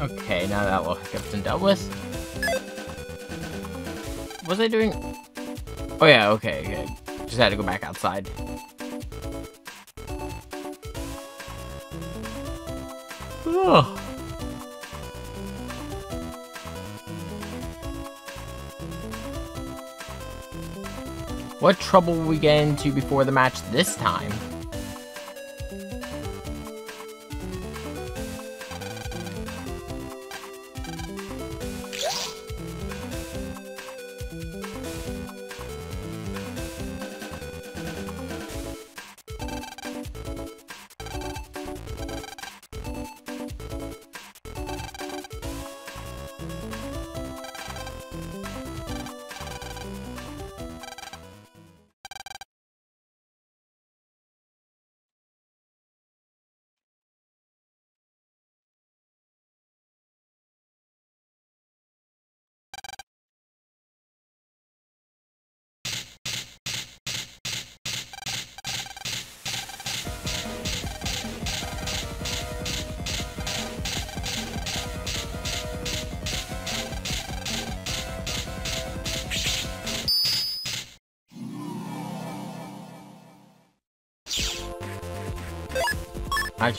Okay, now that little hiccup's been dealt with. Was I doing? Oh yeah, okay, okay. Just had to go back outside. Ugh. What trouble will we get into before the match this time?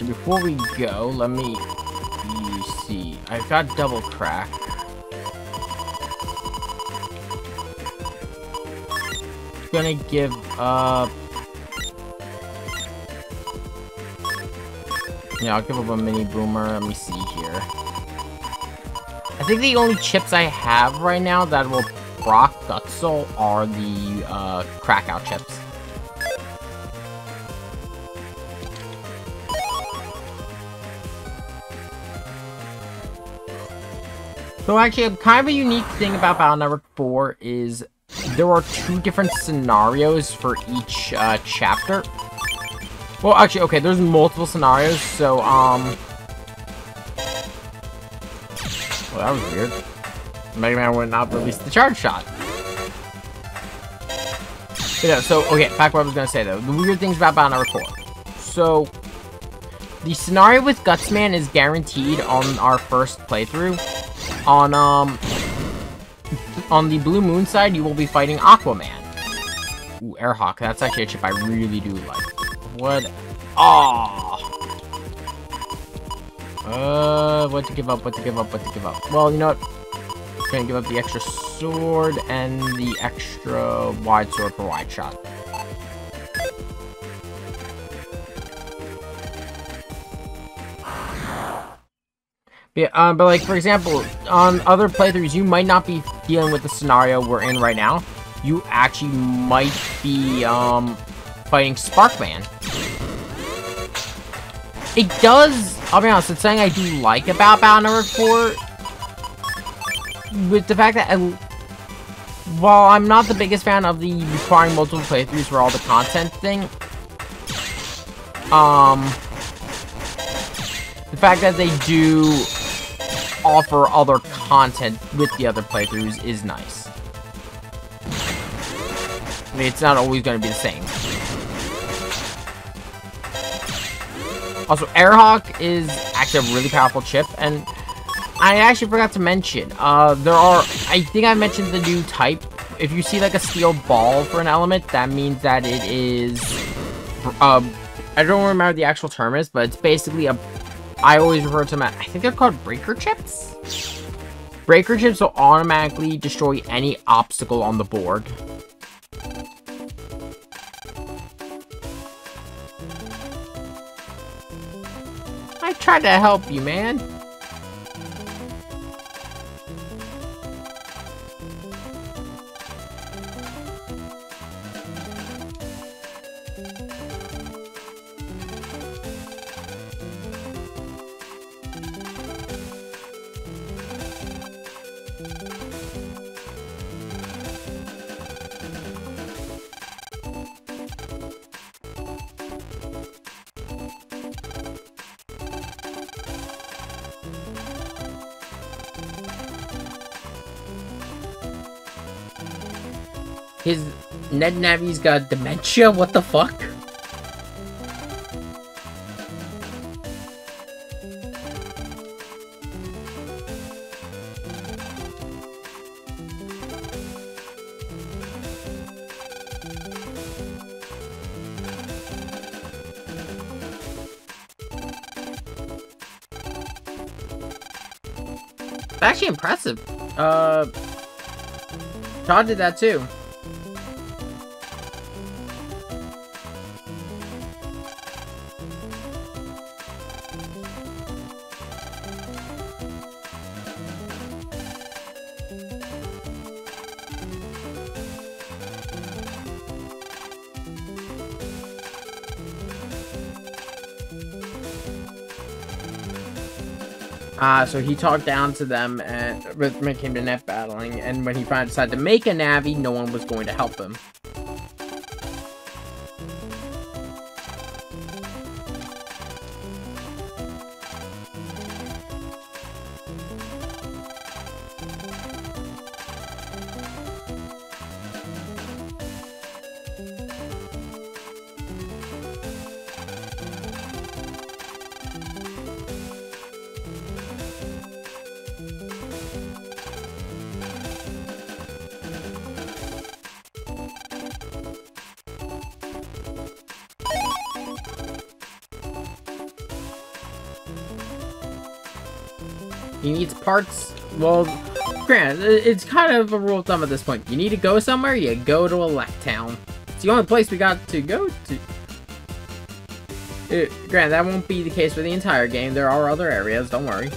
Before we go, let me see. I've got double crack. Gonna give up. Yeah, I'll give up a mini boomer. Let me see here. I think the only chips I have right now that will proc Gutsoul are the uh, Crackout chips. So actually, kind of a unique thing about Battle Network 4 is there are two different scenarios for each uh, chapter. Well, actually, okay, there's multiple scenarios, so, um... Well, that was weird. Mega Man would not release the charge shot. But yeah, so, okay, back what I was gonna say, though. The weird things about Battle Network 4. So, the scenario with Gutsman is guaranteed on our first playthrough. On, um, on the Blue Moon side, you will be fighting Aquaman. Ooh, Airhawk. That's actually a chip I really do like. What? Ah. Uh, what to give up, what to give up, what to give up. Well, you know what? Gonna give up the extra sword and the extra wide sword for wide shot. Um, but like, for example, on other playthroughs, you might not be dealing with the scenario we're in right now. You actually might be, um, fighting Sparkman. It does, I'll be honest, it's something I do like about Battle Network 4. With the fact that, I, while I'm not the biggest fan of the requiring multiple playthroughs for all the content thing, um, the fact that they do offer other content with the other playthroughs is nice. I mean, it's not always going to be the same. Also, Airhawk is actually a really powerful chip, and I actually forgot to mention, uh, there are, I think I mentioned the new type. If you see like a steel ball for an element, that means that it is, um, I don't remember the actual term is, but it's basically a I always refer to them as, I think they're called breaker chips? Breaker chips will automatically destroy any obstacle on the board. I tried to help you, man. Net Navi's got dementia? What the fuck? Actually impressive. Uh, Todd did that too. Uh, so he talked down to them and when it came to net battling, and when he finally decided to make a Navi, no one was going to help him. He needs parts. Well, granted, it's kind of a rule of thumb at this point. You need to go somewhere, you go to Electown. It's the only place we got to go to. It, uh, granted, that won't be the case for the entire game. There are other areas, don't worry.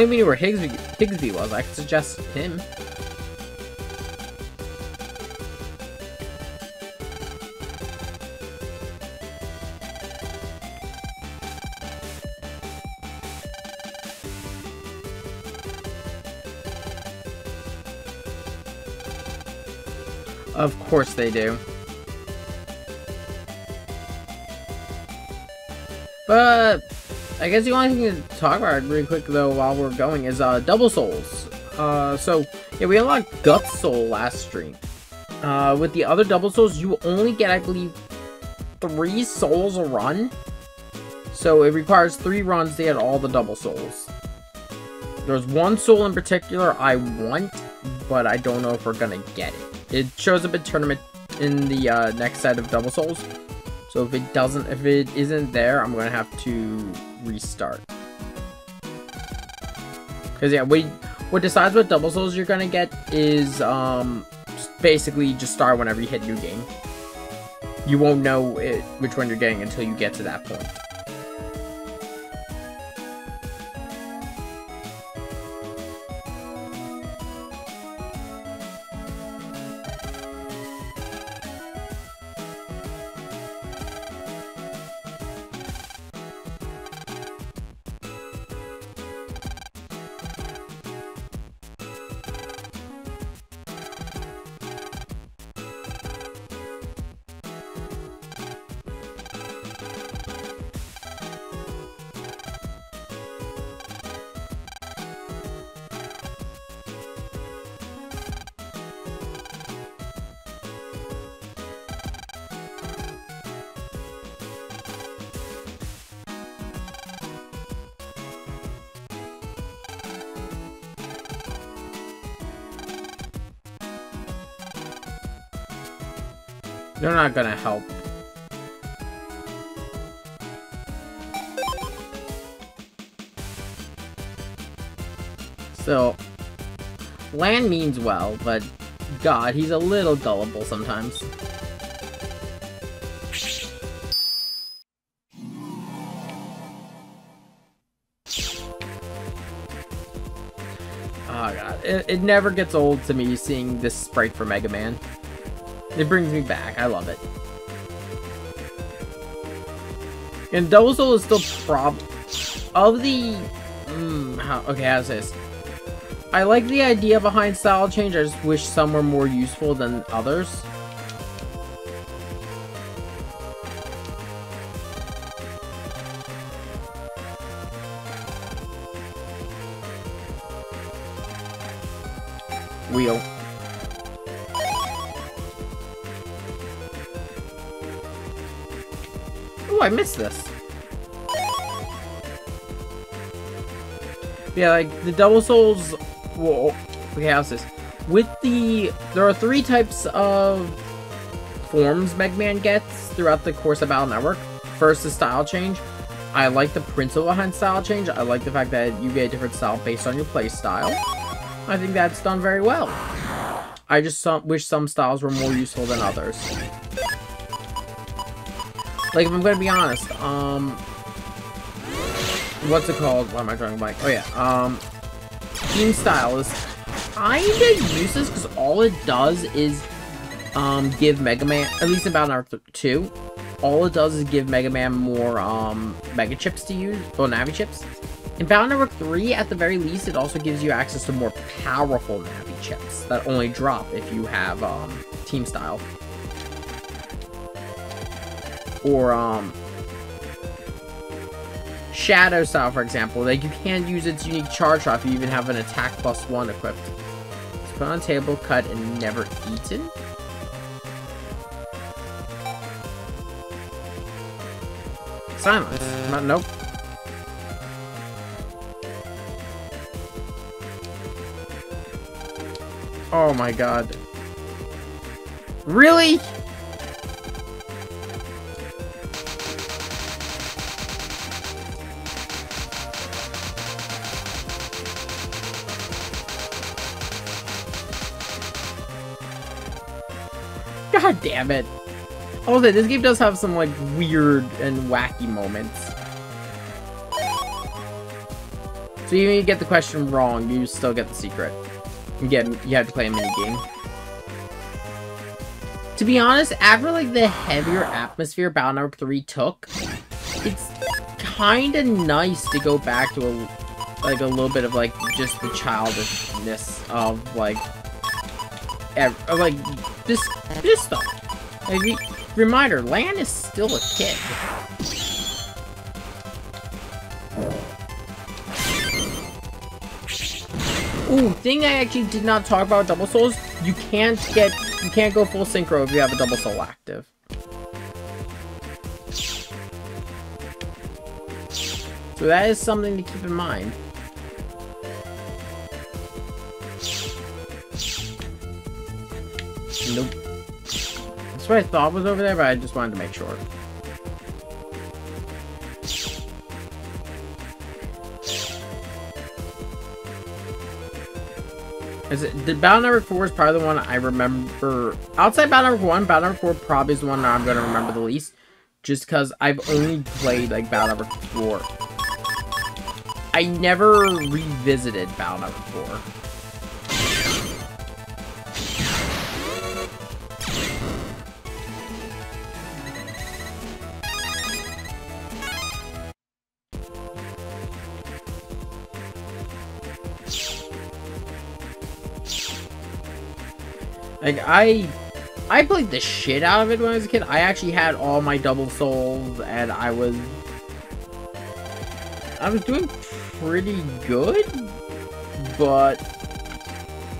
Only we knew where Higsby, Higsby was, I could suggest him. Of course they do. But I guess the only thing to talk about really quick though while we're going is uh, Double Souls. Uh, so yeah, we unlocked Gut Soul last stream. Uh, with the other Double Souls, you only get, I believe, three souls a run. So it requires three runs to get all the Double Souls. There's one soul in particular I want, but I don't know if we're gonna get it. It shows up in tournament in the uh, next set of Double Souls. So if it doesn't, if it isn't there, I'm gonna have to restart. Because yeah, what, what decides what double souls you're gonna get is um, basically just start whenever you hit new game. You won't know it, which one you're getting until you get to that point. Well, but God, he's a little gullible sometimes. Oh god, it, it never gets old to me seeing this sprite for Mega Man. It brings me back. I love it. And Double Soul is still prob... Of the... Mm, how, okay, how's this? I like the idea behind style change, I just wish some were more useful than others. Wheel. Oh, I missed this. Yeah, like, the Double Souls Whoa. Okay, how's this? With the... There are three types of forms Mega Man gets throughout the course of Battle Network. First, the style change. I like the principle behind style change. I like the fact that you get a different style based on your play style. I think that's done very well. I just some, wish some styles were more useful than others. Like, if I'm gonna be honest, um... What's it called? Why am I drawing a blank? Oh, yeah. Um... Team Style is kinda useless, because all it does is, um, give Mega Man, at least in Battle Network 2, all it does is give Mega Man more, um, Mega Chips to use, or Navi Chips. In Battle Network 3, at the very least, it also gives you access to more powerful Navi Chips that only drop if you have, um, Team Style or um Shadow style, for example. Like you can't use its unique charge off if you even have an attack plus one equipped. It's put on table, cut, and never eaten. Silence. Uh. Not, nope. Oh my god. Really? God damn it. Also, this game does have some, like, weird and wacky moments. So even if you get the question wrong, you still get the secret. Get you have to play a mini game. To be honest, after like the heavier atmosphere Battle Network 3 took, it's kinda nice to go back to a like a little bit of like just the childishness of like like this this stuff. Like, reminder, Lan is still a kid. Ooh, thing I actually did not talk about Double Souls, you can't get, you can't go full synchro if you have a Double Soul active. So that is something to keep in mind. Nope. That's what I thought was over there, but I just wanted to make sure. Is it, the Battle number 4 is probably the one I remember. Outside Battle number 1, Battle number 4 probably is the one that I'm going to remember the least. Just because I've only played, like, Battle number 4. I never revisited Battle number 4. Like, I... I played the shit out of it when I was a kid. I actually had all my double souls, and I was... I was doing pretty good, but...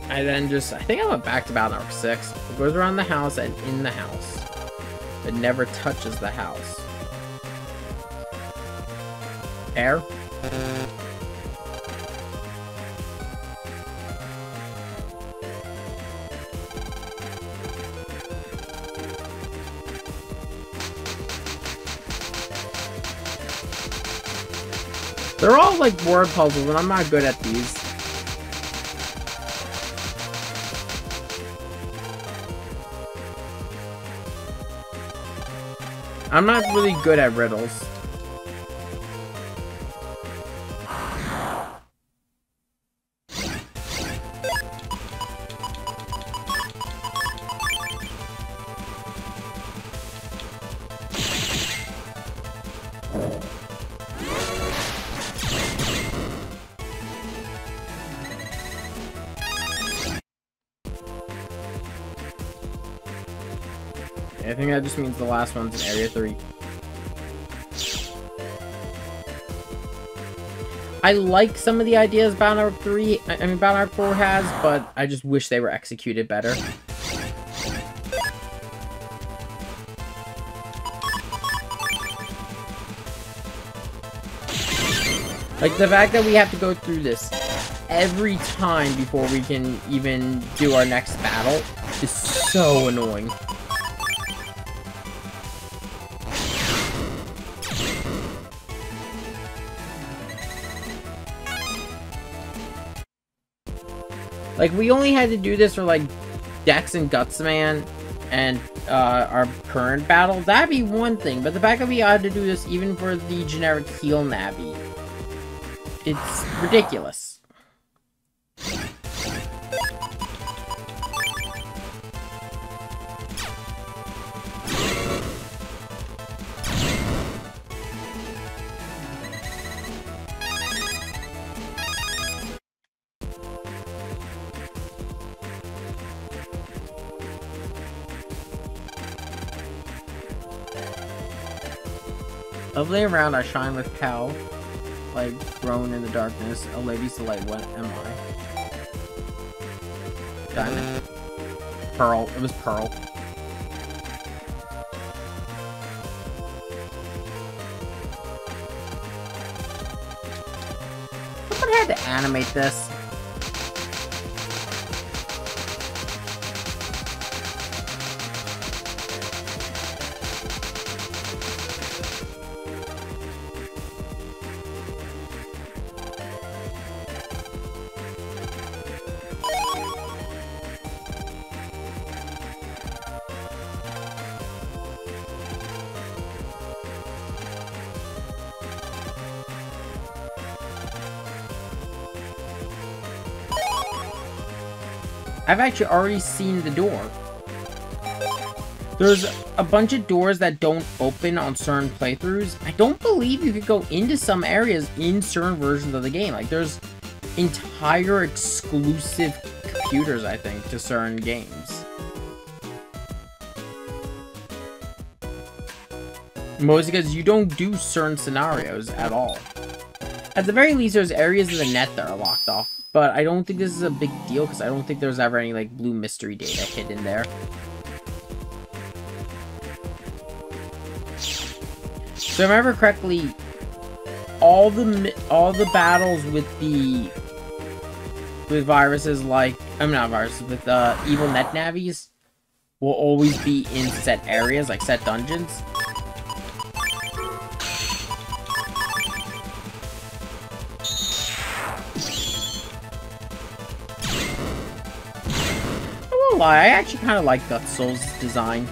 I then just... I think I went back to Battle Network 6. It goes around the house and in the house. It never touches the house. Air? They're all like word puzzles, and I'm not good at these. I'm not really good at riddles. That just means the last one's in Area 3. I like some of the ideas Arc 3, I mean Arc 4 has, but I just wish they were executed better. Like, the fact that we have to go through this every time before we can even do our next battle is so annoying. Like, we only had to do this for, like, Dex and Gutsman and uh, our current battle. That'd be one thing, but the fact that we had to do this even for the generic heal Navi it's ridiculous. Lovely around I shine with cow, like grown in the darkness. A lady's delight. What am I? Diamond. Pearl. It was Pearl. Someone had to animate this. I've actually already seen the door. There's a bunch of doors that don't open on certain playthroughs. I don't believe you could go into some areas in certain versions of the game. Like, there's entire exclusive computers, I think, to certain games. Mostly because you don't do certain scenarios at all. At the very least, there's areas of the net that are locked off. But I don't think this is a big deal because I don't think there's ever any like blue mystery data hidden there. So remember correctly, all the all the battles with the with viruses like I'm not viruses with uh, evil net navies will always be in set areas like set dungeons. Lie, I actually kind of like Gutsoul's design.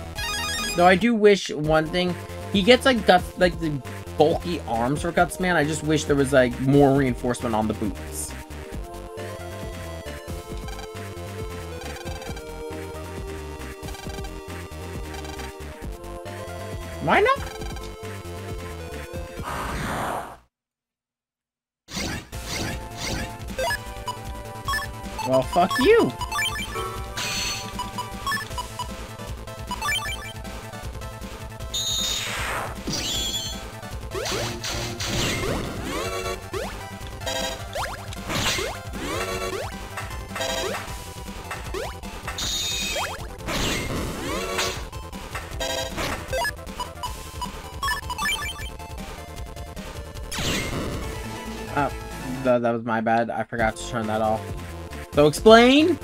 Though I do wish one thing, he gets like guts, like the bulky arms for Gutsman. I just wish there was like more reinforcement on the boots. Why not? Well, fuck you. My bad. I forgot to turn that off. So explain!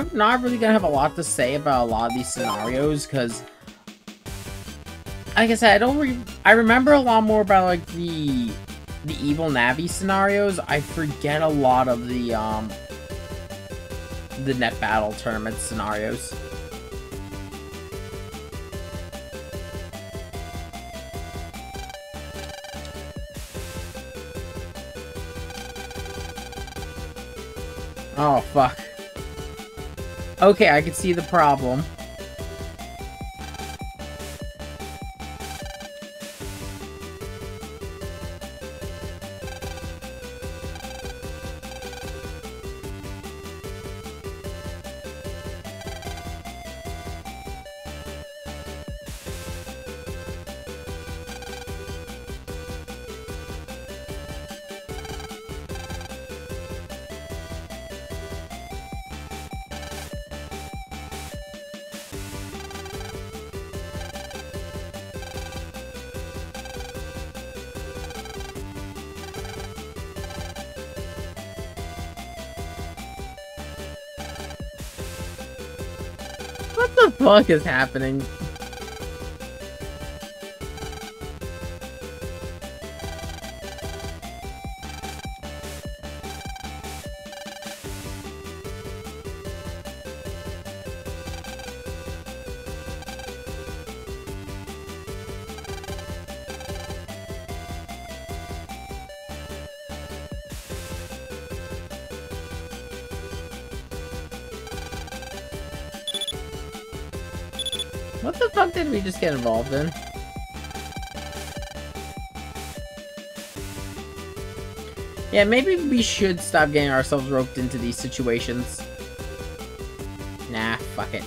I'm not really gonna have a lot to say about a lot of these scenarios because, like I said, I don't. Re I remember a lot more about like the the evil Navi scenarios, I forget a lot of the um the net battle tournament scenarios. Oh, fuck. Okay, I can see the problem. Fuck is happening? Get involved in? Yeah, maybe we should stop getting ourselves roped into these situations. Nah, fuck it.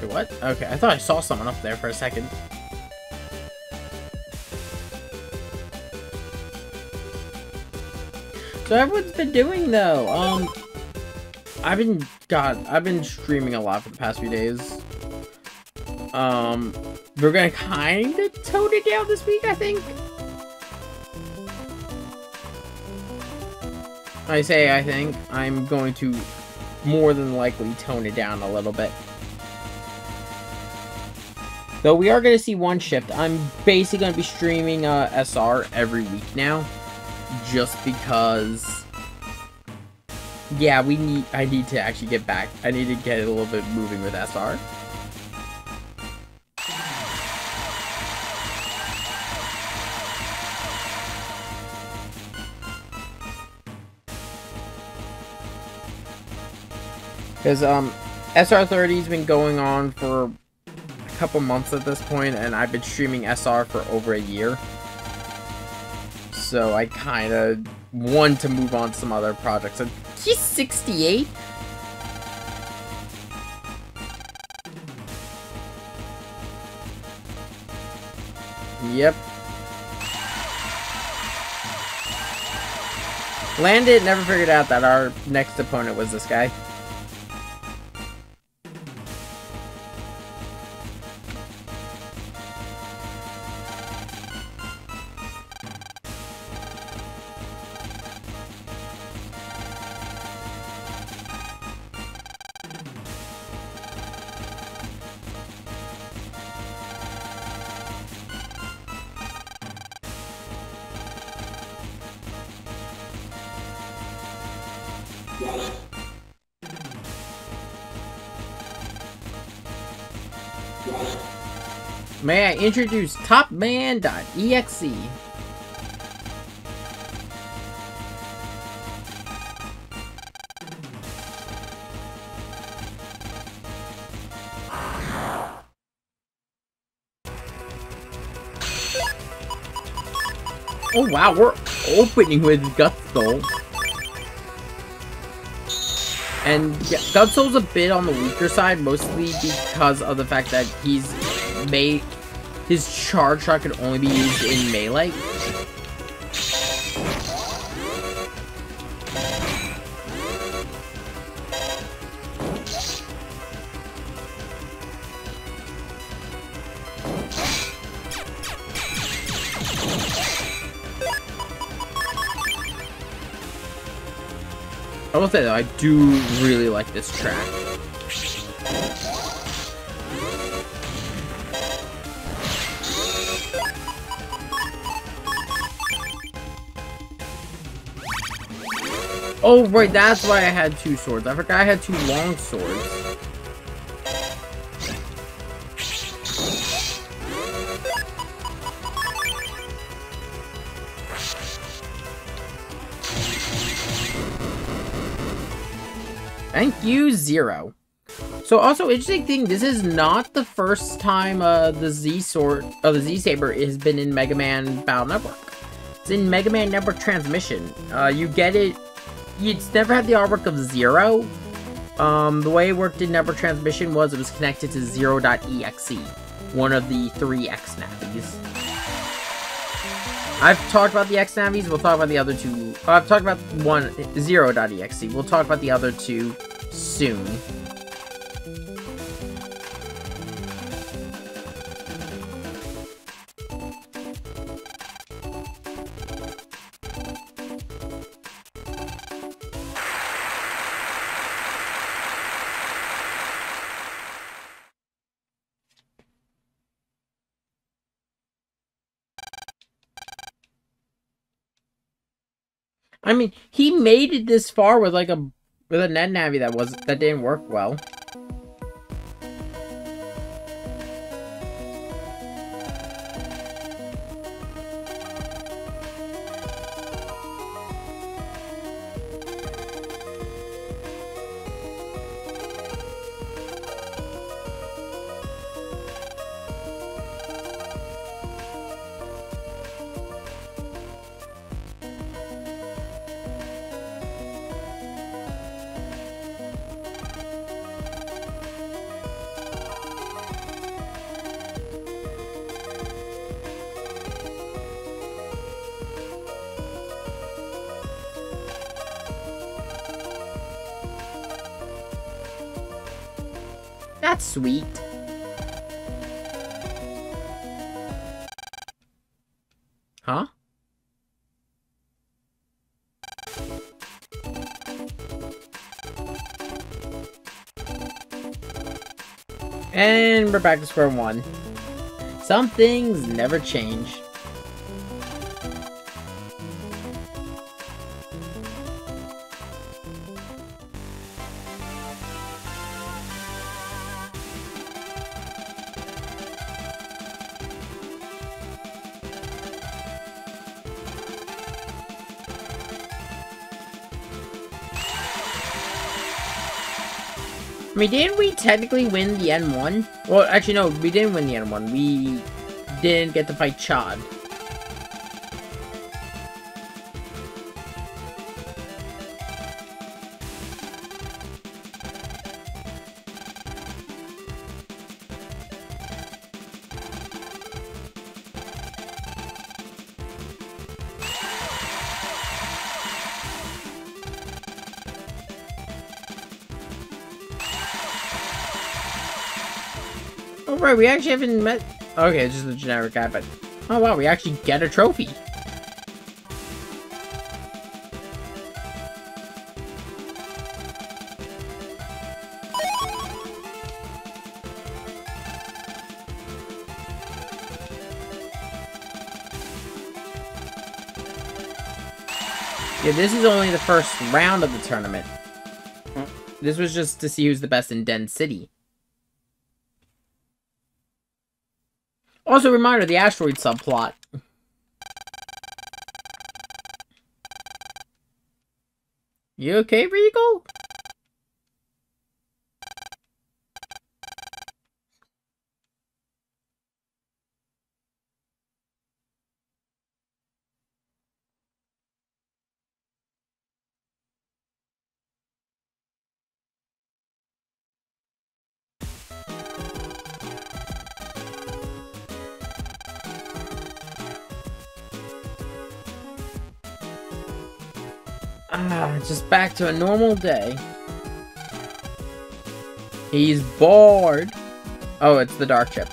Wait, what? Okay, I thought I saw someone up there for a second. So everyone's been doing though. Um, I've been God, I've been streaming a lot for the past few days. Um, we're gonna kind of tone it down this week, I think. I say I think. I'm going to more than likely tone it down a little bit. Though we are going to see one shift. I'm basically going to be streaming uh, SR every week now. Just because... Yeah, we need. I need to actually get back. I need to get a little bit moving with SR. Because um, SR30's been going on for a couple months at this point, and I've been streaming SR for over a year. So I kind of want to move on to some other projects. And he's 68? Yep. Landed never figured out that our next opponent was this guy. May I introduce TopMan.exe? Oh wow, we're opening with Gutsoul. And yeah, Gutsoul's a bit on the weaker side, mostly because of the fact that he's made his charge shot could only be used in melee. will say though, I do really like this track. Oh, right, that's why I had two swords. I forgot I had two long swords. Zero. So also interesting thing, this is not the first time uh, the Z sword, uh, the Z Saber has been in Mega Man Battle Network. It's in Mega Man Network Transmission. Uh, you get it, it's never had the artwork of Zero. Um, the way it worked in Network Transmission was it was connected to Zero.exe, one of the three X navies. I've talked about the X navies, we'll talk about the other two. I've talked about one, Zero.exe, we'll talk about the other two soon. I mean, he made it this far with like a with a net navi that was that didn't work well. Back to square one. Some things never change. I mean, didn't we technically win the N1? Well, actually, no, we didn't win the N1. We didn't get to fight Chad. We actually haven't met... Okay, it's just a generic guy, but... Oh, wow, we actually get a trophy. Yeah, this is only the first round of the tournament. This was just to see who's the best in Den City. Also, reminder, the asteroid subplot. You okay, Regal? Back to a normal day. He's bored. Oh, it's the dark chip.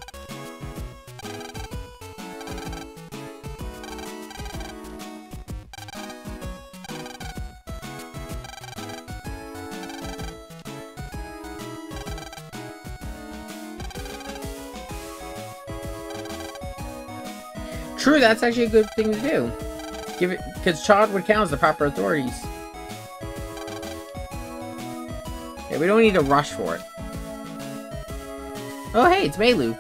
True, that's actually a good thing to do. Give it, because Chad would count as the proper authorities. We don't need to rush for it. Oh, hey, it's Melu.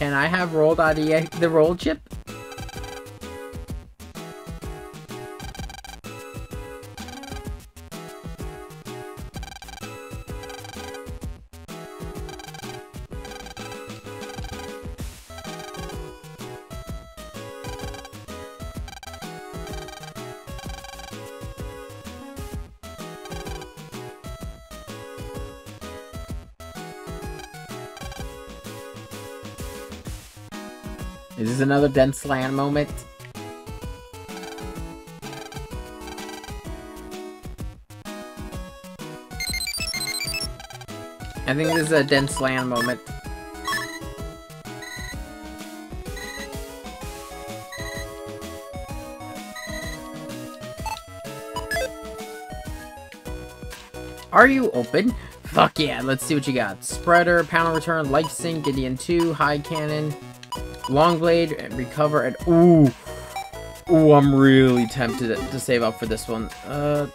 Can I have the, the roll chip? Dense land moment? I think this is a dense land moment. Are you open? Fuck yeah, let's see what you got. Spreader, panel return, life sync, Gideon 2, high cannon, long blade, and recover, and ooh. Ooh, I'm really tempted to save up for this one. Uh,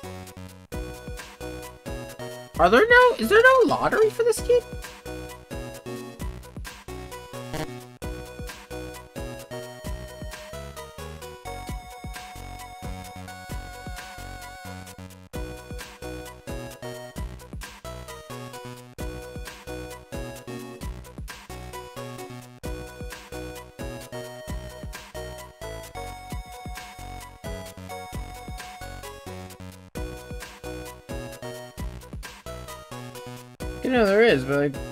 are there no, is there no lottery for this kid?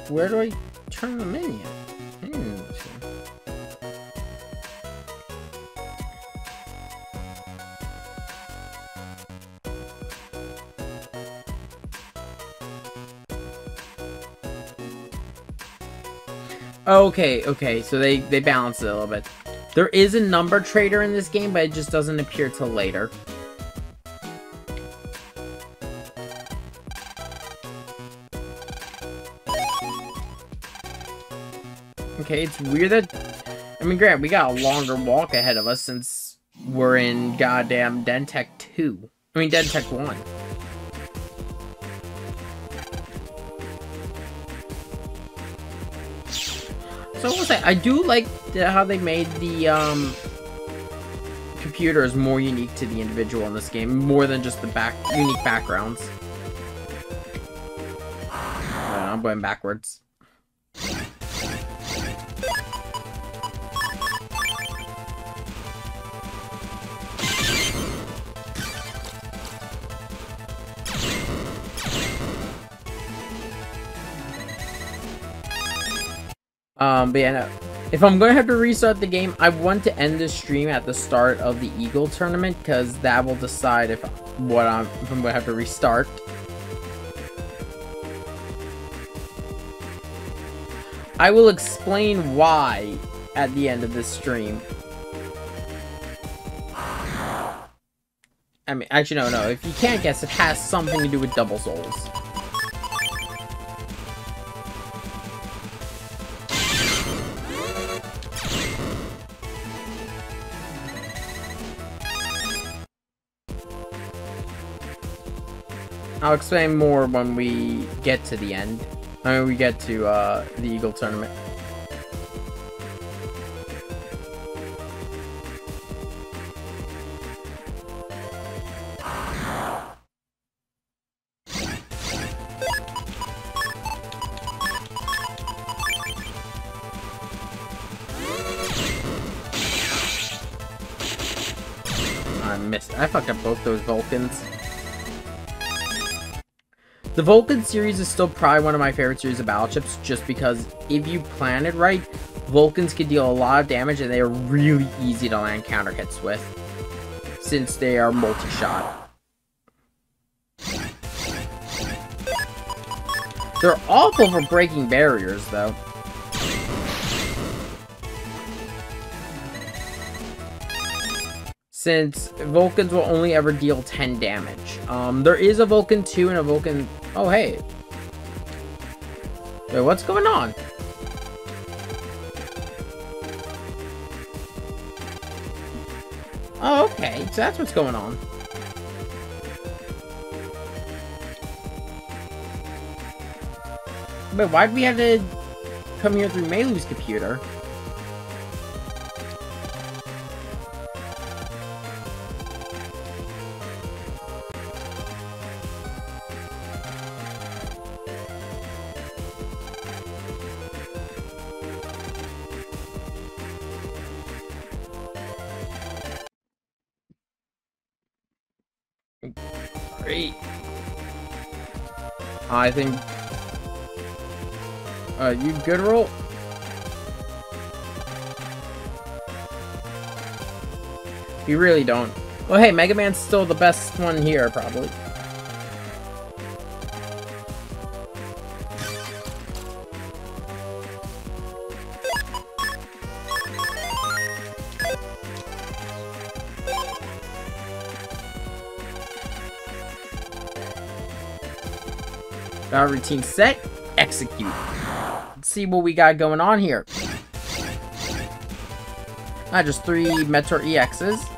Where do I turn the menu? Hmm. Okay, okay, so they, they balance it a little bit. There is a number trader in this game, but it just doesn't appear till later. Okay, it's weird that... I mean, Grant, we got a longer walk ahead of us since we're in goddamn Tech 2. I mean, Tech 1. So I will say, I do like the, how they made the um, computers more unique to the individual in this game, more than just the back unique backgrounds. I'm going backwards. Um, but yeah, no. If I'm going to have to restart the game, I want to end the stream at the start of the Eagle tournament, because that will decide if what I'm, if I'm going to have to restart. I will explain why at the end of this stream. I mean, actually, no, no. If you can't guess, it has something to do with Double Souls. I'll explain more when we get to the end. I mean, we get to uh, the Eagle tournament. I missed. I fucked up both those Vulcans. The Vulcan series is still probably one of my favorite series of battleships, just because if you plan it right, Vulcans can deal a lot of damage and they are really easy to land counter hits with, since they are multi-shot. They're awful for breaking barriers, though. since Vulcans will only ever deal 10 damage. Um, there is a Vulcan 2 and a Vulcan... Oh, hey. Wait, what's going on? Oh, okay. So that's what's going on. But why'd we have to come here through Melu's computer? Great. I think... Uh, you good roll? You really don't. Well, hey, Mega Man's still the best one here, probably. Routine set, execute. Let's see what we got going on here. Not just three Meteor EXs.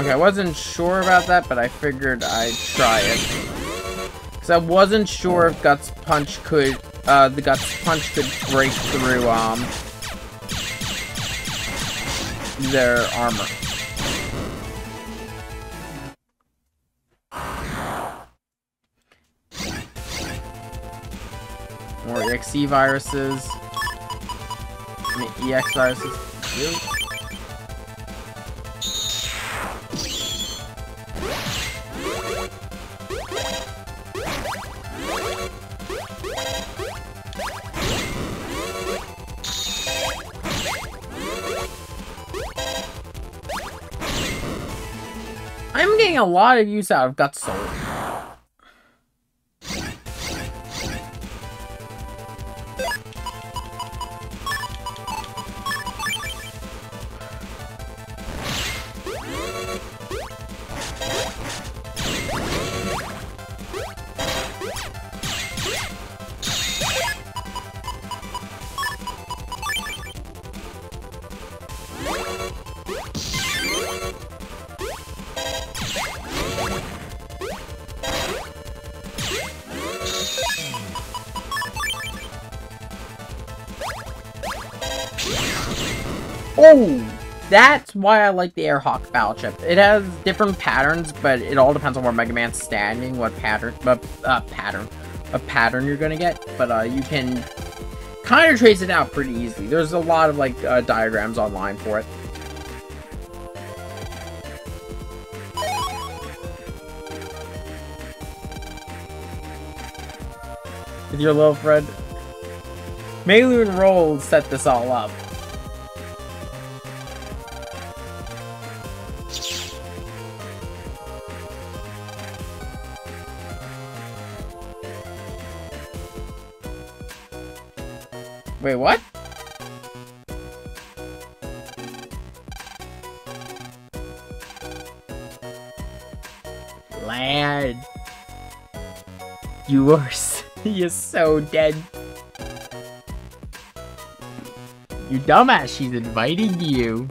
Okay, I wasn't sure about that, but I figured I'd try it. Because I wasn't sure if Guts Punch could, uh, the Guts Punch could break through, um, their armor. More EXE viruses. I mean, EX viruses. Really? A lot of use out of Gutsoul. That's why I like the Airhawk battle chip. It has different patterns, but it all depends on where Mega Man's standing, what pattern, what uh, pattern, a pattern you're gonna get. But uh, you can kind of trace it out pretty easily. There's a lot of like uh, diagrams online for it. With your little friend. Meilu and Roll set this all up. Wait, what? Lad. You are you're so dead. You dumbass, she's inviting you.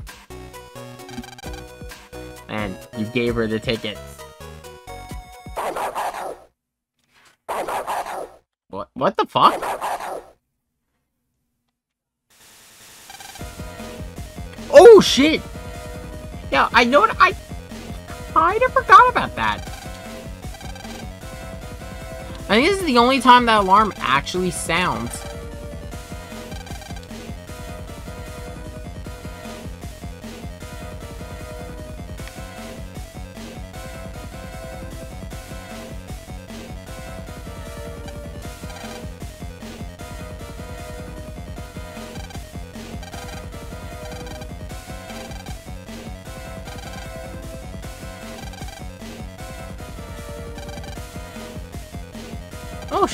And you gave her the tickets. What what the fuck? Shit! Yeah, I know I kind of forgot about that. I think this is the only time that alarm actually sounds.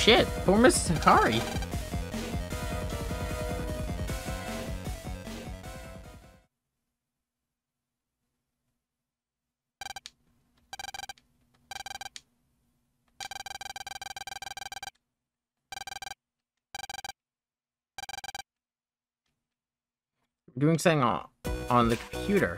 shit, poor Mrs. Hikari. doing something on, on the computer.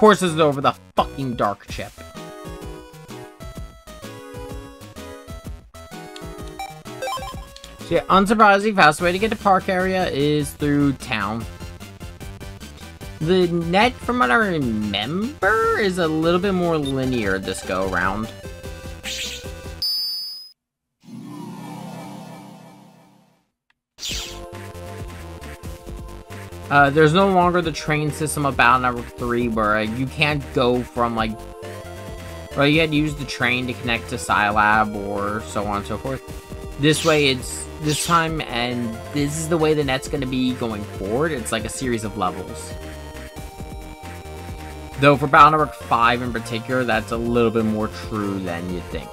Course this is over the fucking dark chip. So yeah, unsurprisingly, fast way to get to park area is through town. The net, from what I remember, is a little bit more linear this go Uh, there's no longer the train system about number three where uh, you can't go from like, well, you had to use the train to connect to Scilab or so on and so forth. This way, it's this time, and this is the way the net's going to be going forward. It's like a series of levels. Though for Battle Network 5 in particular, that's a little bit more true than you'd think.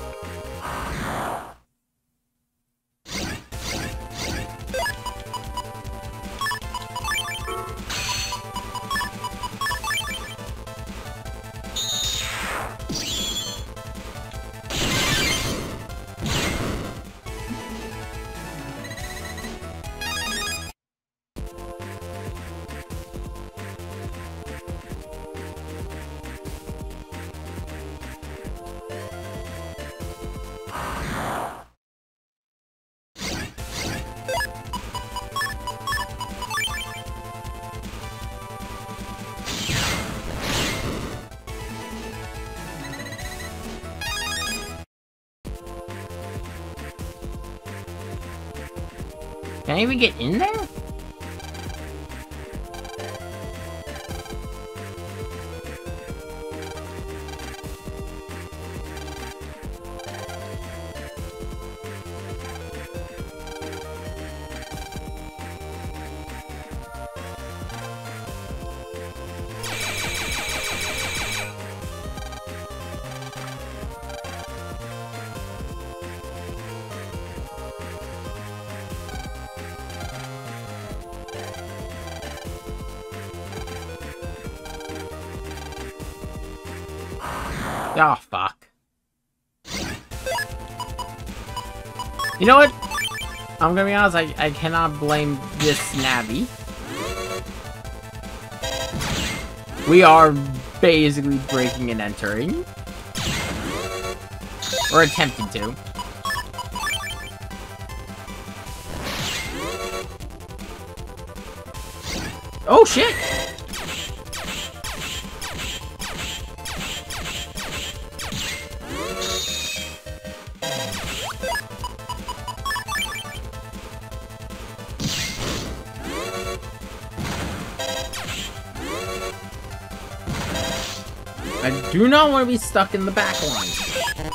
I even get in there? You know what? I'm gonna be honest, I, I cannot blame this Navi. We are basically breaking and entering. Or attempting to. Do not want to be stuck in the back line.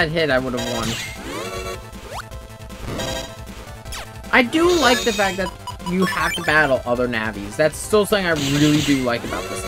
That hit, I would have won. I do like the fact that you have to battle other Navis. That's still something I really do like about this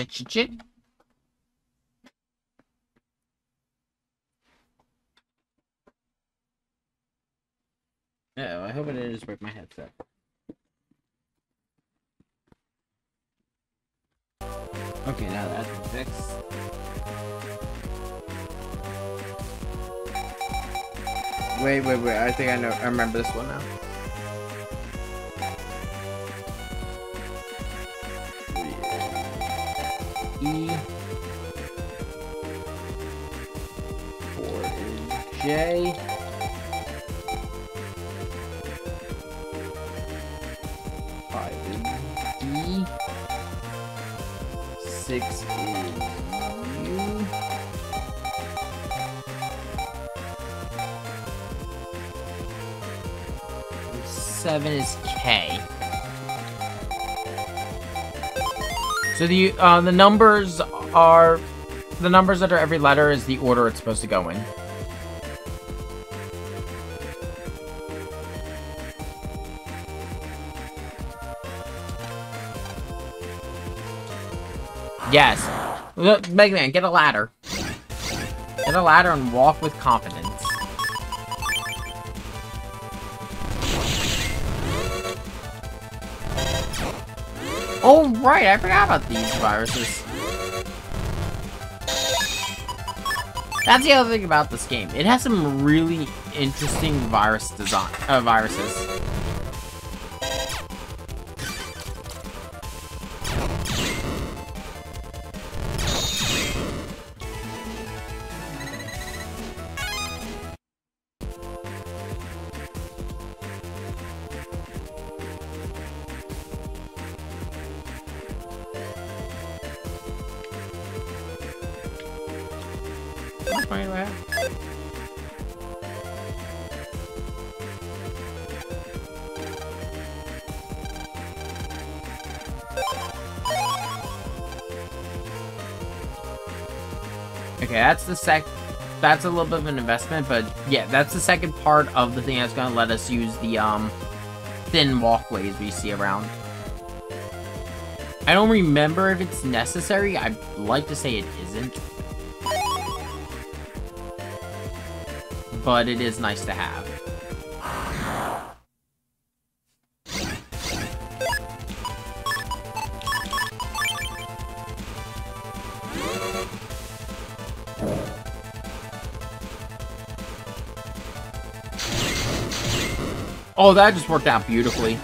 Shit, shit, shit. Oh, I hope it didn't just break my headset. Okay, now that's fixed. Wait, wait, wait. I think I know. I remember this one now. So the uh, the numbers are the numbers that are every letter is the order it's supposed to go in. Yes. Look, Mega Man, get a ladder. Get a ladder and walk with confidence. Oh, right, I forgot about these viruses. That's the other thing about this game. It has some really interesting virus design, uh, viruses. Have? Okay, that's the sec. That's a little bit of an investment, but yeah, that's the second part of the thing that's gonna let us use the um thin walkways we see around. I don't remember if it's necessary. I'd like to say it isn't. But it is nice to have. Oh, that just worked out beautifully.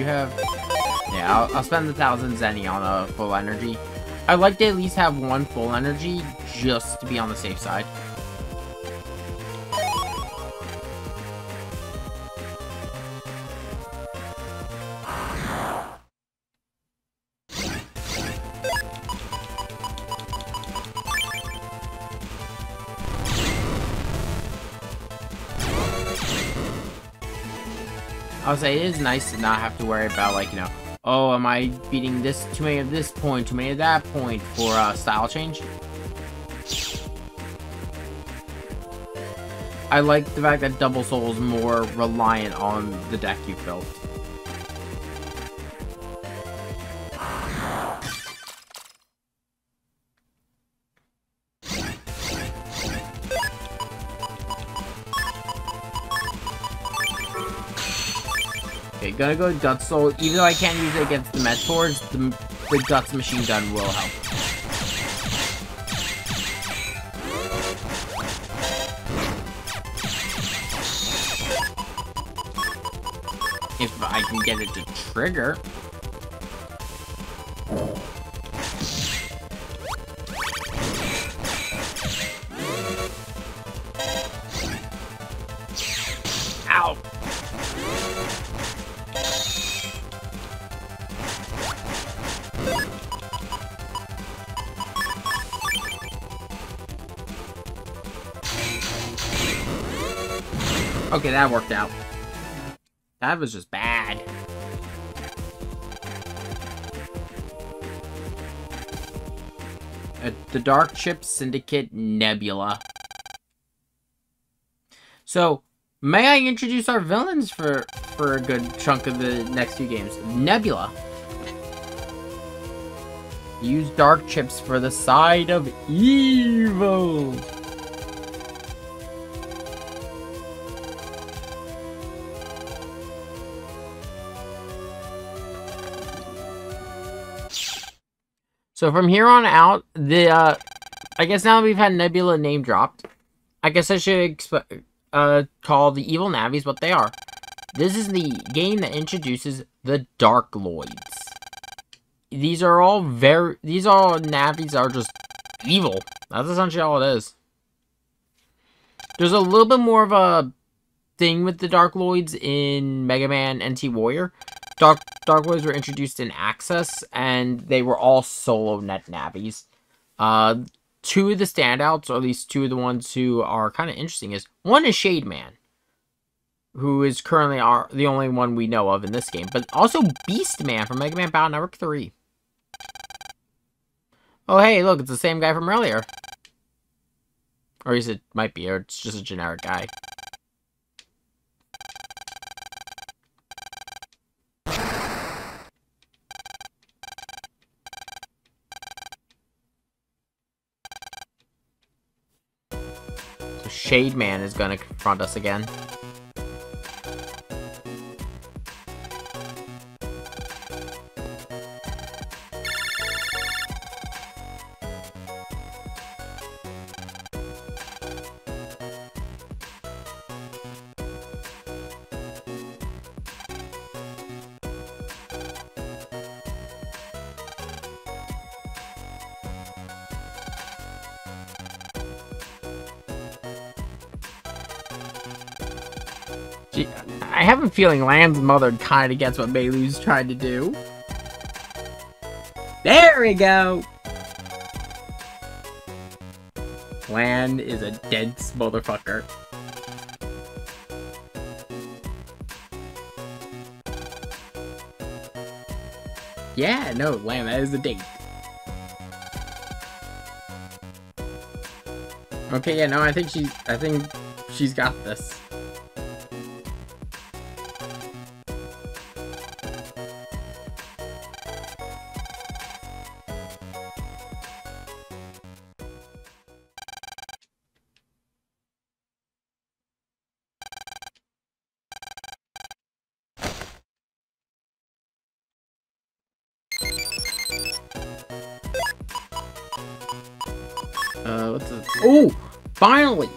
You have... Yeah, I'll, I'll spend the thousand zenny on a full energy. I'd like to at least have one full energy just to be on the safe side. Say it is nice to not have to worry about like, you know, oh, am I beating this too many of this point, too many of that point for uh, style change? I like the fact that Double Soul is more reliant on the deck you built. Gonna go Gutsoul. Even though I can't use it against the Mettaurs, the, the Guts Machine Gun will help. If I can get it to trigger. That worked out. That was just bad. Uh, the Dark Chip Syndicate Nebula. So, may I introduce our villains for, for a good chunk of the next few games? Nebula. Use Dark Chips for the side of evil. So from here on out, the uh, I guess now that we've had Nebula name dropped, I guess I should uh, call the evil Navis what they are. This is the game that introduces the Darkloids. These are all very, these all Navis are just evil. That's essentially all it is. There's a little bit more of a thing with the Darkloids in Mega Man NT Warrior. Darkloids were introduced in Access, and they were all solo net navies. Uh, two of the standouts, or at least two of the ones who are kind of interesting, is one is Shade Man, who is currently our the only one we know of in this game, but also Beast Man from Mega Man Battle Network 3. Oh, hey, look, it's the same guy from earlier. Or least it might be, or it's just a generic guy. Shade Man is gonna confront us again. Feeling Lan's mother kind of gets what Meilu's trying to do. There we go! Lan is a dense motherfucker. Yeah, no, Land, that is the date. Okay, yeah, no, I think she, I think she's got this. Oh! Finally!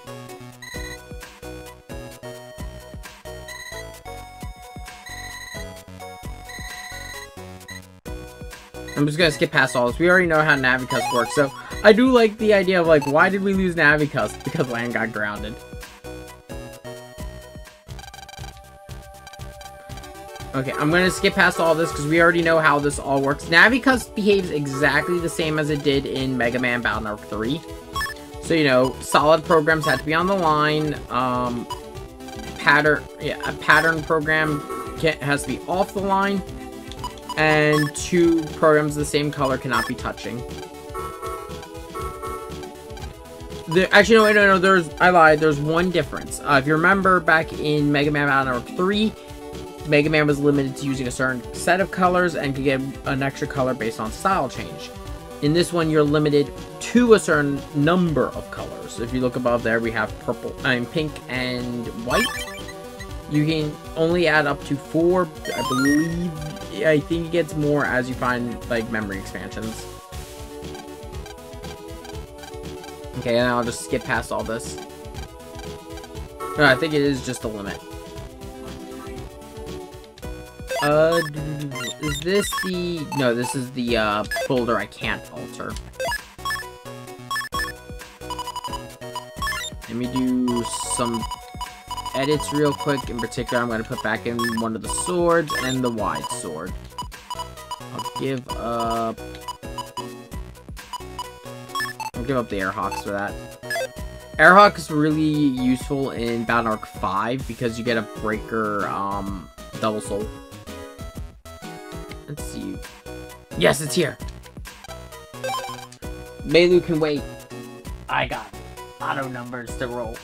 I'm just gonna skip past all this. We already know how NaviCust works, so I do like the idea of, like, why did we lose NaviCust? Because land got grounded. Okay, I'm gonna skip past all this because we already know how this all works. NaviCust behaves exactly the same as it did in Mega Man Battle Network 3. So, you know, solid programs had to be on the line. Um, pattern, yeah, a pattern program can, has to be off the line. And two programs of the same color cannot be touching. The, actually, no, no, no, there's, I lied, there's one difference. Uh, if you remember back in Mega Man Network 3, Mega Man was limited to using a certain set of colors and could get an extra color based on style change. In this one, you're limited to a certain number of colors. If you look above there, we have purple, I mean pink and white. You can only add up to four, I believe. I think it gets more as you find like memory expansions. Okay, and I'll just skip past all this. No, I think it is just a limit. Uh, is this the... No, this is the, uh, folder I can't alter. Let me do some edits real quick. In particular, I'm going to put back in one of the swords and the wide sword. I'll give up... I'll give up the Airhawks for that. Airhawk is really useful in Battle Arc 5 because you get a breaker, um, double soul. Let's see. Yes, it's here. Melu can wait. I got auto numbers to roll.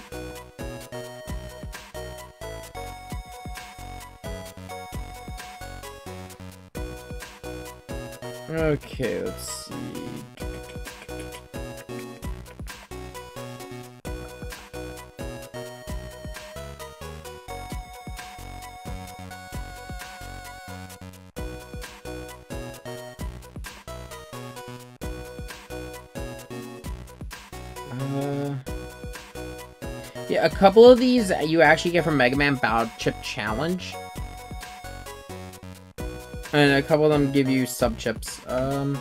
Okay, let's see. A couple of these you actually get from Mega Man Battle Chip Challenge. And a couple of them give you sub chips. Um.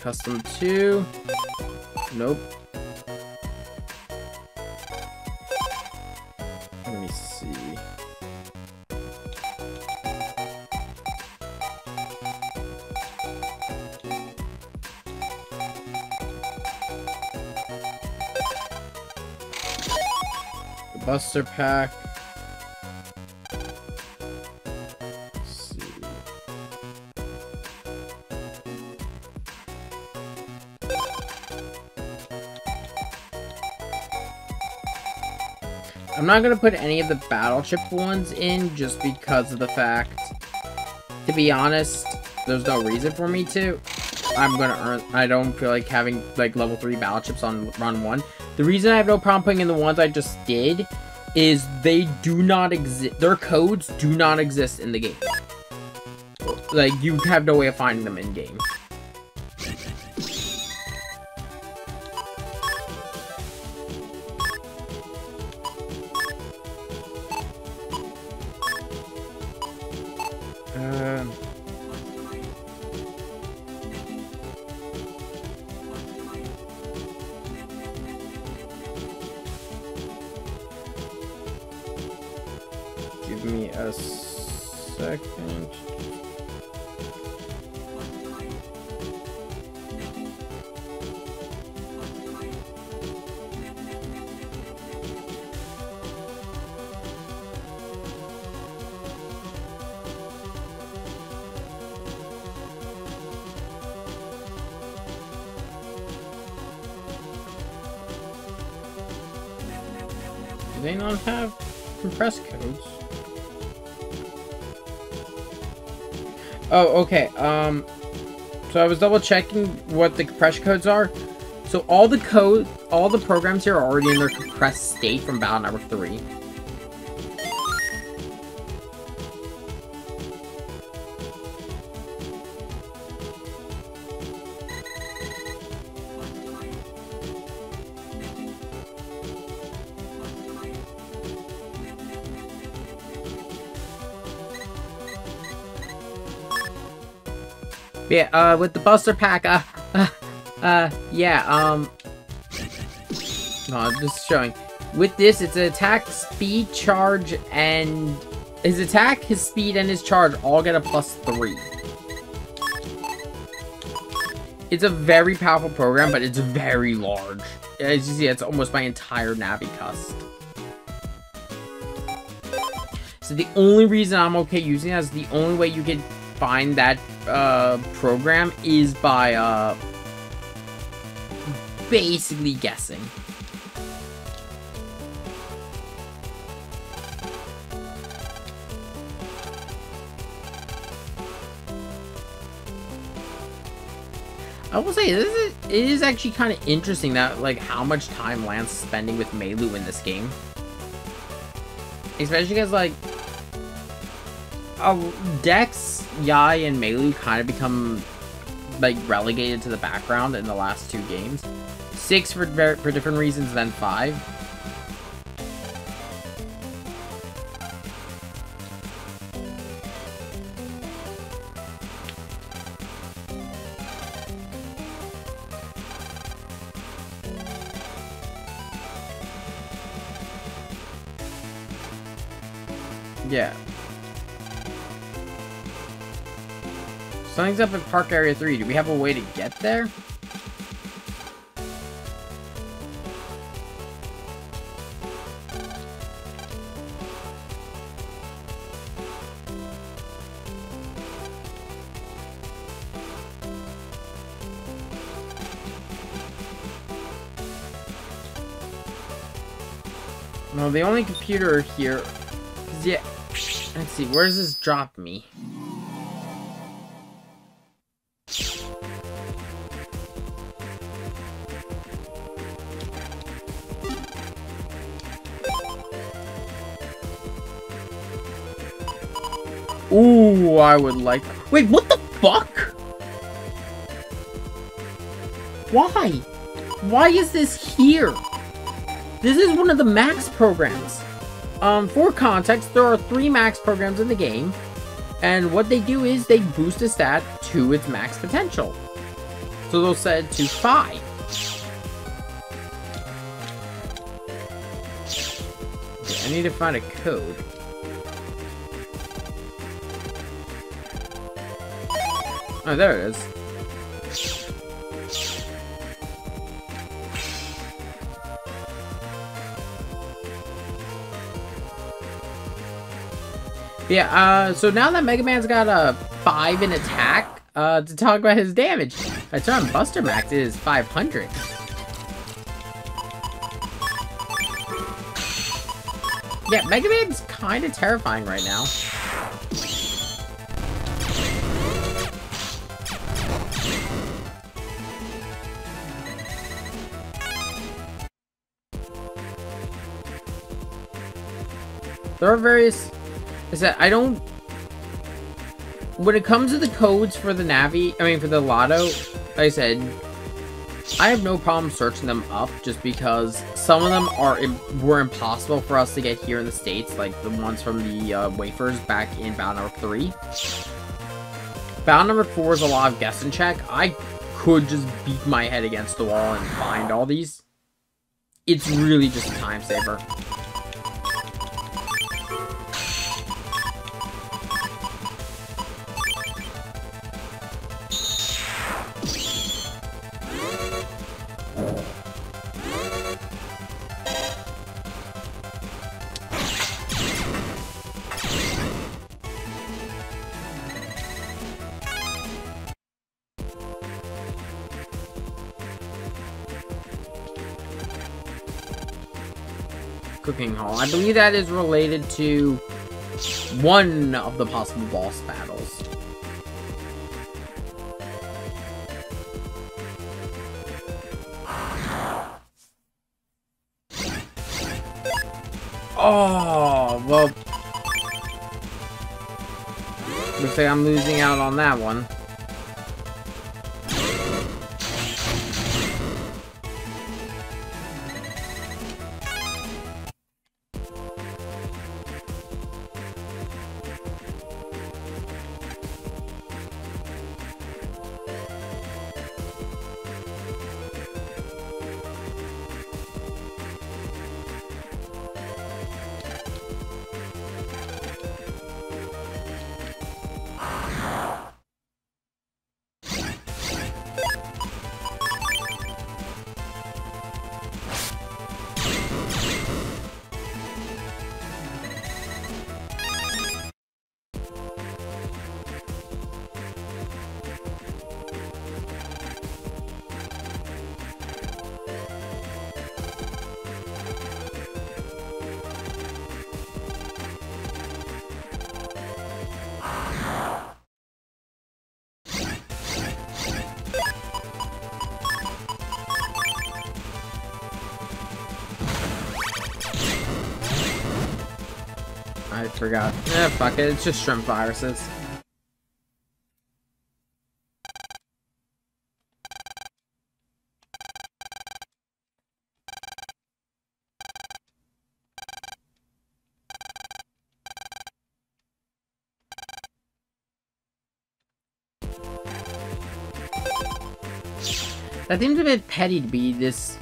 Custom 2. Nope. Buster Pack. I'm not gonna put any of the battle chip ones in just because of the fact, to be honest, there's no reason for me to. I'm gonna earn, I don't feel like having like level 3 battle chips on run 1. The reason I have no problem putting in the ones I just did is they do not exist, their codes do not exist in the game. Like, you have no way of finding them in Oh, okay. Um, so I was double checking what the compression codes are. So all the code, all the programs here are already in their compressed state from Battle Network 3. Uh, with the Buster Pack, uh, uh, uh, yeah, um... No, just showing. With this, it's an attack, speed, charge, and... His attack, his speed, and his charge all get a plus three. It's a very powerful program, but it's very large. As you see, it's almost my entire Navi cust. So the only reason I'm okay using that is the only way you can find that uh, program is by uh, basically guessing. I will say this is it is actually kind of interesting that like how much time Lance is spending with Melu in this game, especially because like uh, Dex, Yai, and Mayl kind of become like relegated to the background in the last two games. Six for for different reasons than five. Something's up at Park Area 3. Do we have a way to get there? Well, the only computer here is yeah. Let's see, where does this drop me? I would like. Wait, what the fuck? Why? Why is this here? This is one of the max programs. Um, for context, there are three max programs in the game, and what they do is they boost a stat to its max potential. So they'll set it to 5. I need to find a code. Oh, there it is. Yeah, uh, so now that Mega Man's got a 5 in attack, uh, to talk about his damage, I turn Buster Max is 500. Yeah, Mega Man's kind of terrifying right now. There are various is that I don't... When it comes to the codes for the Navi, I mean for the Lotto, like I said, I have no problem searching them up just because some of them are were impossible for us to get here in the States, like the ones from the uh, wafers back in Battle Network 3. Battle Network 4 is a lot of guess and check. I could just beat my head against the wall and find all these. It's really just a time saver. Cooking Hall. I believe that is related to one of the possible boss battles. Oh, well. Looks like I'm losing out on that one. Fuck it. It's just shrimp viruses. That seems a bit petty to be this,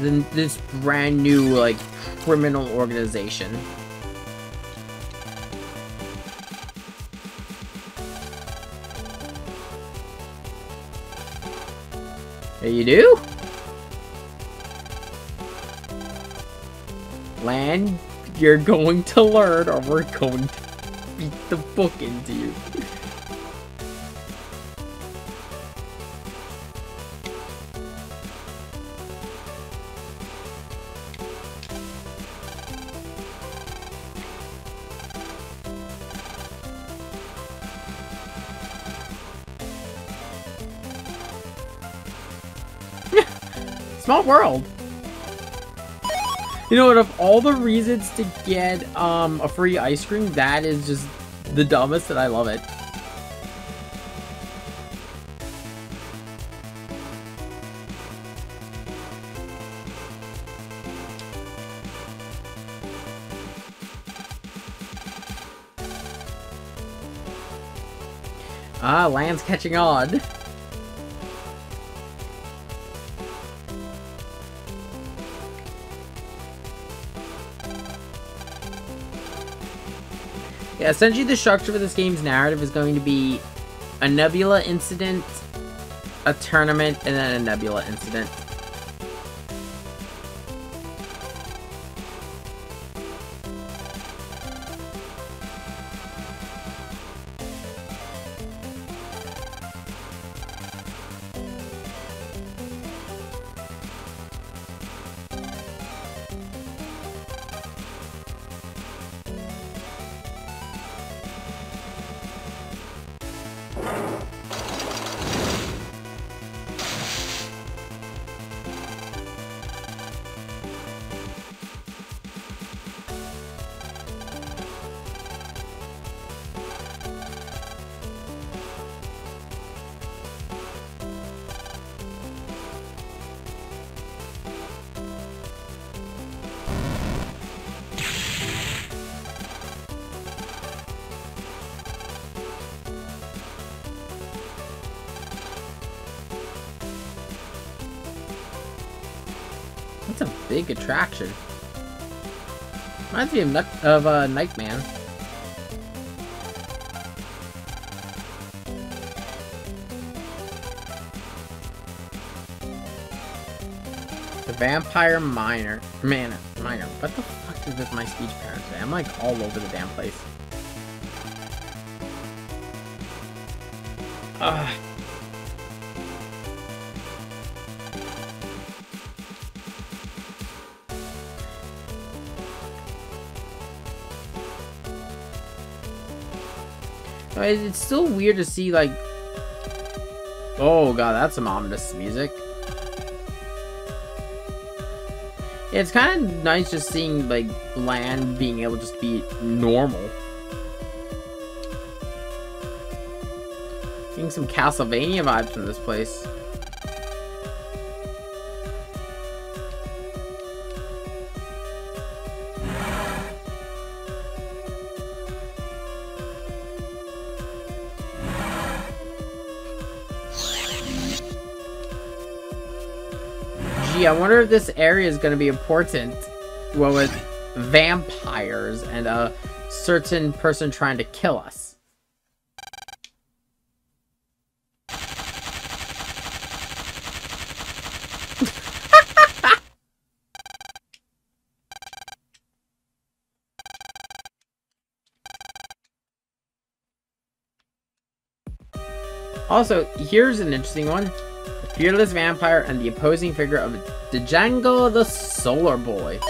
this brand new, like, criminal organization. You do? Lan, you're going to learn or we're going to beat the book into you. Small world. You know what, of all the reasons to get um, a free ice cream, that is just the dumbest and I love it. Ah, Lan's catching on. Essentially the structure for this game's narrative is going to be a Nebula incident, a tournament, and then a Nebula incident. A attraction. Reminds me of, of uh, Nightman. The Vampire Miner. Man, Miner. What the fuck is with my speech patterns today? I'm like all over the damn place. Ugh. It's still weird to see, like... Oh god, that's some ominous music. Yeah, it's kind of nice just seeing, like, Lan being able to just be normal. Getting some Castlevania vibes from this place. I wonder if this area is going to be important. Well, with vampires and a certain person trying to kill us. Also, here's an interesting one. Fearless Vampire and the opposing figure of Django the Solar Boy.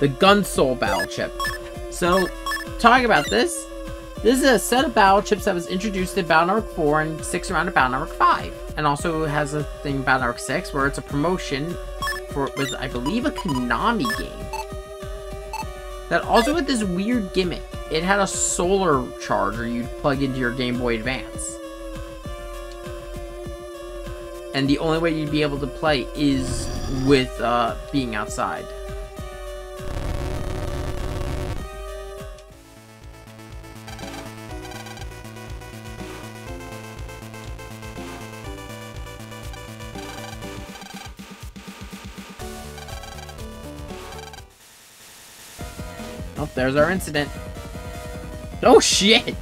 The Gun Soul Battle Chip. So, talking about this, this is a set of battle chips that was introduced in Battle Network 4 and 6 around to Battle Network 5. And also has a thing in Battle Network 6 where it's a promotion for with I believe a Konami game. That also had this weird gimmick. It had a solar charger you'd plug into your Game Boy Advance. And the only way you'd be able to play is with uh, being outside. Oh, there's our incident. Oh shit!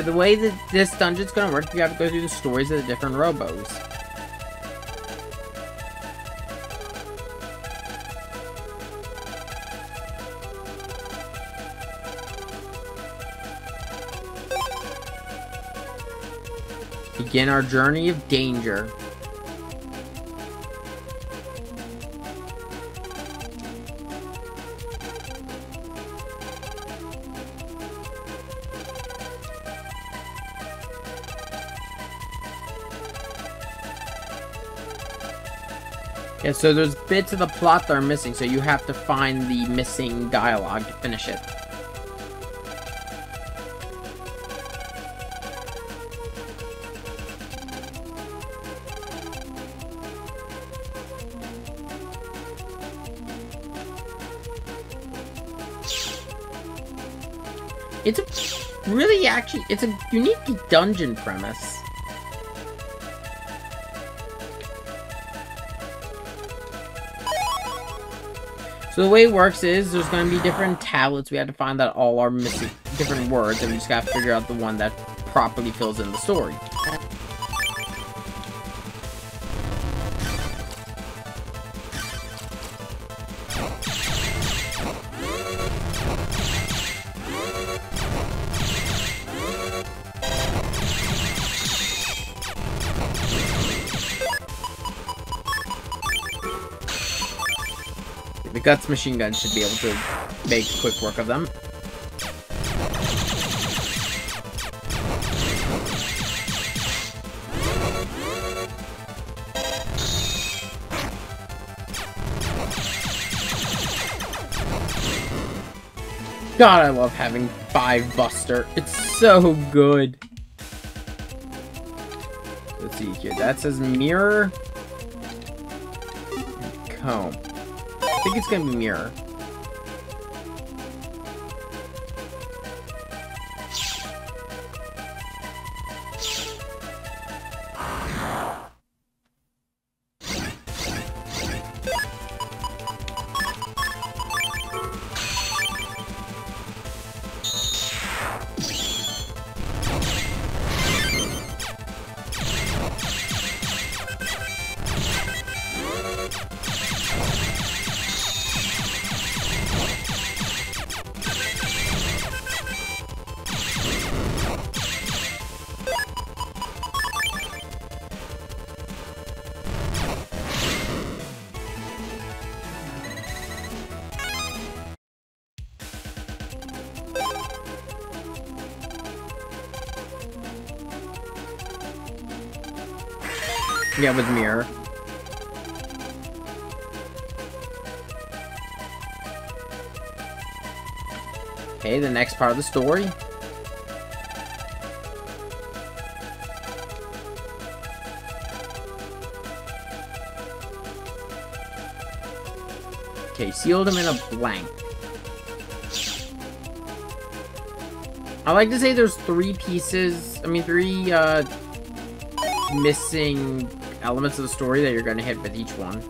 So the way that this dungeon's gonna work, you have to go through the stories of the different robos. Begin our journey of danger. So there's bits of the plot that are missing, so you have to find the missing dialogue to finish it. It's a really actually, it's a unique dungeon premise. So the way it works is there's going to be different tablets. We have to find that all are missing different words, and we just got to figure out the one that properly fills in the story. Guts machine gun should be able to make quick work of them. God, I love having five Buster. It's so good. Let's see here. That says mirror. Comb. I think it's gonna be mirror. With mirror. Okay, the next part of the story. Okay, sealed him in a blank. I like to say there's three pieces, I mean three, uh, missing elements of the story that you're going to hit with each one.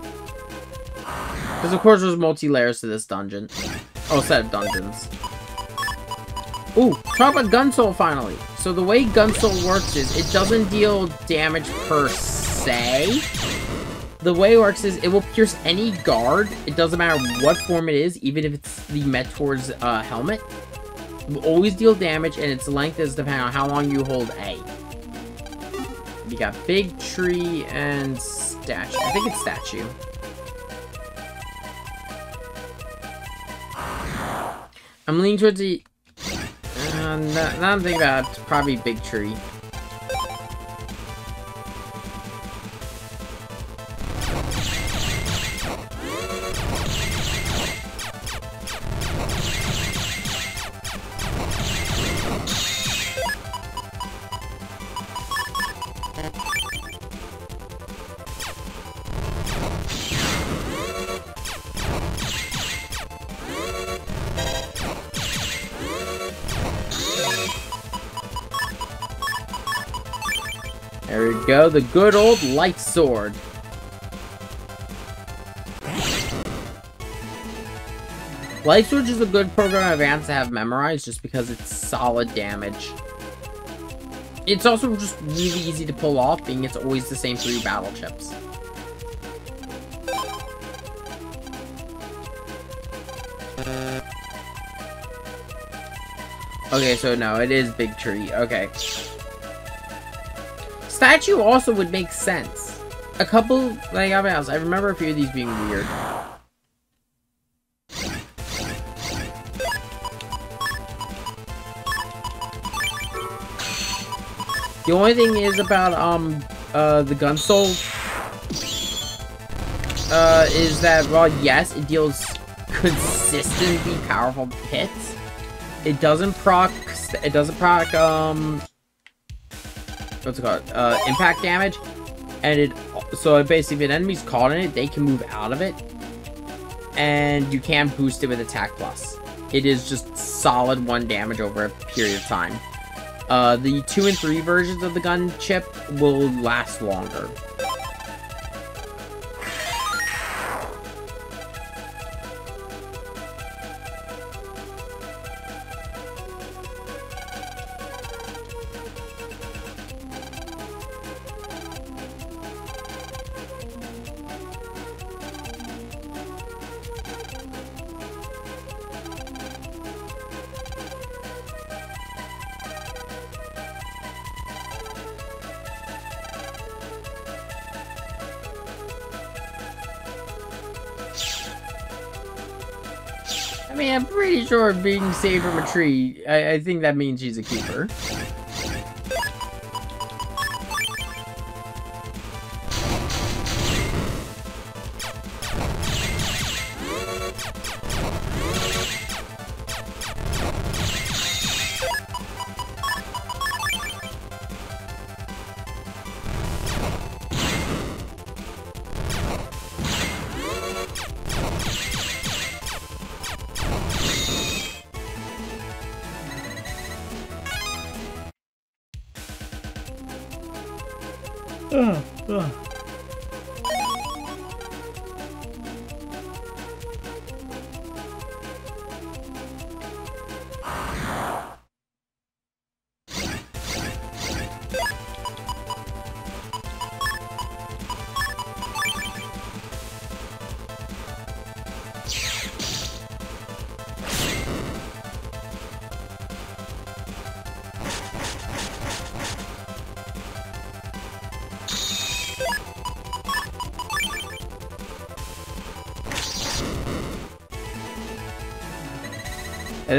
Because of course there's multi-layers to this dungeon. Oh, set of dungeons. Ooh, talk about Gunsoul finally. So the way Gunsoul works is it doesn't deal damage per se. The way it works is it will pierce any guard. It doesn't matter what form it is, even if it's the Mettaur's uh, helmet. It will always deal damage, and its length is depending on how long you hold A. Got Big Tree and Statue. I think it's Statue. I'm leaning towards the... Uh, now I'm thinking about it, probably Big Tree. The good old light sword. Light Sword is a good program advance to have memorized just because it's solid damage. it's also just really easy to pull off, being it's always the same three battle chips. Okay, so no, it is Big Tree. Okay. Statue also would make sense. A couple, like, I, remember a few of these being weird. The only thing is about, um, uh, the gun soul, uh, is that, well, yes, it deals consistently powerful hits. It doesn't proc, it doesn't proc, um, what's it called, uh, impact damage, and it, so it basically, if an enemy's caught in it, they can move out of it, and you can boost it with attack plus. It is just solid one damage over a period of time. Uh, the 2 and 3 versions of the gun chip will last longer. Being saved from a tree, I, I think that means she's a keeper.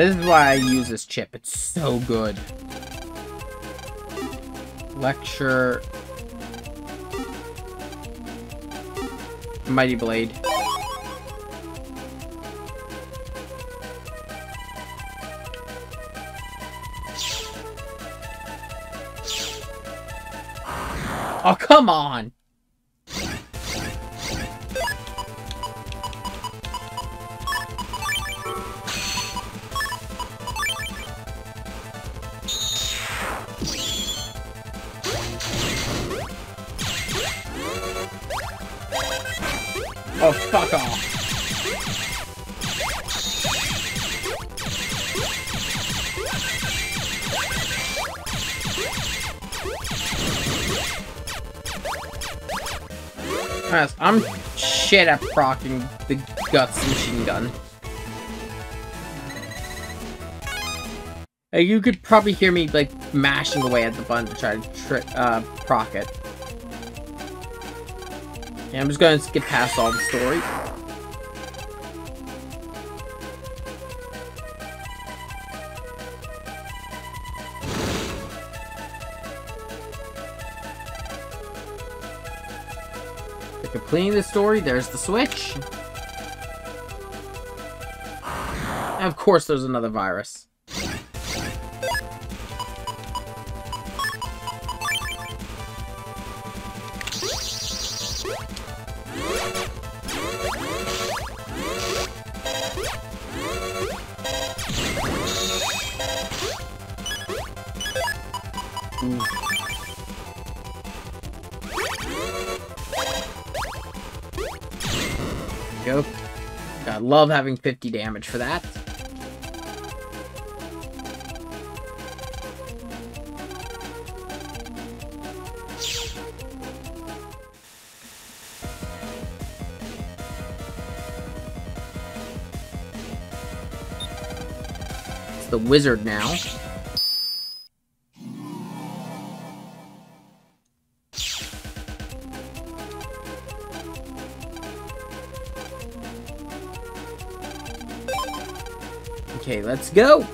This is why I use this chip. It's so good. Lecture. Mighty Blade. Oh, come on! Shit at procking the guts machine gun. You could probably hear me, like, mashing away at the button to try to uh, proc it. I'm just gonna skip past all the story. Completing the story, there's the switch. And of course, there's another virus. Love having 50 damage for that. It's the wizard now. Let's go!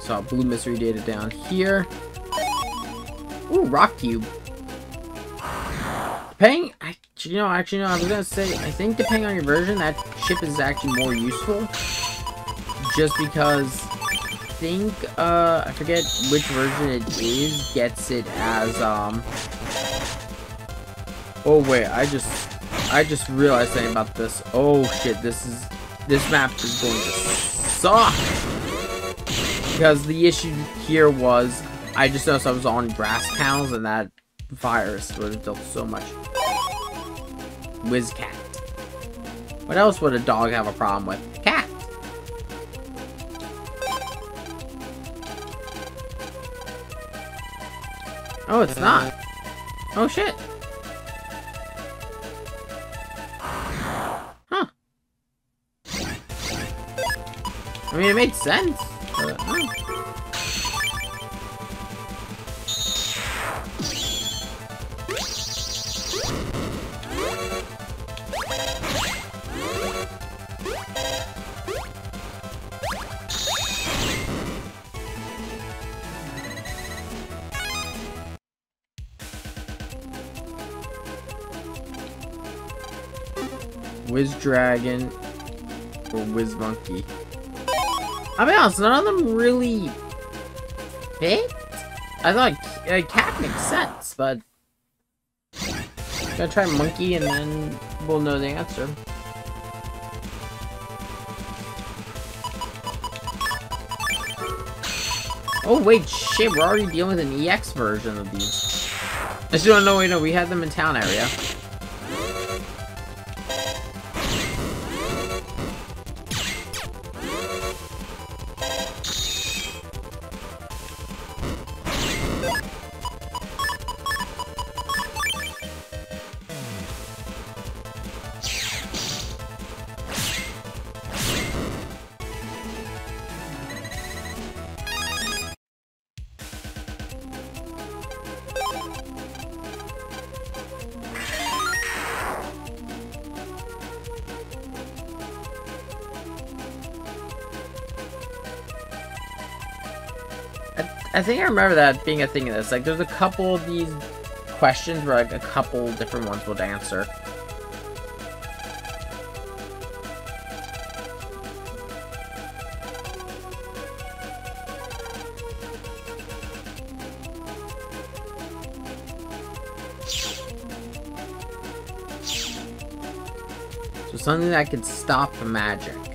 Saw blue mystery data down here. Ooh, rock cube. Depending, I, you know, actually, no, I was gonna say, I think depending on your version, that chip is actually more useful. Just because, I think, uh, I forget which version it is, gets it as, um... Oh, wait, I just, I just realized something about this. Oh, shit, this is, this map is going to suck! Because the issue here was, I just noticed I was on grass panels, and that virus would have dealt so much. Wizcat. What else would a dog have a problem with? Cat. Oh, it's not. Oh, shit. Huh. I mean, it made sense. Wiz Dragon or Wiz Monkey. I'll be honest, none of them really fit. I thought uh, cat makes sense, but I'm gonna try monkey and then we'll know the answer. Oh wait, shit, we're already dealing with an EX version of these. I still don't know, wait, no, we had them in town area. Think I remember that being a thing in this. Like, there's a couple of these questions where, like, a couple different ones would answer. So something that could stop the magic.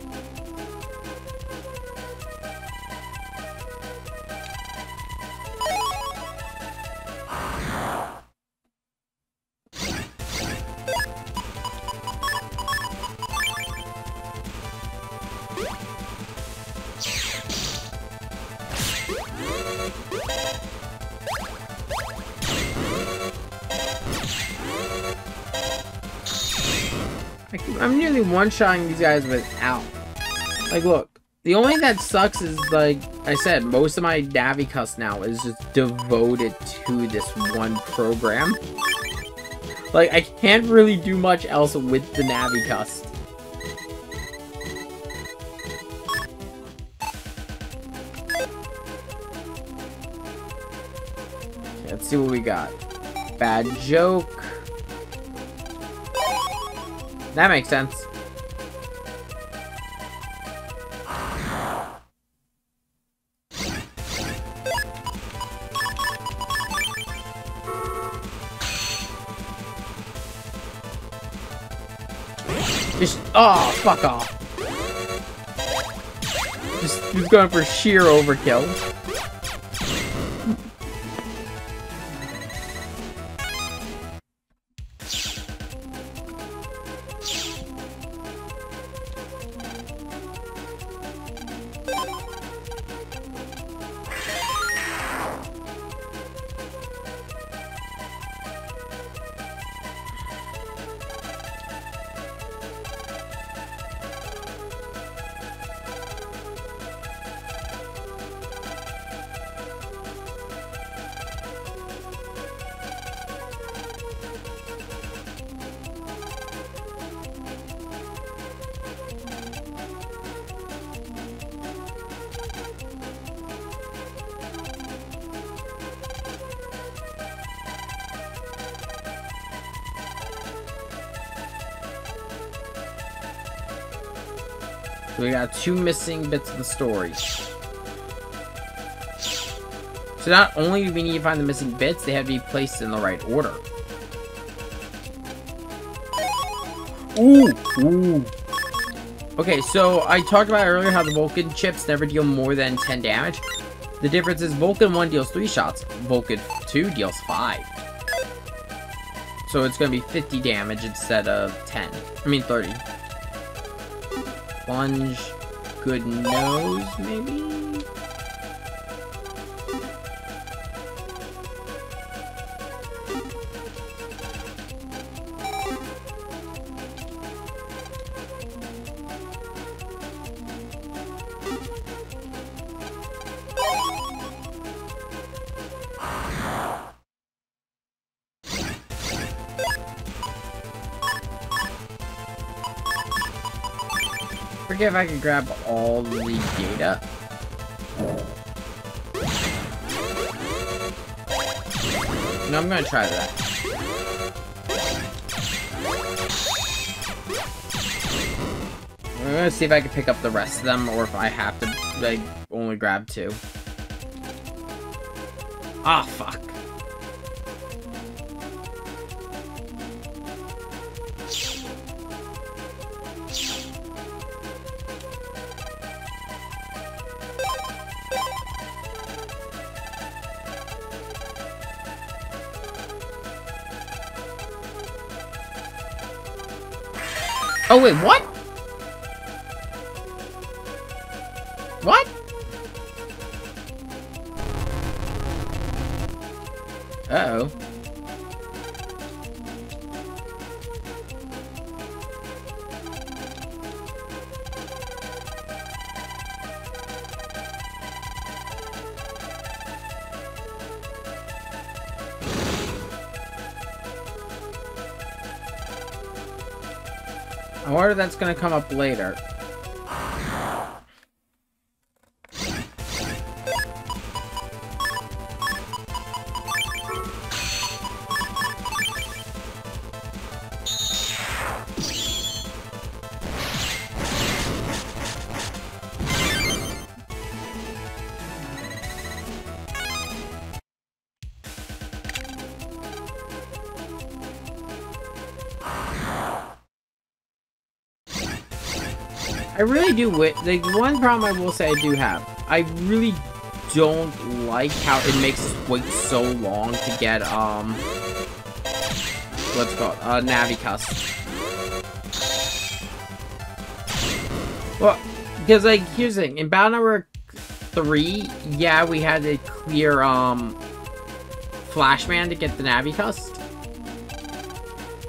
One-shotting these guys without. Like, look. The only thing that sucks is, like I said, most of my NaviCust now is just devoted to this one program. Like, I can't really do much else with the NaviCust. Okay, let's see what we got. Bad joke. That makes sense. Oh, fuck off. Just, he's going for sheer overkill. Two missing bits of the story. So not only do we need to find the missing bits, they have to be placed in the right order. Ooh! Ooh! Okay, so I talked about earlier how the Vulcan chips never deal more than 10 damage. The difference is Vulcan 1 deals 3 shots, Vulcan 2 deals 5. So it's going to be 50 damage instead of 10. I mean 30. Plunge, good nose, maybe? Forget if I can grab all the data. No, I'm gonna try that. I'm gonna see if I can pick up the rest of them, or if I have to, like, only grab two. Ah, fuck. Wait, what? I wonder that's gonna come up later. Do wit the one problem I will say I do have. I really don't like how it makes us wait so long to get um what's called uh NaviCust. Well, because like here's the thing in Battle Network three, yeah, we had to clear um Flashman to get the NaviCust.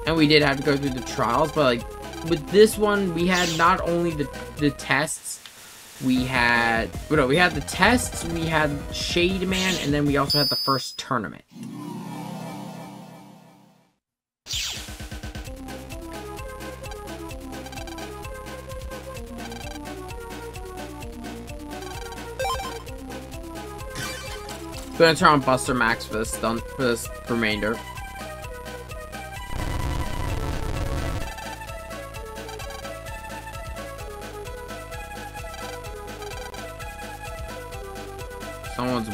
And we did have to go through the trials, but like with this one, we had not only the, the tests, we had, no, we had the tests, we had Shade Man, and then we also had the first tournament. Gonna turn on Buster Max for this, for this remainder.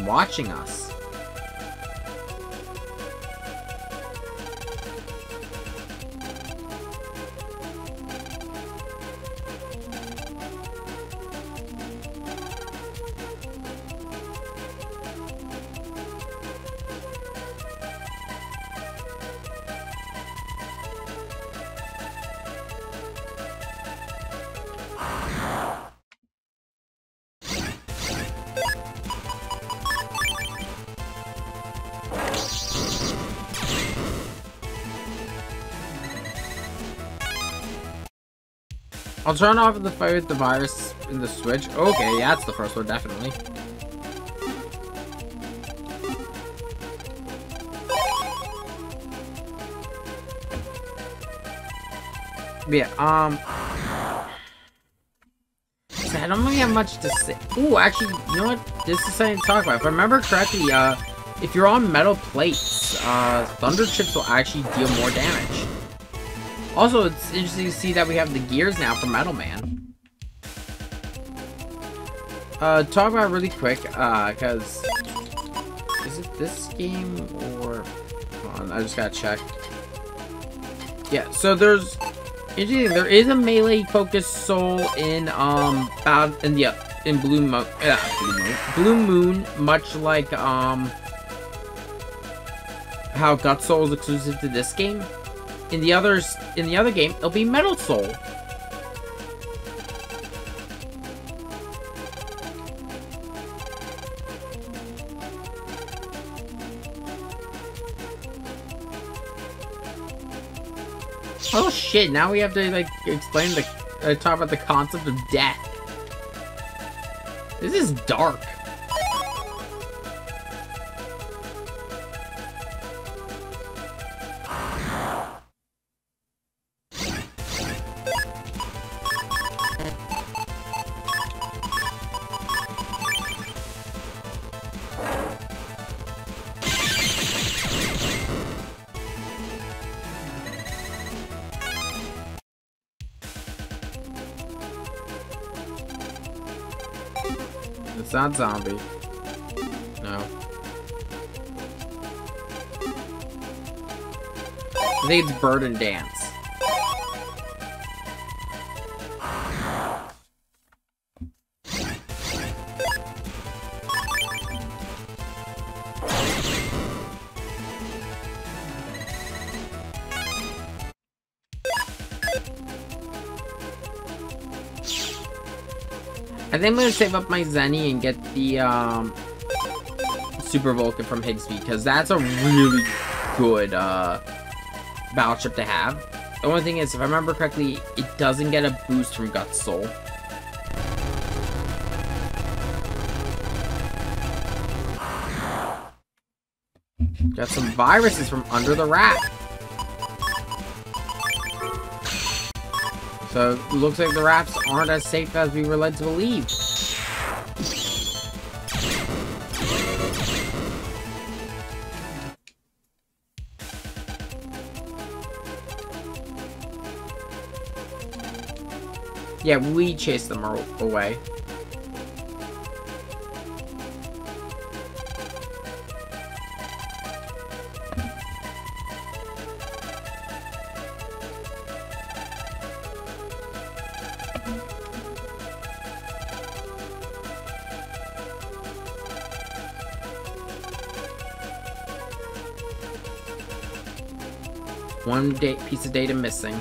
Watching us. I'll turn off the fight with the virus in the switch. Okay, yeah, that's the first one, definitely. Yeah, um... I don't really have much to say. Ooh, actually, you know what? This is something to talk about. If I remember correctly, uh, if you're on metal plates, uh, Thunder Chips will actually deal more damage. Also, it's interesting to see that we have the gears now for Metal Man. Uh, talk about really quick, uh, cause is it this game or? Hold on, I just gotta check. Yeah, so there's interesting. There is a melee focused soul in um about in the in Blue Moon, uh, Blue Moon, Blue Moon, much like um how Gut Soul is exclusive to this game. In the others, in the other game, it'll be Metal Soul. Oh shit, now we have to like explain the uh, talk about the concept of death. This is dark. Not zombie. No. I think it's bird and dance. Think I'm gonna save up my Zenny and get the um, Super Vulcan from Higsby because that's a really good uh, battle chip to have. The only thing is, if I remember correctly, it doesn't get a boost from Gut Soul. Got some viruses from under the rat. So, looks like the rats aren't as safe as we were led to believe. Yeah, we chased them away. One piece of data missing.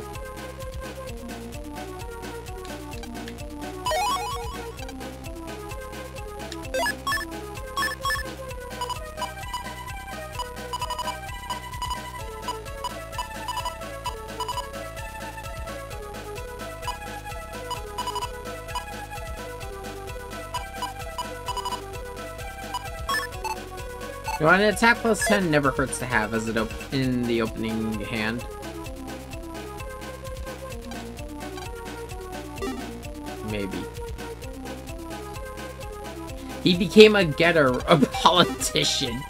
You know, an attack plus 10 never hurts to have as it in the opening hand. Maybe. He became a getter, a politician.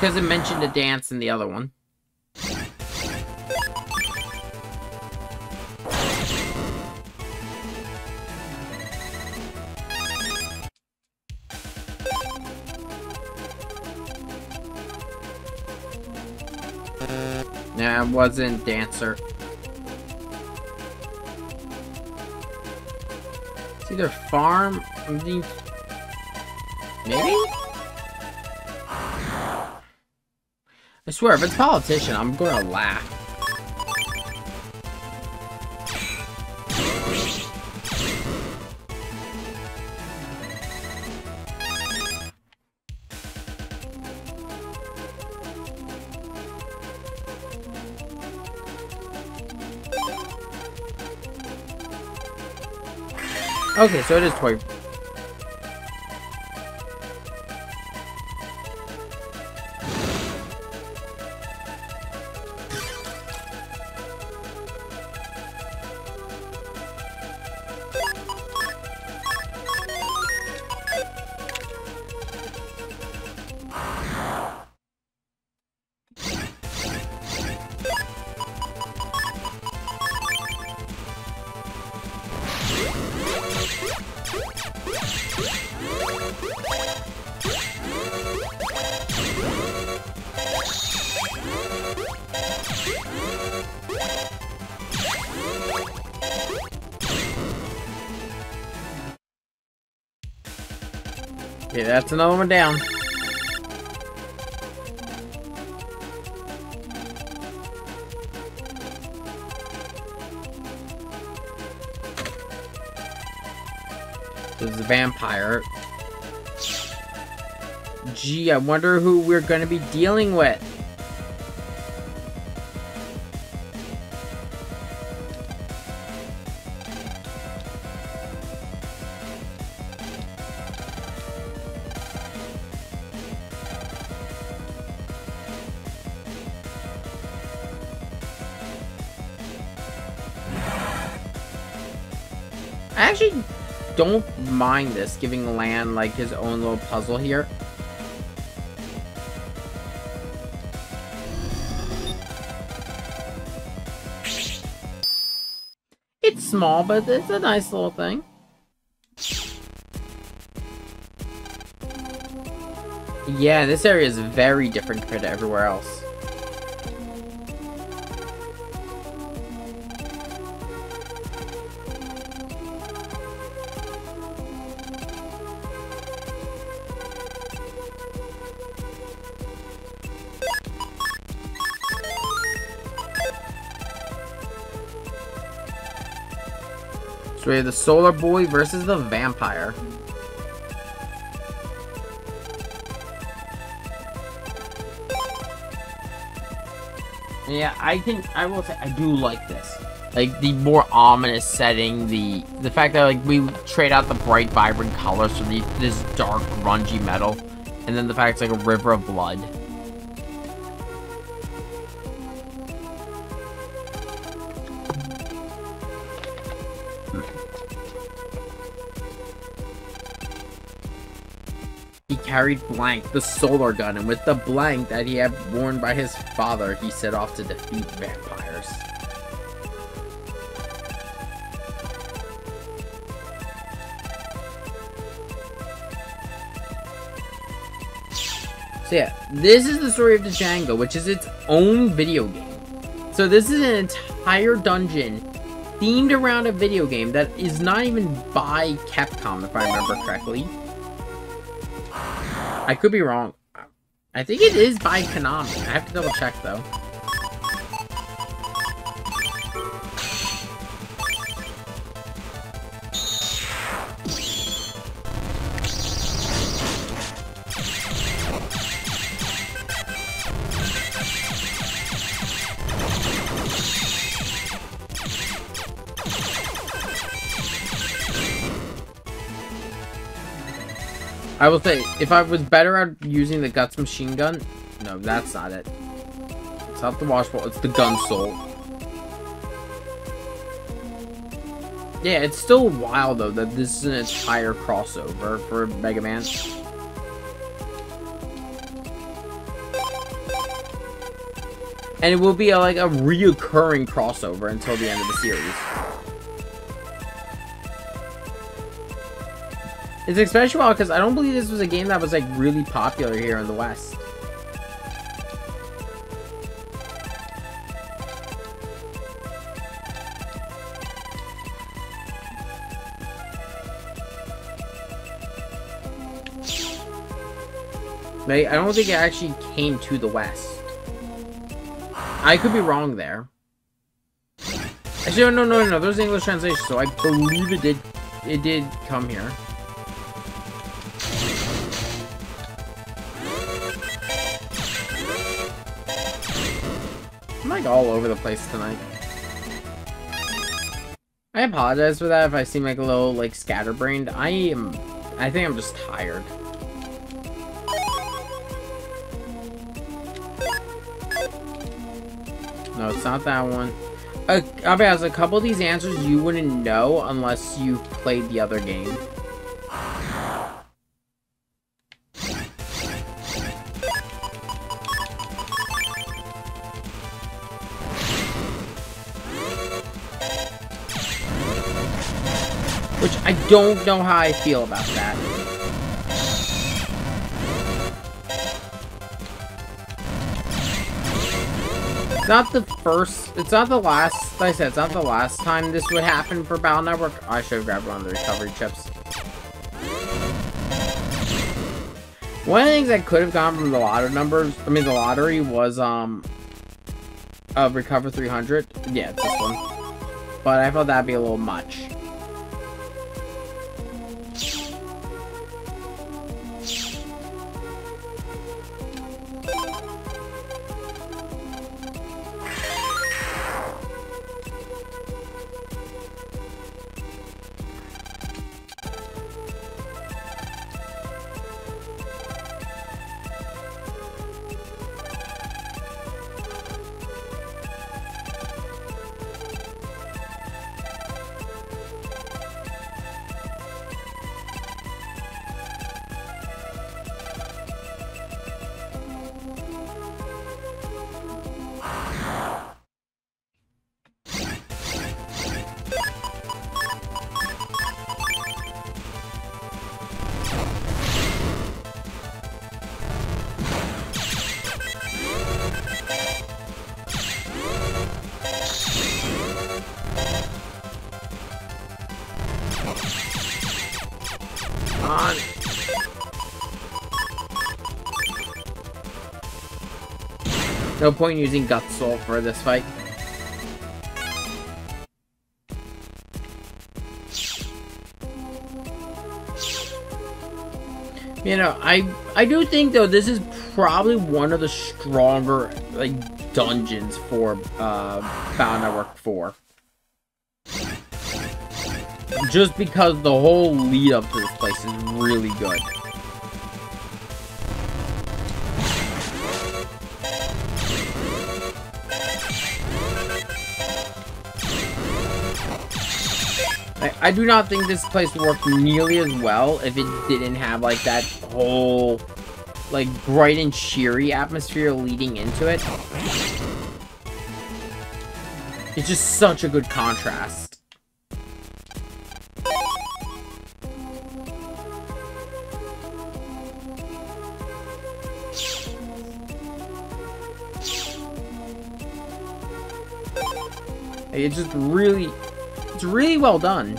Because it mentioned a dance in the other one. Nah, it wasn't Dancer. It's either Farm... Maybe? swear, if it's politician, I'm gonna laugh. Okay, so it is 20. That's another one down. This is a vampire. Gee, I wonder who we're going to be dealing with. Mind this, giving Lan like his own little puzzle here. It's small, but it's a nice little thing. Yeah, this area is very different compared to everywhere else. So we have the Solar Boy versus the Vampire. Yeah, I think I will say I do like this. Like the more ominous setting, the the fact that like we trade out the bright, vibrant colors for the this dark, grungy metal, and then the fact it's like a river of blood. Carried Blank, the solar gun, and with the blank that he had worn by his father, he set off to defeat vampires. So yeah, this is the story of the Django, which is its own video game. So this is an entire dungeon themed around a video game that is not even by Capcom, if I remember correctly. I could be wrong. I think it is by Konami. I have to double check though. I will say, if I was better at using the Guts machine gun... No, that's not it. It's not the washball, it's the gun soul. Yeah, it's still wild, though, that this is an entire crossover for Mega Man. And it will be a, like a reoccurring crossover until the end of the series. It's especially wild because I don't believe this was a game that was like really popular here in the West. Like, I don't think it actually came to the West. I could be wrong there. Actually, no, no, no, no. There's English translation, so I believe it did. It did come here. All over the place tonight. I apologize for that if I seem like a little like scatterbrained. I am. I think I'm just tired. No, it's not that one. Uh, I'll be honest, a couple of these answers you wouldn't know unless you played the other game. Don't know how I feel about that. It's not the first, it's not the last, like I said, it's not the last time this would happen for Battle Network. I should have grabbed one of the recovery chips. One of the things that could have gone from the lottery numbers, I mean the lottery, was um, uh, recover 300. Yeah, this one. But I thought that'd be a little much. No point using Gut Soul for this fight. You know, I I do think though this is probably one of the stronger like dungeons for uh, Battle Network 4 just because the whole lead up to this place is really good. I, do not think this place would work nearly as well if it didn't have like that whole like bright and cheery atmosphere leading into it. It's just such a good contrast. It's just really, it's really well done.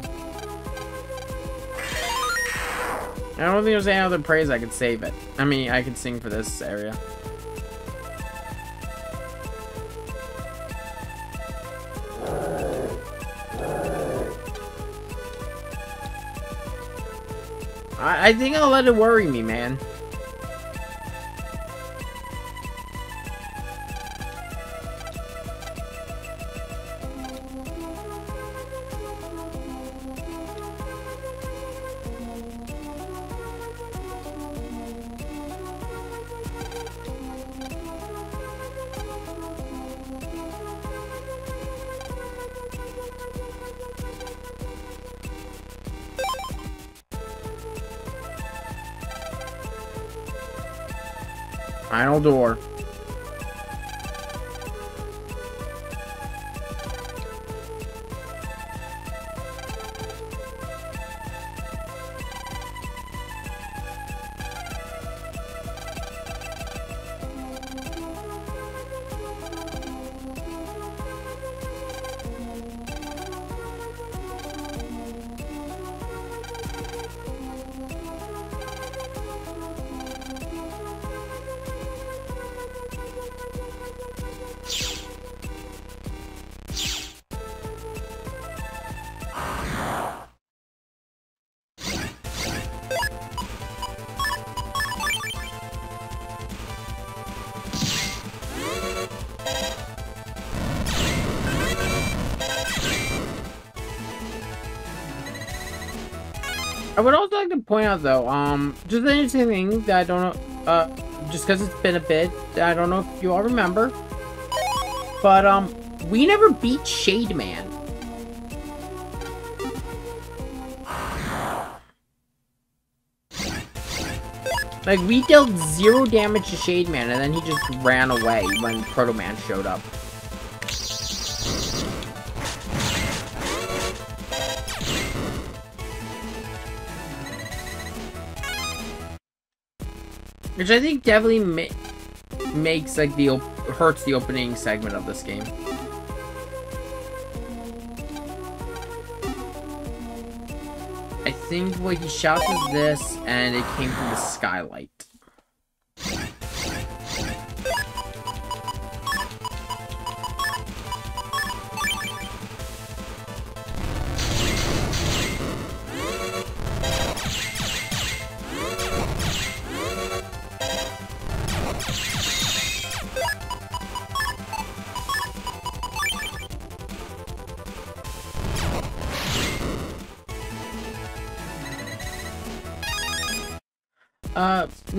I don't think there's any other praise I could save it. I mean, I could sing for this area. I, I think I'll let it worry me, man. Final I would also like to point out though, um, just an interesting thing that I don't know, uh, just because it's been a bit, I don't know if you all remember, but, um, we never beat Shade Man. Like, we dealt zero damage to Shade Man, and then he just ran away when Proto Man showed up. Which I think definitely ma makes, like, the hurts the opening segment of this game. I think what he shouts is this, and it came from the skylight.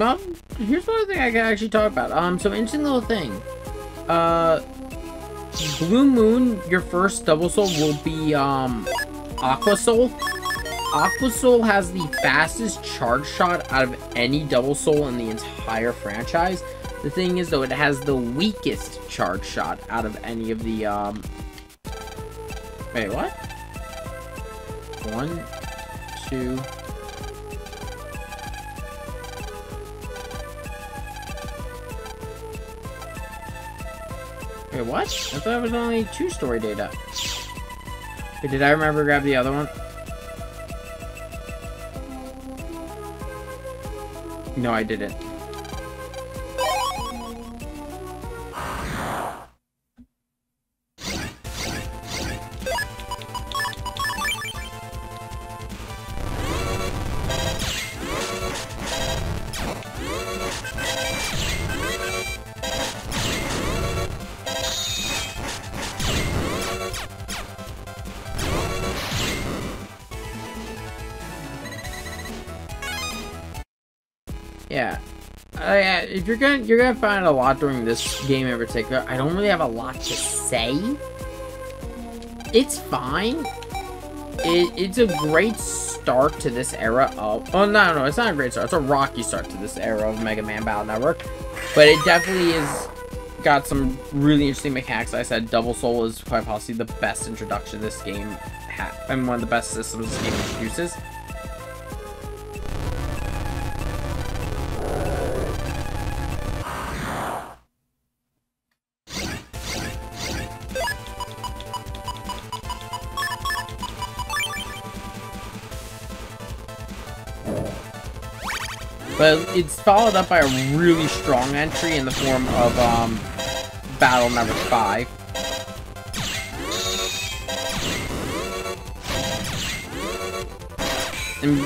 Uh, no, here's one thing I can actually talk about. Um, so interesting little thing. Uh, Blue Moon, your first double soul will be, um, Aqua Soul. Aqua Soul has the fastest charge shot out of any double soul in the entire franchise. The thing is, though, it has the weakest charge shot out of any of the, um... Wait, what? One, two... Wait, what? I thought it was only two story data. Wait, did I remember to grab the other one? No, I didn't. You're gonna you're gonna find a lot during this game in particular. I don't really have a lot to say. It's fine. It, it's a great start to this era of. Oh no, no, it's not a great start. It's a rocky start to this era of Mega Man Battle Network, but it definitely is got some really interesting mechanics. Like I said Double Soul is quite possibly the best introduction this game and one of the best systems this game introduces. But it's followed up by a really strong entry in the form of um, Battle Network 5. And,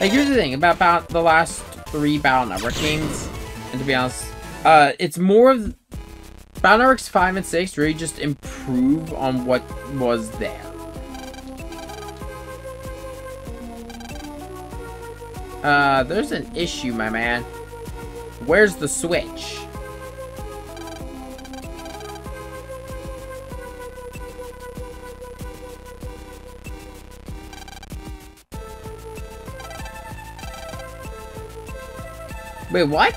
like, here's the thing about, about the last three Battle Network games, and to be honest, uh, it's more of... Battle Networks 5 and 6 really just improve on what was there. Uh, there's an issue, my man. Where's the switch? Wait, what?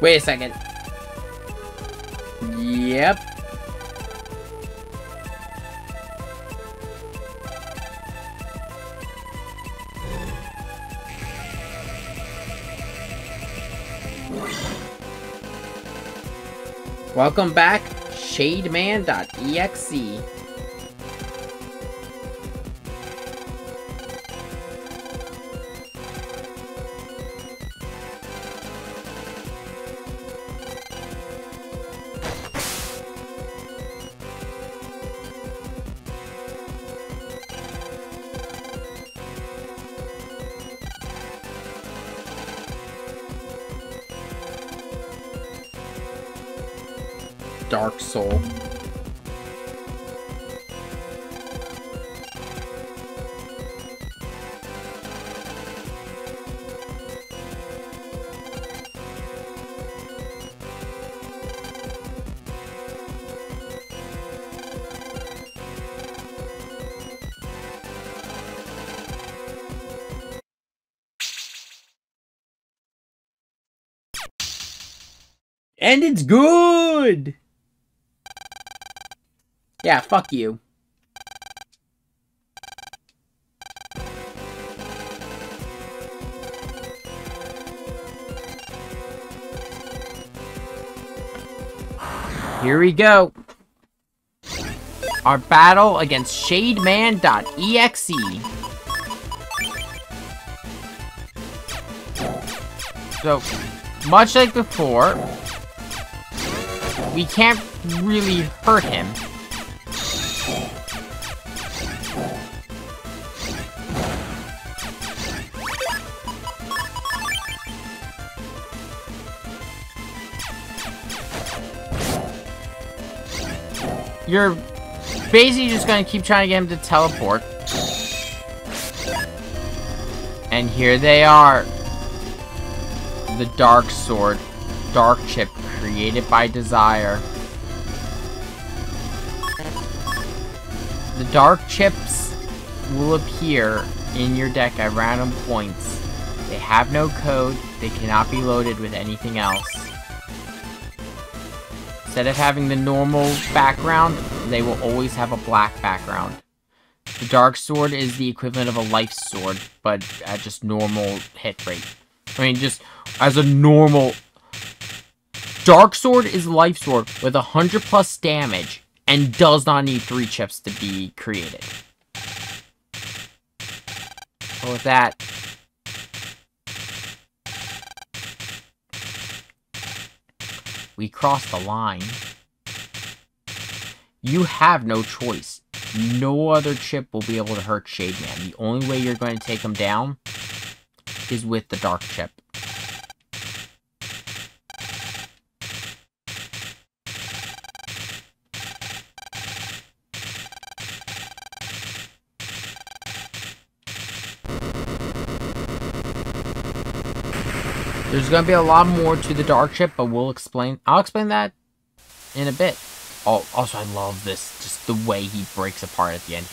Wait a second. Yep. Welcome back, Shademan.exe. Soul. And it's good! Yeah, fuck you. Here we go. Our battle against Shademan.exe. So, much like before, we can't really hurt him. You're basically just gonna keep trying to get him to teleport. And here they are. the Dark Sword, Dark Chip, created by Desire. The Dark Chips will appear in your deck at random points. They have no code, they cannot be loaded with anything else. Instead of having the normal background, they will always have a black background. The Dark Sword is the equivalent of a Life Sword, but at just normal hit rate. I mean, just as a normal... Dark Sword is Life Sword with 100 plus damage and does not need 3 chips to be created. So with that, we cross the line. You have no choice. No other chip will be able to hurt Shade Man. The only way you're going to take him down is with the Dark Chip. There's going to be a lot more to the Dark Chip, but we'll explain... I'll explain that in a bit. Oh, also, I love this. Just the way he breaks apart at the end.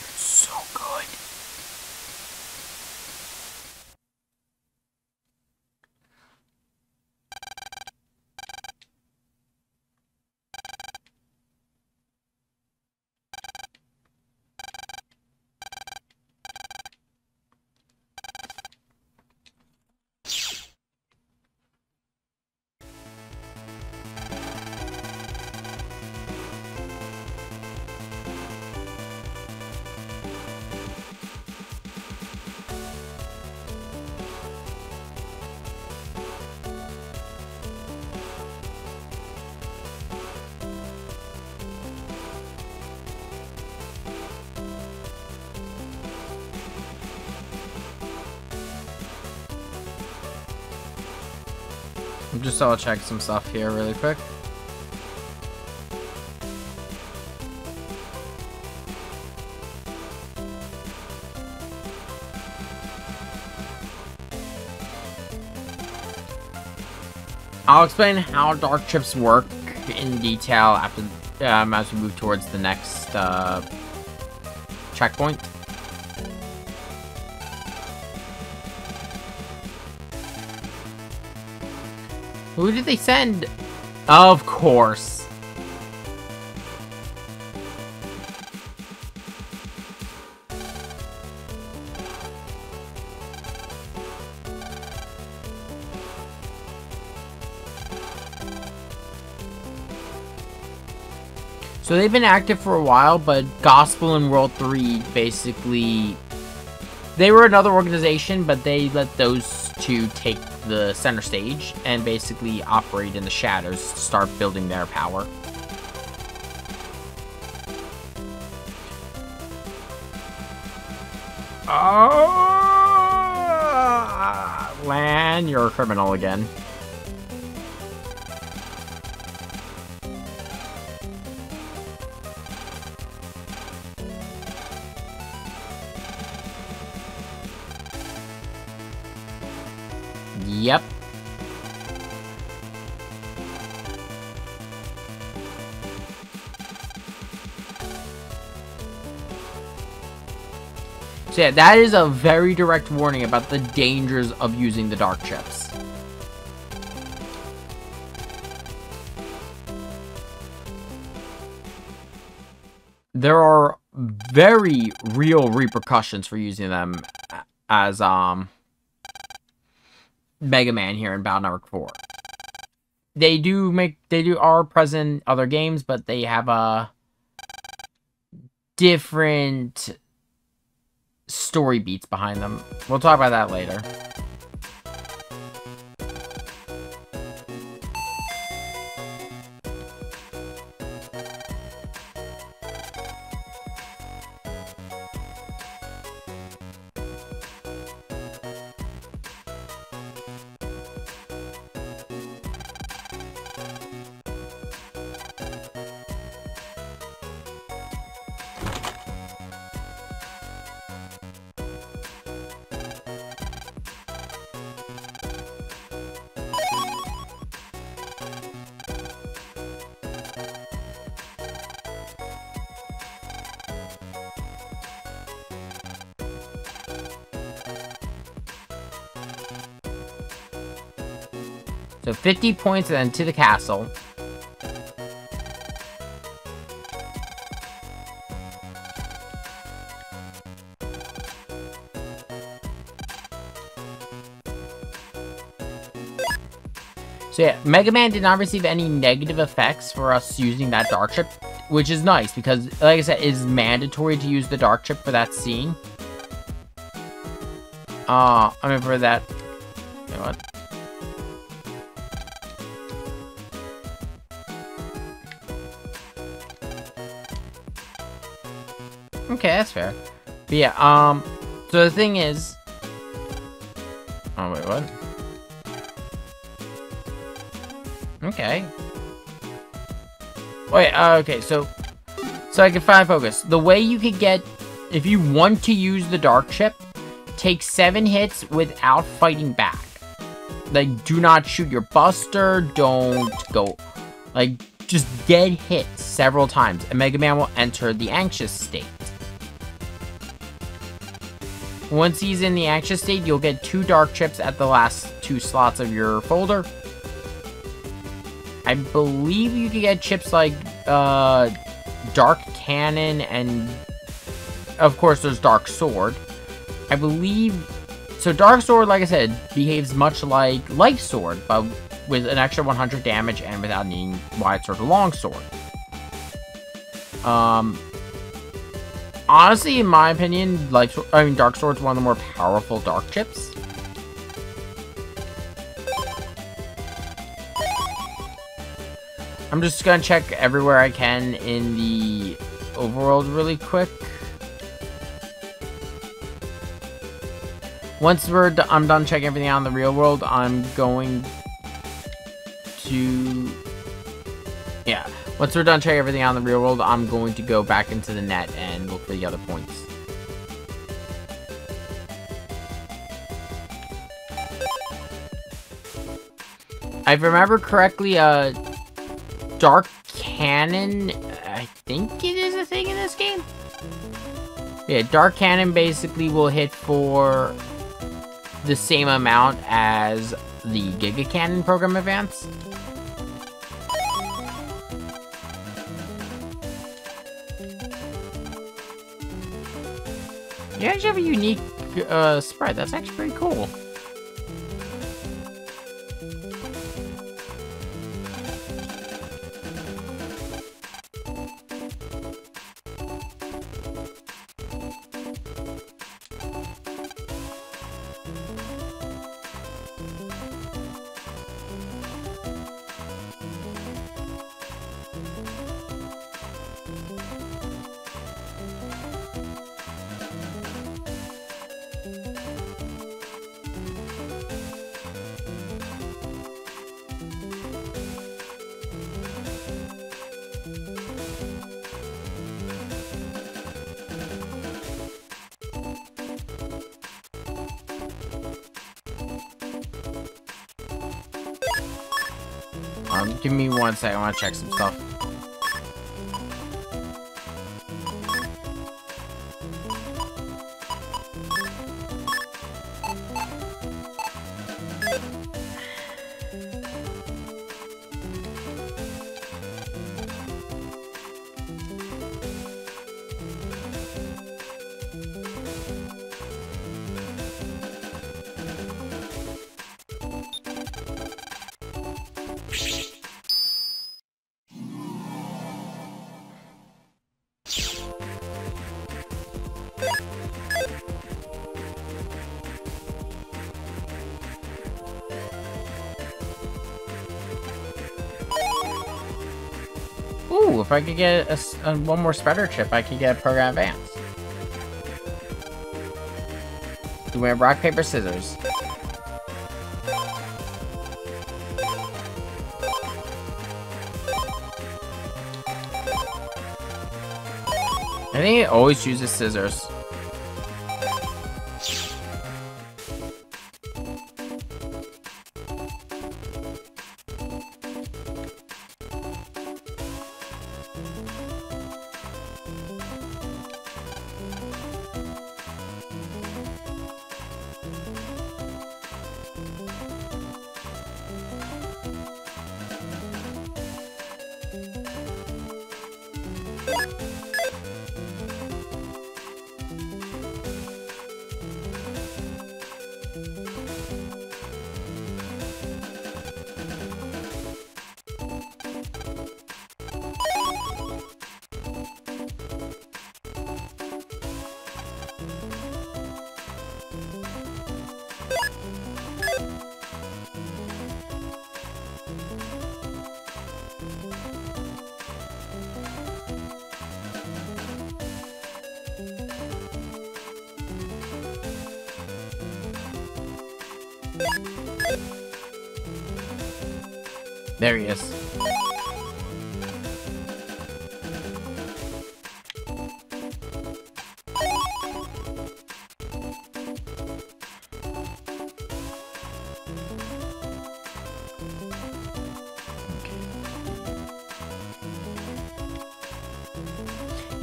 I'll check some stuff here really quick. I'll explain how dark chips work in detail after um, as we move towards the next uh, checkpoint. Who did they send? Of course. So they've been active for a while, but Gospel and World 3 basically... They were another organization, but they let those two take the center stage and basically operate in the shadows to start building their power. Ah, oh, Lan, you're a criminal again. Yeah, that is a very direct warning about the dangers of using the dark chips. There are very real repercussions for using them as, um, Mega Man here in Battle Network 4. They do make they do are present other games, but they have a different story beats behind them. We'll talk about that later. 50 points then to the castle. So yeah, Mega Man did not receive any negative effects for us using that dark chip, which is nice because, like I said, it is mandatory to use the dark chip for that scene. Uh, I mean for that. That's fair. But yeah, um, so the thing is... Oh, wait, what? Okay. Wait, uh, okay, so... So I can find focus. The way you could get... If you want to use the dark chip, take seven hits without fighting back. Like, do not shoot your buster, don't go... Like, just get hit several times, and Mega Man will enter the anxious state. Once he's in the anxious state, you'll get two dark chips at the last two slots of your folder. I believe you can get chips like uh, Dark Cannon and, of course, there's Dark Sword. I believe, so Dark Sword, like I said, behaves much like Life Sword, but with an extra 100 damage and without needing Wide Sword or Long Sword. Um, honestly, in my opinion, like I mean, Dark Sword's one of the more powerful Dark Chips. I'm just gonna check everywhere I can in the overworld really quick. Once we're d I'm done checking everything out in the real world, I'm going to... Once we're done checking everything out in the real world, I'm going to go back into the net and look for the other points. I remember correctly, uh, Dark Cannon, I think it is a thing in this game? Yeah, Dark Cannon basically will hit for the same amount as the Giga Cannon program advance. You actually have a unique uh. That's actually pretty cool. One second. I want to check some stuff. If I could get a, a, one more spreader chip, I could get a program advance. Do we have rock, paper, scissors? I think it always chooses scissors.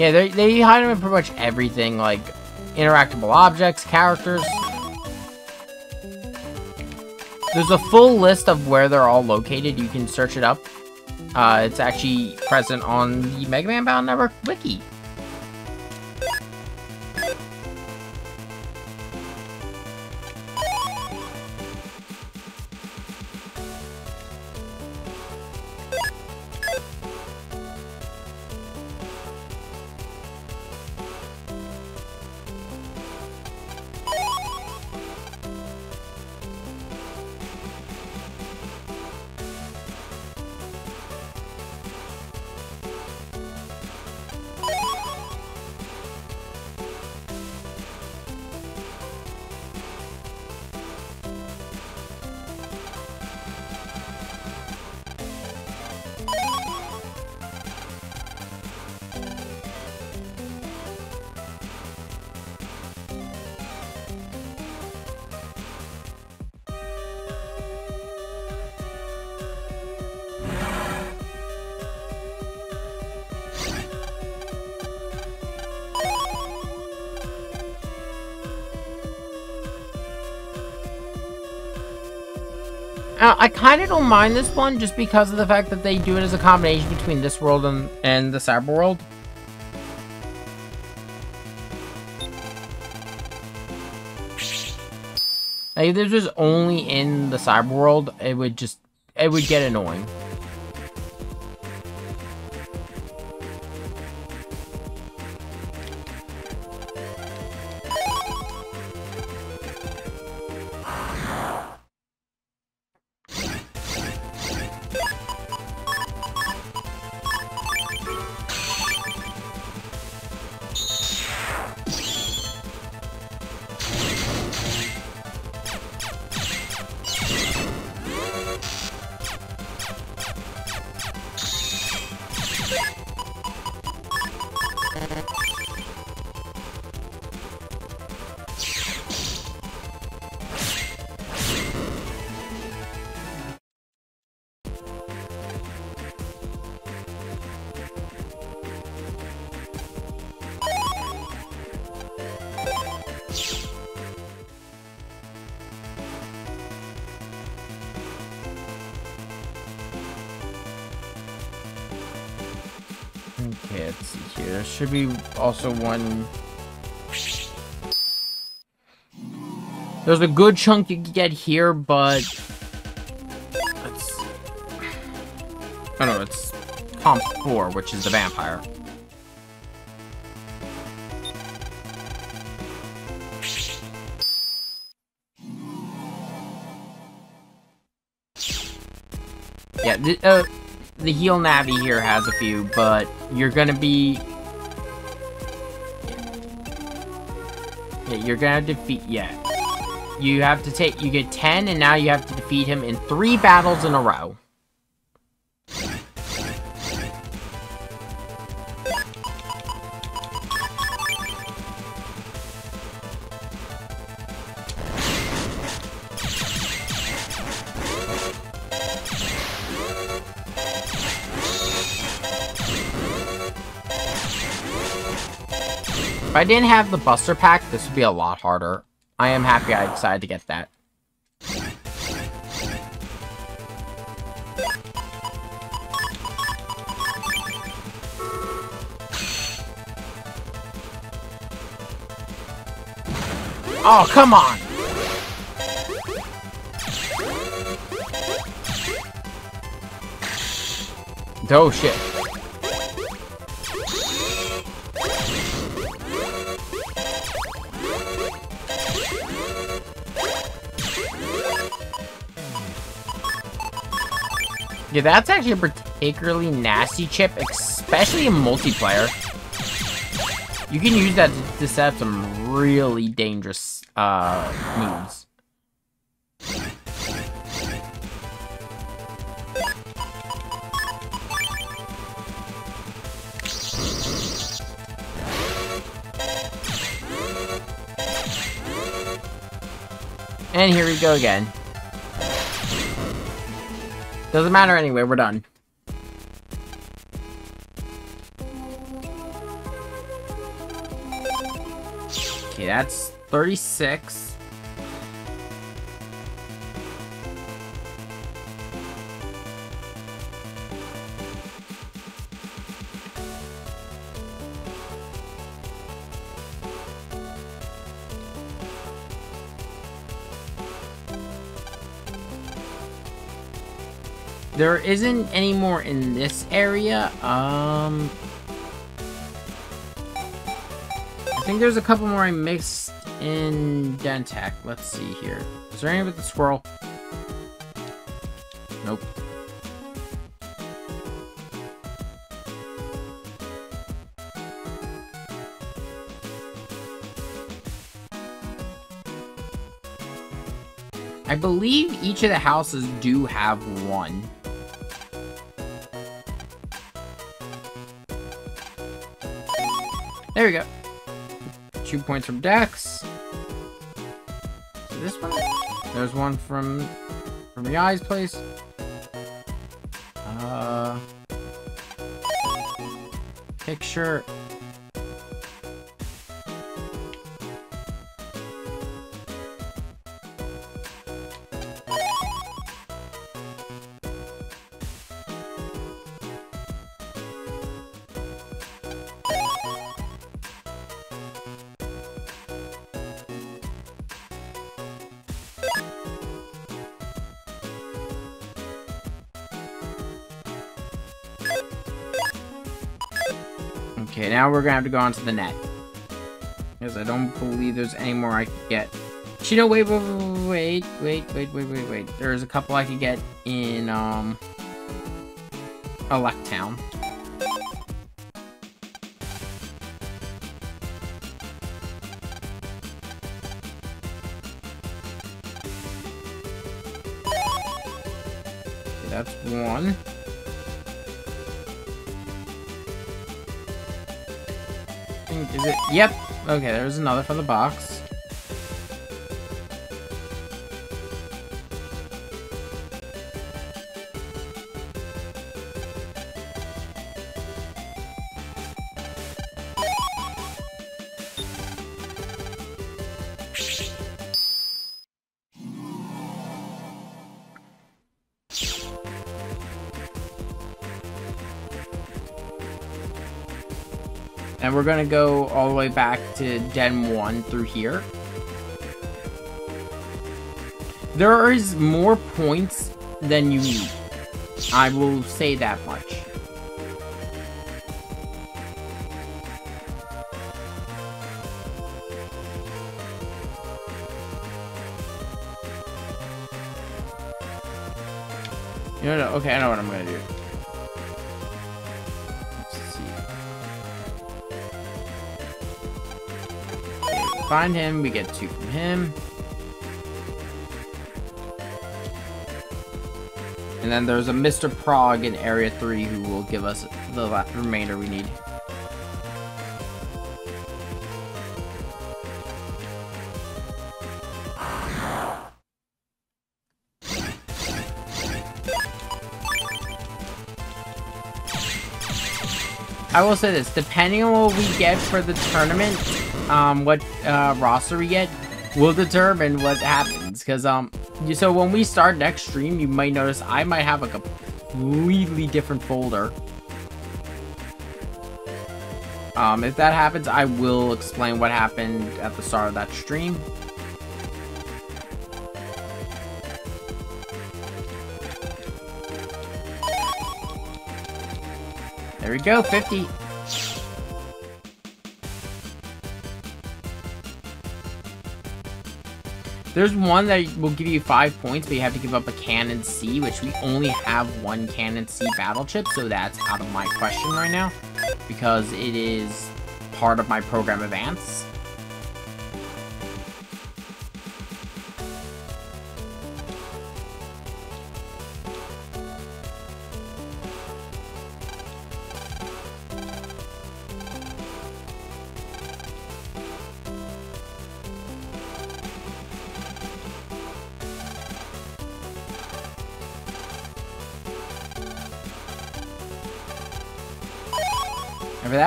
Yeah, they, hide them in pretty much everything, like interactable objects, characters. There's a full list of where they're all located. You can search it up. Uh, it's actually present on the Mega Man Battle Network wiki. I kind of don't mind this one just because of the fact that they do it as a combination between this world and, and the cyber world. Like, if this was only in the cyber world, it would just, it would get annoying. Be also one... There's a good chunk you can get here, but... Let's... Oh no, it's Comp 4, which is the vampire. Yeah, the, uh, the HeelNavi here has a few, but you're gonna be... Yeah, you're gonna defeat... Yeah. You have to take... You get 10, and now you have to defeat him in three battles in a row. I didn't have the Buster Pack, this would be a lot harder. I am happy I decided to get that. Oh, come on! Oh, shit. Yeah, that's actually a particularly nasty chip, especially in multiplayer. You can use that to set up some really dangerous uh, moves. And here we go again. Doesn't matter anyway, we're done. Okay, that's 36. There isn't any more in this area. Um, I think there's a couple more I mixed in Dentech. Let's see here. Is there any with the squirrel? Nope. I believe each of the houses do have one. There we go. Two points from Dex. This one? There's one from from Yai's place. Uh, picture. we're gonna have to go onto the net. Because I don't believe there's any more I could get. Actually, no, wait, wait, wait, wait, wait, wait, wait, There's a couple I could get in, um... Electown. That's one. Yep. Okay, there's another for the box. Gonna go all the way back to Den 1 through here. There is more points than you need. I will say that much. You know, okay, I know what I'm gonna do. Find him, we get two from him. And then there's a Mr. Prog in Area 3 who will give us the remainder we need. I will say this, depending on what we get for the tournament, um, what uh, roster we get, will determine what happens. Because, um, so when we start next stream, you might notice I might have a completely different folder. Um, if that happens, I will explain what happened at the start of that stream. There we go, 50. There's one that will give you five points, but you have to give up a Cannon C, which we only have one Cannon C battle chip, so that's out of my question right now, because it is part of my program advance.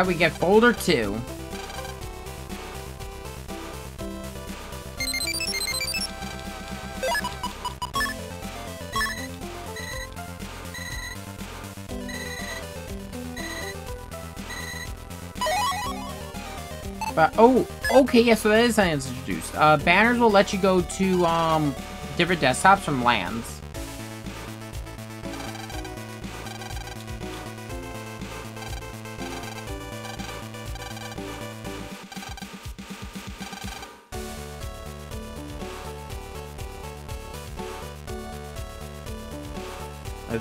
That, we get folder two. But, oh, okay, yeah, so that is introduced. Uh, banners will let you go to, um, different desktops from Lan's.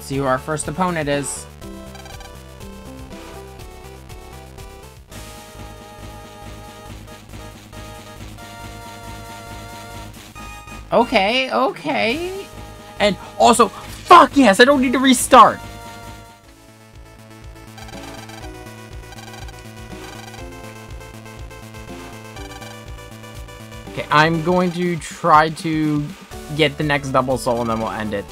See who our first opponent is. Okay, okay. And also, fuck yes, I don't need to restart. Okay, I'm going to try to get the next double soul and then we'll end it.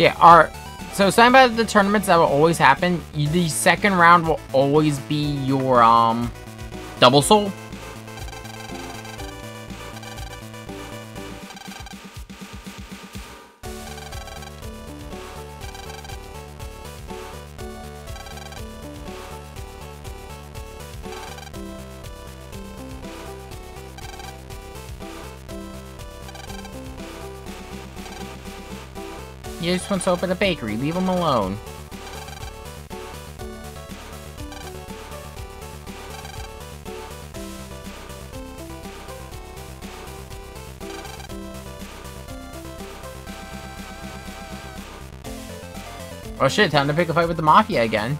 So yeah, our so something about the tournaments that will always happen. The second round will always be your um double soul. He just wants to open a bakery. Leave him alone. Oh shit, time to pick a fight with the Mafia again.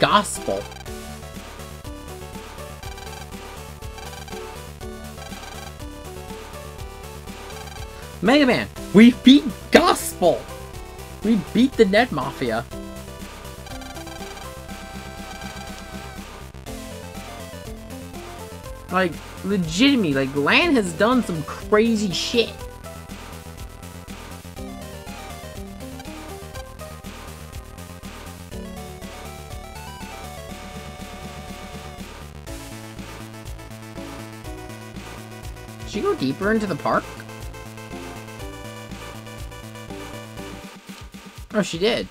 Gospel. Mega Man, we beat Gospel! We beat the Net Mafia. Like, legitimately, like, Lan has done some crazy shit. Deeper into the park? Oh, she did.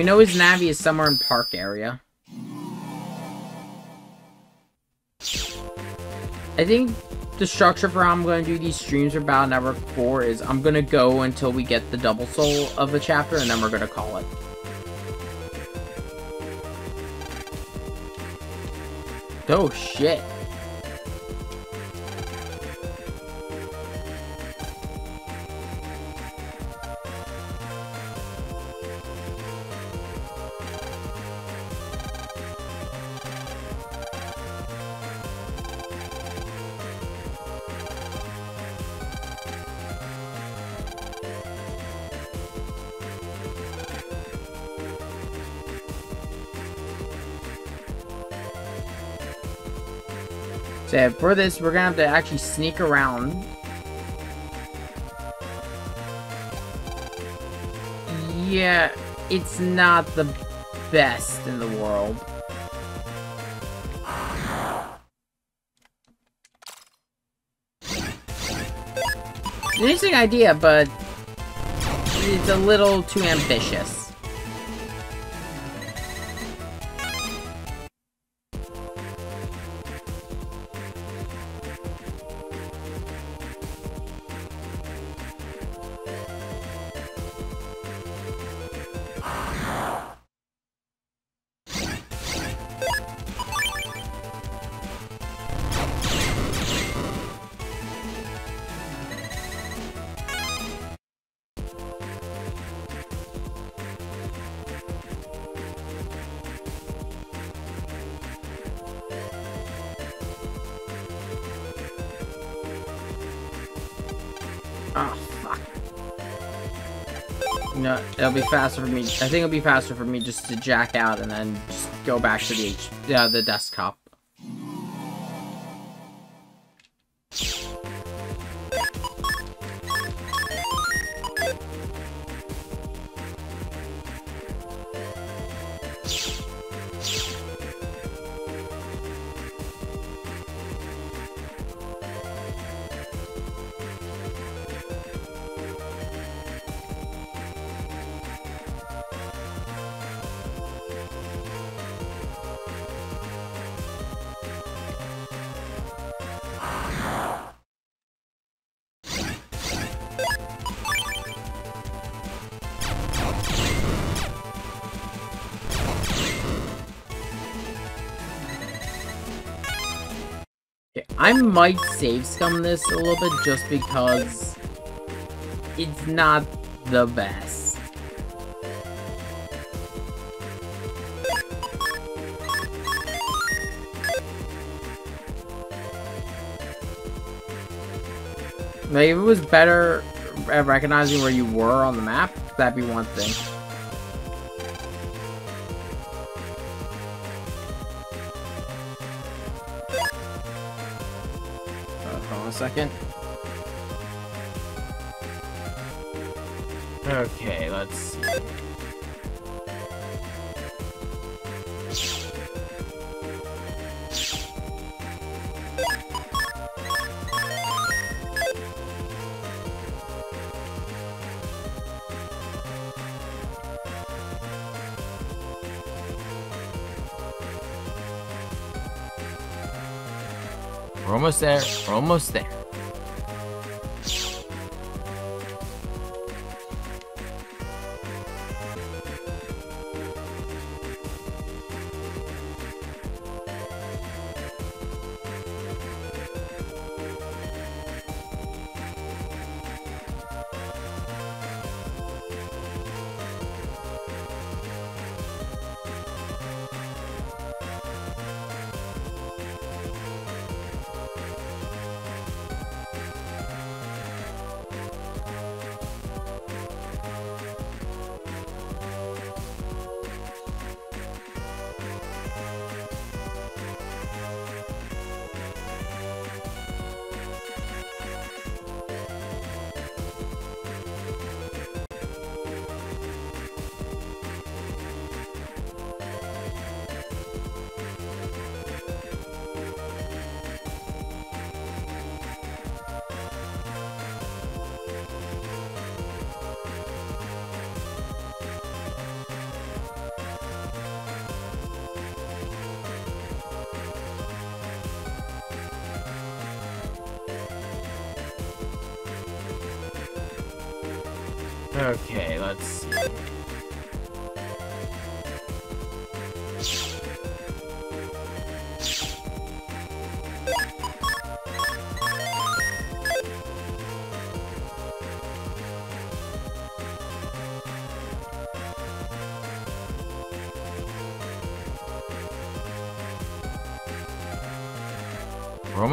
We know his Navi is somewhere in park area. I think the structure for how I'm going to do these streams for Battle Network 4 is I'm going to go until we get the double soul of the chapter and then we're going to call it. Oh shit. So for this, we're gonna have to actually sneak around. Yeah, it's not the best in the world. Interesting idea, but it's a little too ambitious. It'll be faster for me. I think it'll be faster for me just to jack out and then just go back to the H, yeah, the desktop. Might save scum this a little bit just because it's not the best. Maybe it was better at recognizing where you were on the map, that'd be one thing. Second. Okay, let's almost there. We're almost there.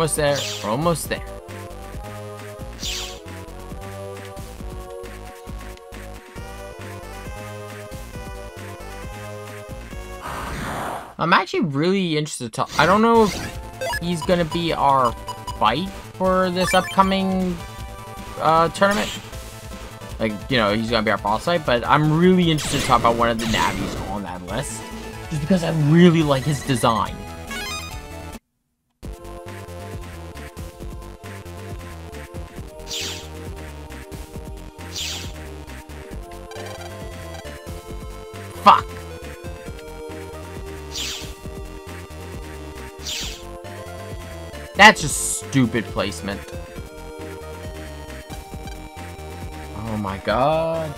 Almost there. We're almost there. I'm actually really interested to. I don't know if he's gonna be our fight for this upcoming uh, tournament. Like, you know, he's gonna be our boss fight, but I'm really interested to talk about one of the Navis on that list. Just because I really like his design. That's just stupid placement. Oh my god.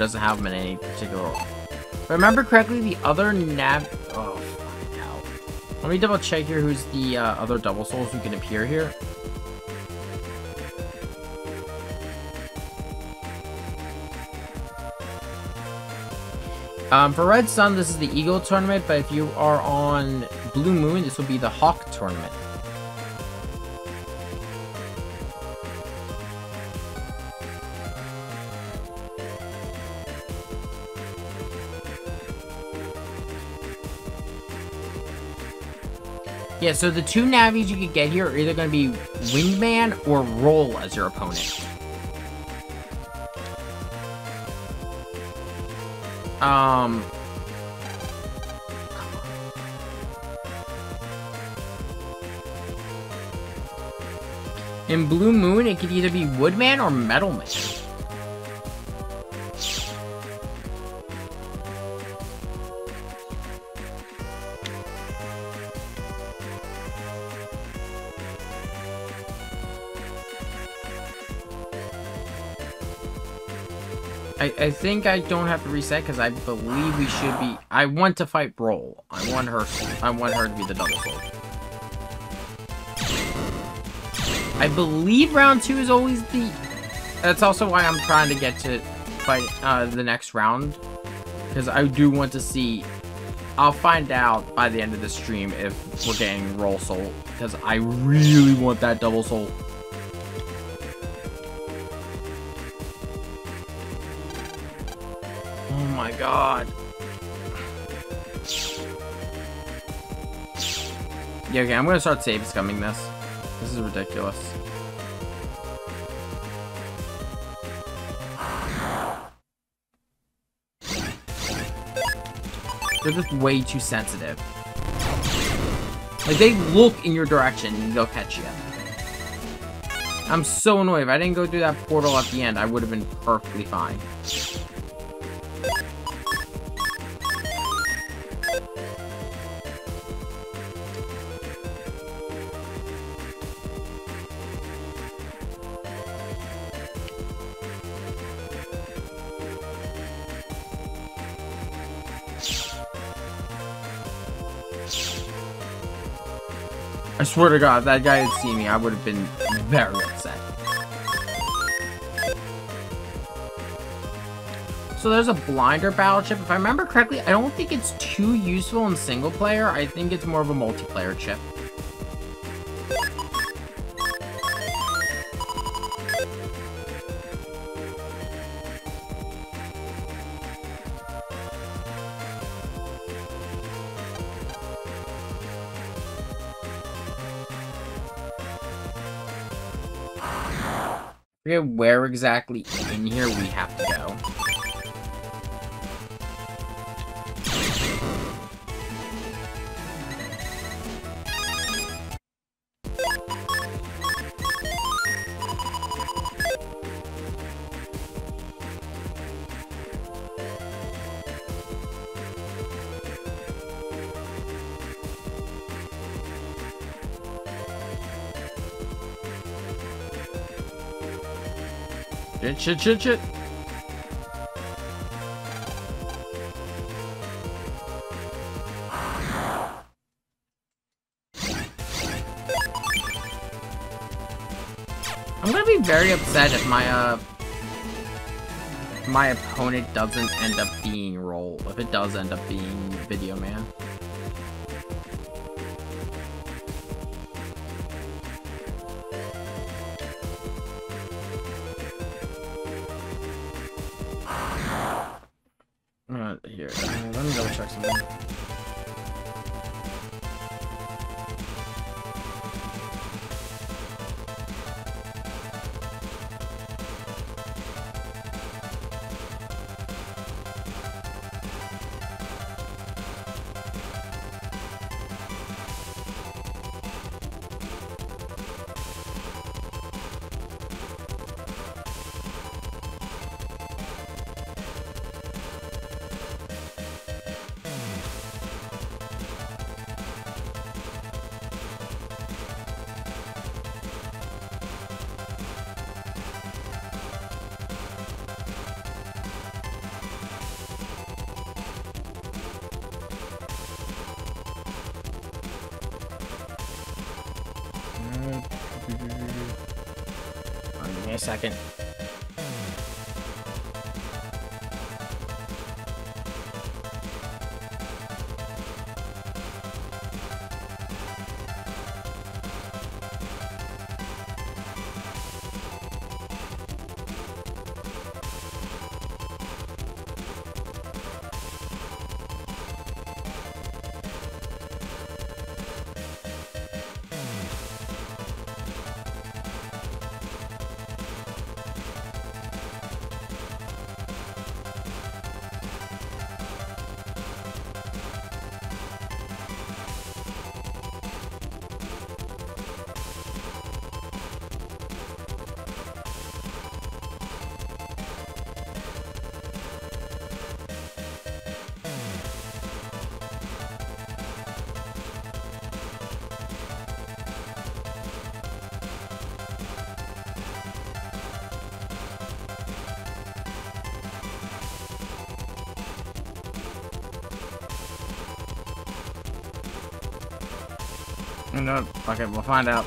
Doesn't have them in any particular. If I remember correctly, the other nav. Oh, fucking hell. Let me double check here who's the uh, other double souls who can appear here. Um, for Red Sun, this is the Eagle tournament, but if you are on Blue Moon, this will be the Hawk tournament. Yeah, so the two navis you could get here are either going to be Windman or Roll as your opponent. Um... In Blue Moon, it could either be Woodman or Metalman. I, think I don't have to reset because I believe we should be. I want to fight Roll. I want her. I want her to be the double soul. I believe round two is always the. That's also why I'm trying to get to fight uh, the next round because I do want to see. I'll find out by the end of the stream if we're getting Roll Soul because I really want that double soul. My god. Yeah, okay, I'm gonna start save scumming this. This is ridiculous. They're just way too sensitive. Like, they look in your direction and they'll catch you. I'm so annoyed. If I didn't go through that portal at the end, I would have been perfectly fine. I swear to God, if that guy had seen me, I would have been very upset. So there's a blinder battle chip. If I remember correctly, I don't think it's too useful in single player. I think it's more of a multiplayer chip. Forget where exactly in here we have to go. Shit, shit, shit, shit. I'm gonna be very upset if my, uh, my opponent doesn't end up being Roll, if it does end up being Video Man. No, okay, we'll find out.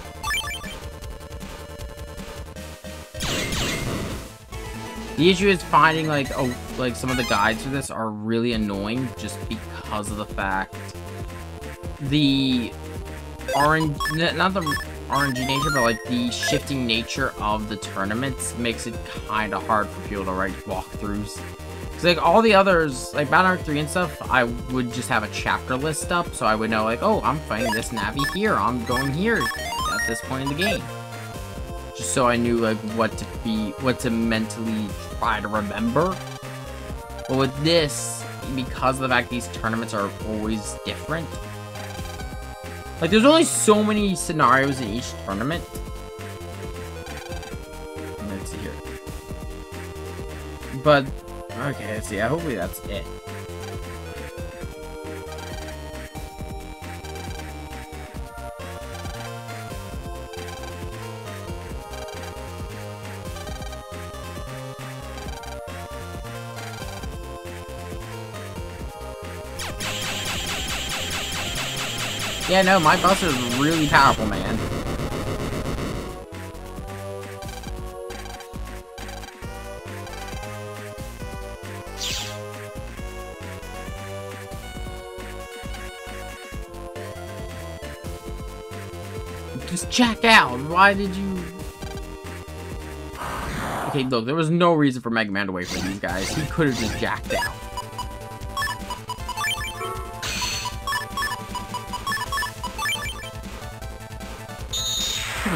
The issue is finding like oh like some of the guides for this are really annoying just because of the fact the orange not the RNG nature but like the shifting nature of the tournaments makes it kind of hard for people to write walkthroughs. Cause like all the others like Battle Arc 3 and stuff I would just have a chapter list up so I would know like oh I'm fighting this Navi here I'm going here at this point in the game just so I knew like what to be, what to mentally try to remember. But with this, because of the fact these tournaments are always different, like there's only so many scenarios in each tournament. Let's see here. But okay, let's see. Hopefully that's it. Yeah, no, my buster is really powerful, man. Why did you... Okay, look, there was no reason for Mega Man to wait for these guys. He could have just jacked out.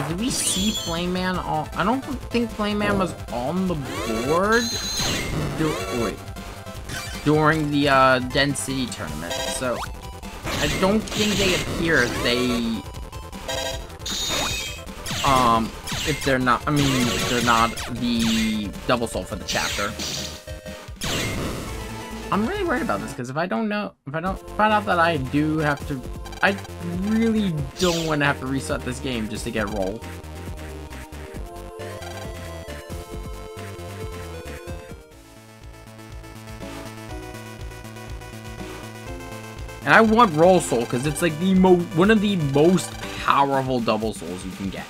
did we see Flame Man on... I don't think Flame Man was on the board du wait, during the uh, Den City tournament, so I don't think they appear if they... if they're not, I mean, if they're not the Double Soul for the chapter. I'm really worried about this, because if I don't know, if I don't find out that I do have to I really don't want to have to reset this game just to get roll. And I want Roll Soul because it's like the most one of the most powerful double souls you can get.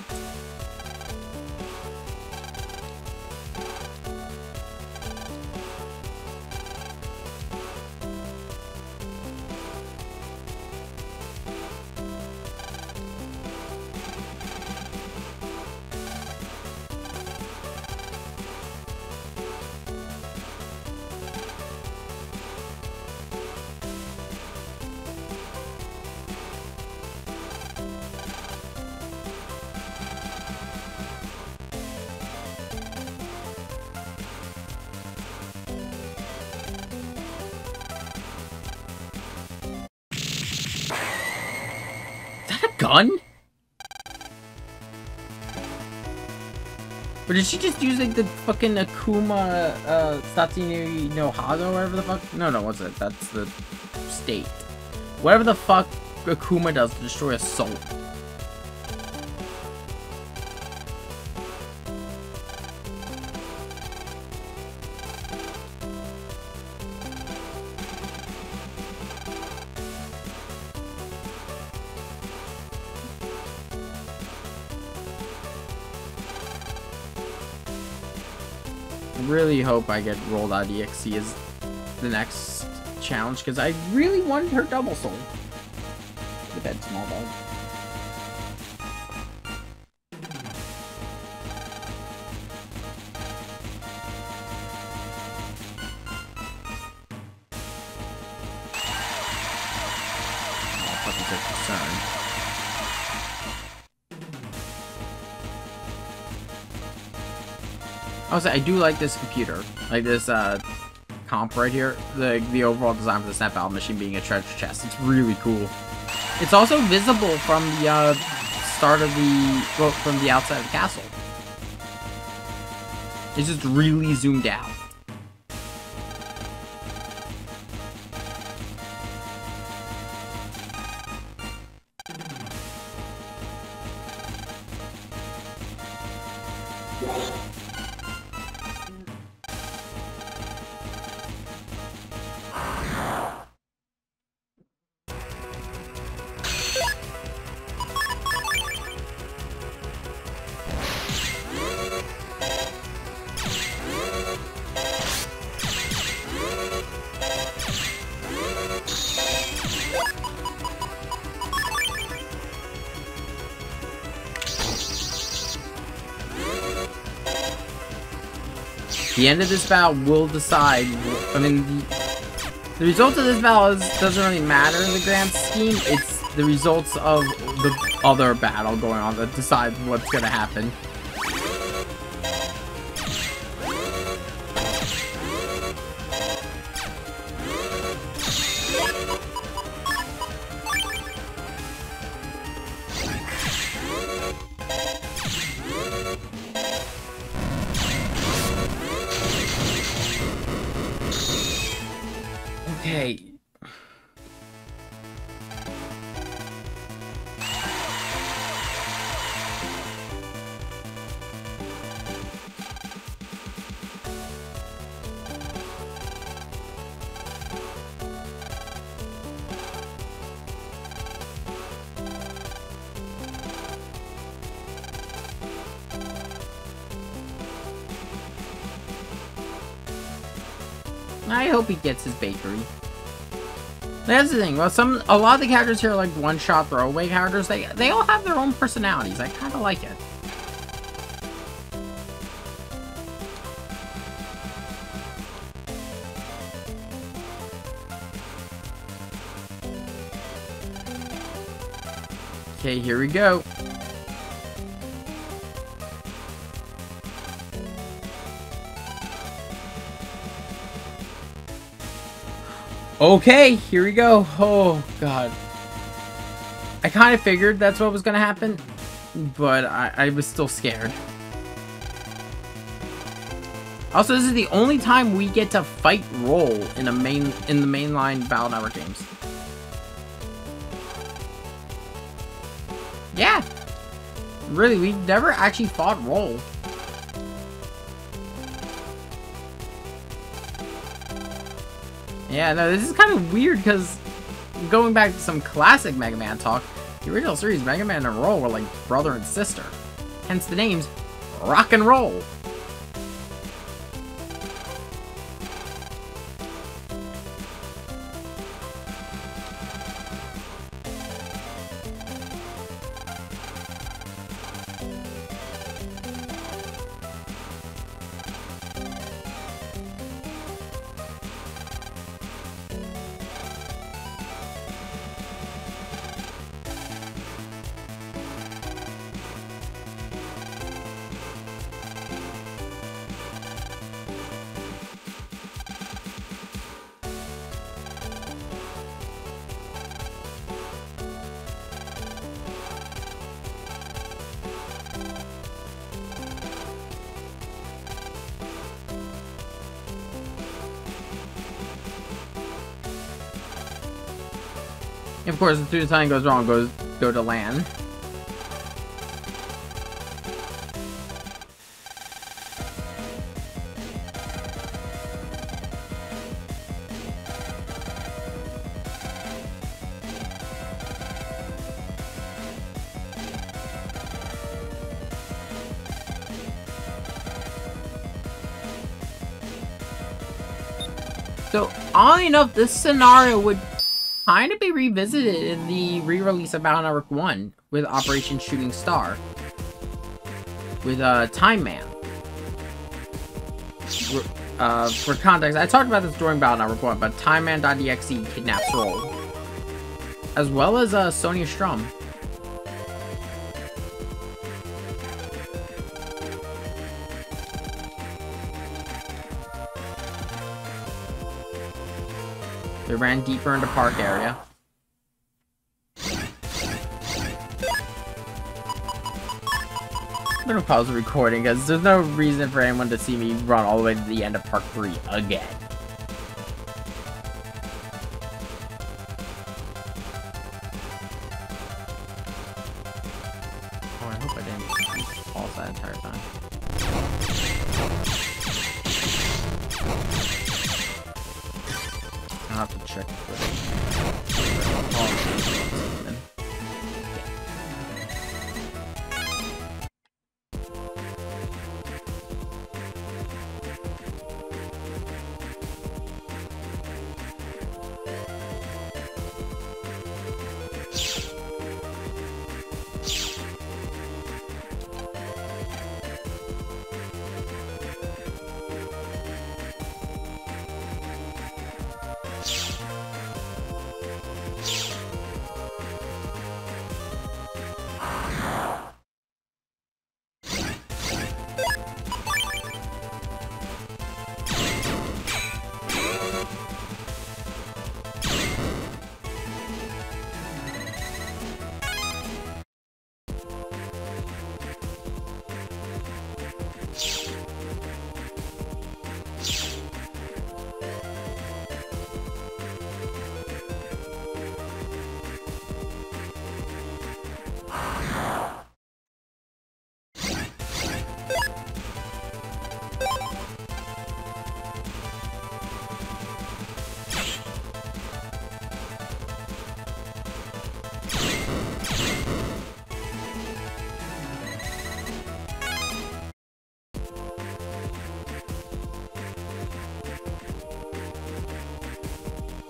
Did she just use like the fucking Akuma uh Satsui no Hado or whatever the fuck? No, no, what's it? That's the state. Whatever the fuck Akuma does to destroy a soul. Hope I get Roll.exe as the next challenge because I really wanted her double soul. The dead small dog. Also, I do like this computer. Like this uh, comp right here. The, the overall design for the Snap Battle Machine being a treasure chest. It's really cool. It's also visible from the uh, start of the... Well, from the outside of the castle. It's just really zoomed out. The end of this battle will decide. I mean, the, the result of this battle is, doesn't really matter in the grand scheme. It's the results of the other battle going on that decide what's gonna happen. Gets his bakery. That's the thing. Well, some a lot of the characters here are like one-shot throwaway characters. They they all have their own personalities. I kind of like it. Okay, here we go. Okay, here we go. Oh, God. I kind of figured that's what was going to happen, but I, I was still scared. Also, this is the only time we get to fight Roll in a main in the mainline Battle Network games. Yeah. Really, we never actually fought Roll. Yeah, no, this is kind of weird because going back to some classic Mega Man talk, the original series, Mega Man and Roll were like brother and sister. Hence the names Rock and Roll. Of course, as soon as something goes wrong, goes go to land. So, oddly enough, this scenario would kind of be revisited in the re-release of Battle Network 1 with Operation Shooting Star. With, uh, Time Man. Uh, for context, I talked about this during Battle Network 1, but Time Man.exe kidnaps Roll. As well as, uh, Sonia Strum. Ran deeper into park area. I'm gonna pause the recording because there's no reason for anyone to see me run all the way to the end of Park 3 again.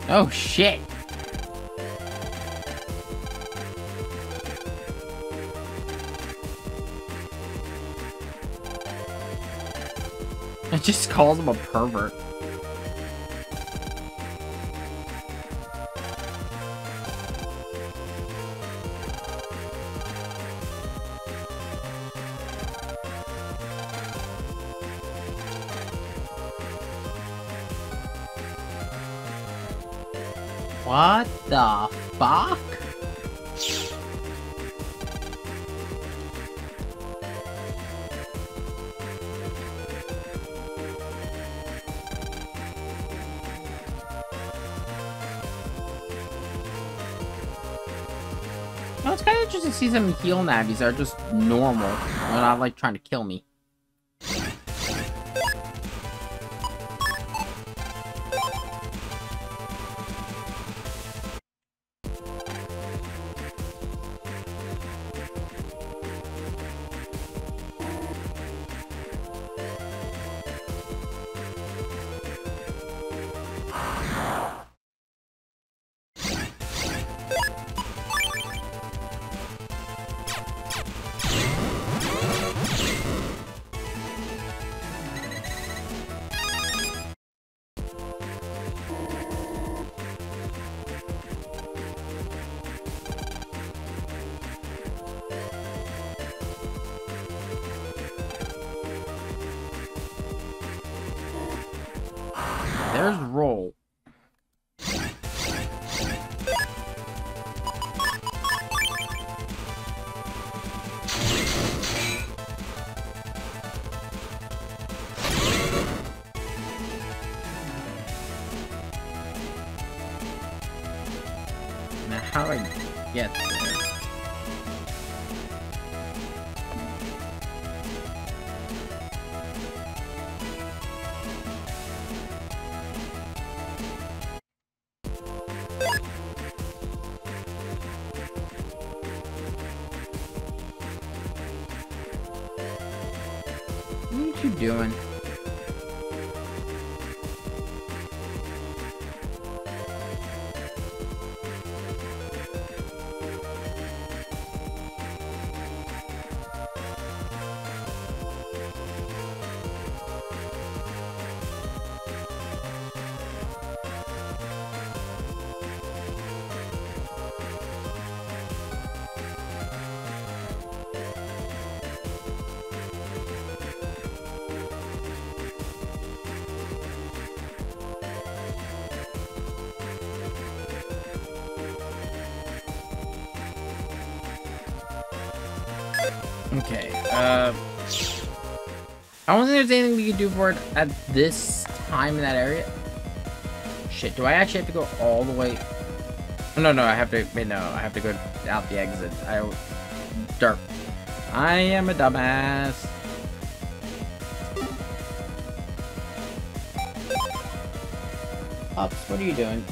Oh shit! It just calls him a pervert. See some HeelNavis that are just normal. They're not like trying to kill me. Okay, uh... I don't think there's anything we can do for it at this time in that area. Shit, do I actually have to go all the way... Oh, no, no, I have to... Wait, no, I have to go out the exit. I... Derp. I am a dumbass. Ups, what are you doing?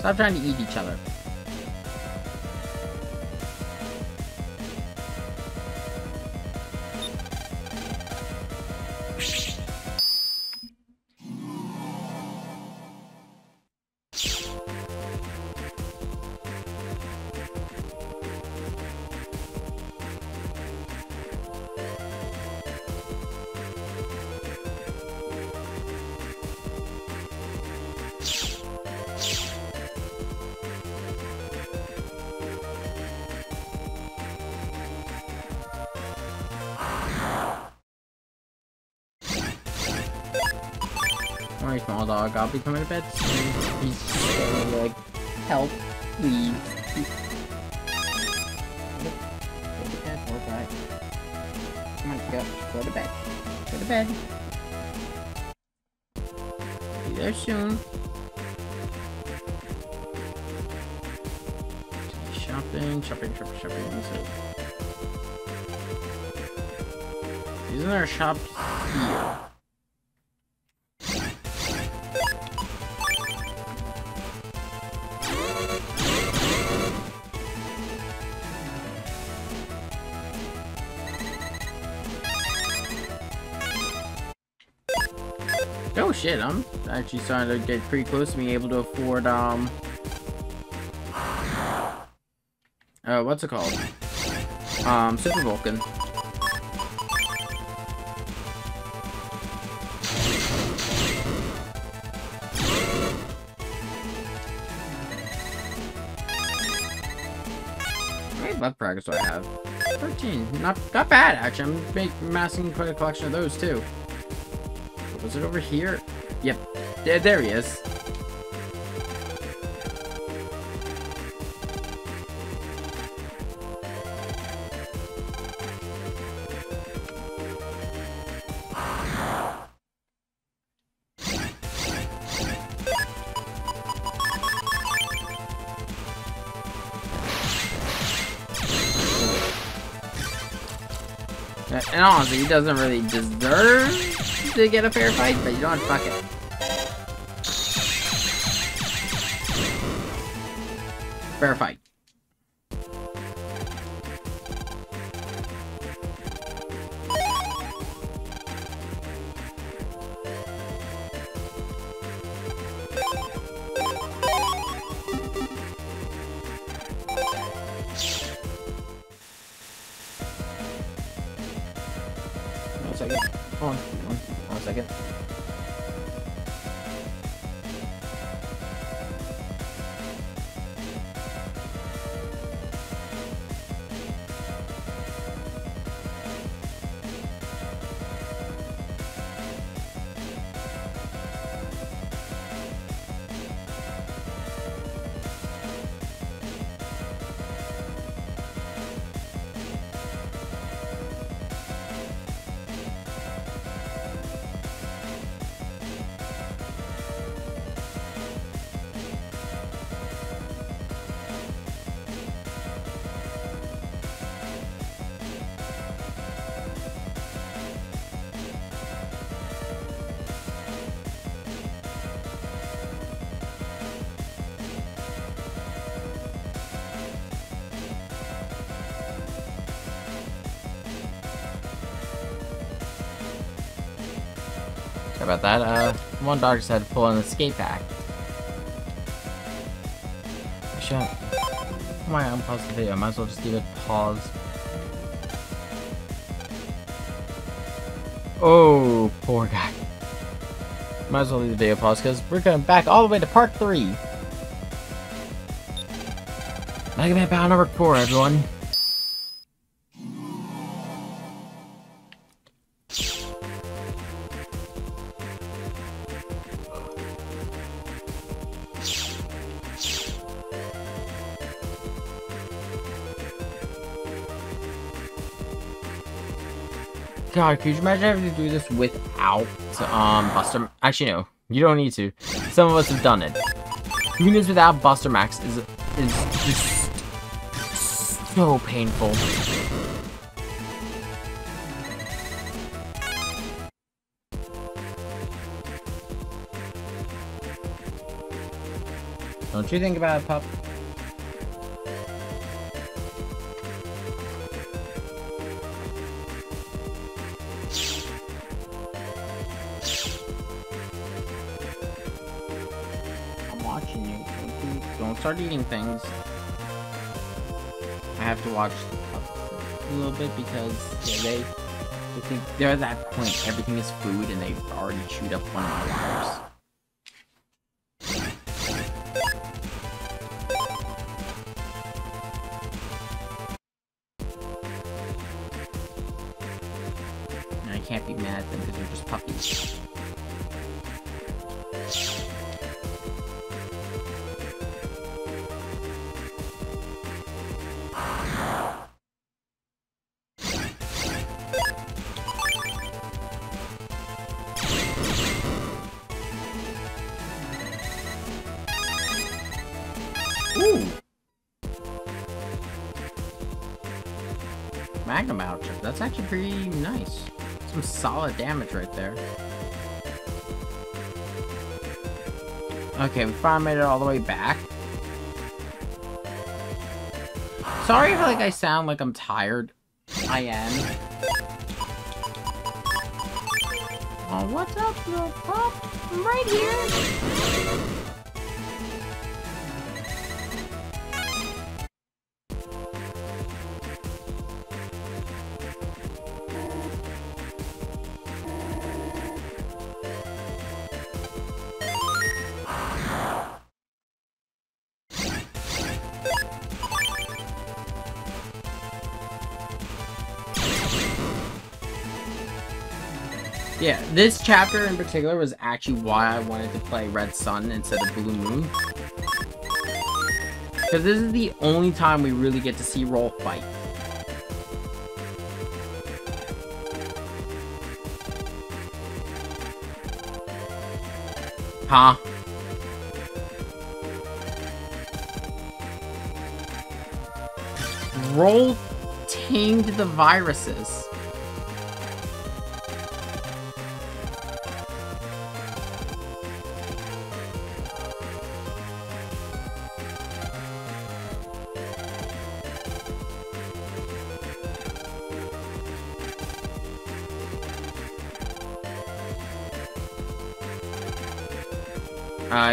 Stop trying to eat each other. Be coming to bed actually starting to get pretty close to being able to afford, um... Uh, what's it called? Um, Super Vulcan. Left brackets do I have? 13. Not, not bad, actually. I'm make, amassing quite a collection of those, too. Was it over here? There, there he is. And honestly, he doesn't really deserve to get a fair fight, but you don't fuck it. That. Uh, one dog just had to pull an escape pack. Shut. My, I'm pausing the video. Might as well just leave it pause. Oh, poor guy. Might as well leave the video pause because we're going back all the way to part 3. Mega Man Battle Network 4, everyone. God, could you imagine having to do this without um Buster? Actually, no. You don't need to. Some of us have done it. Doing this without Buster Max is is just so painful. Don't you think about it, pup? Don't, do- don't start eating things. I have to watch a little bit because yeah, they, they think they're at that point. Everything is food, and they've already chewed up one of my wires. We made it all the way back. Sorry if like I sound like I'm tired. I am. Oh, what's up, little pup? I'm right here. This chapter in particular was actually why I wanted to play Red Sun instead of Blue Moon. Because this is the only time we really get to see Roll fight. Huh? Roll tamed the viruses.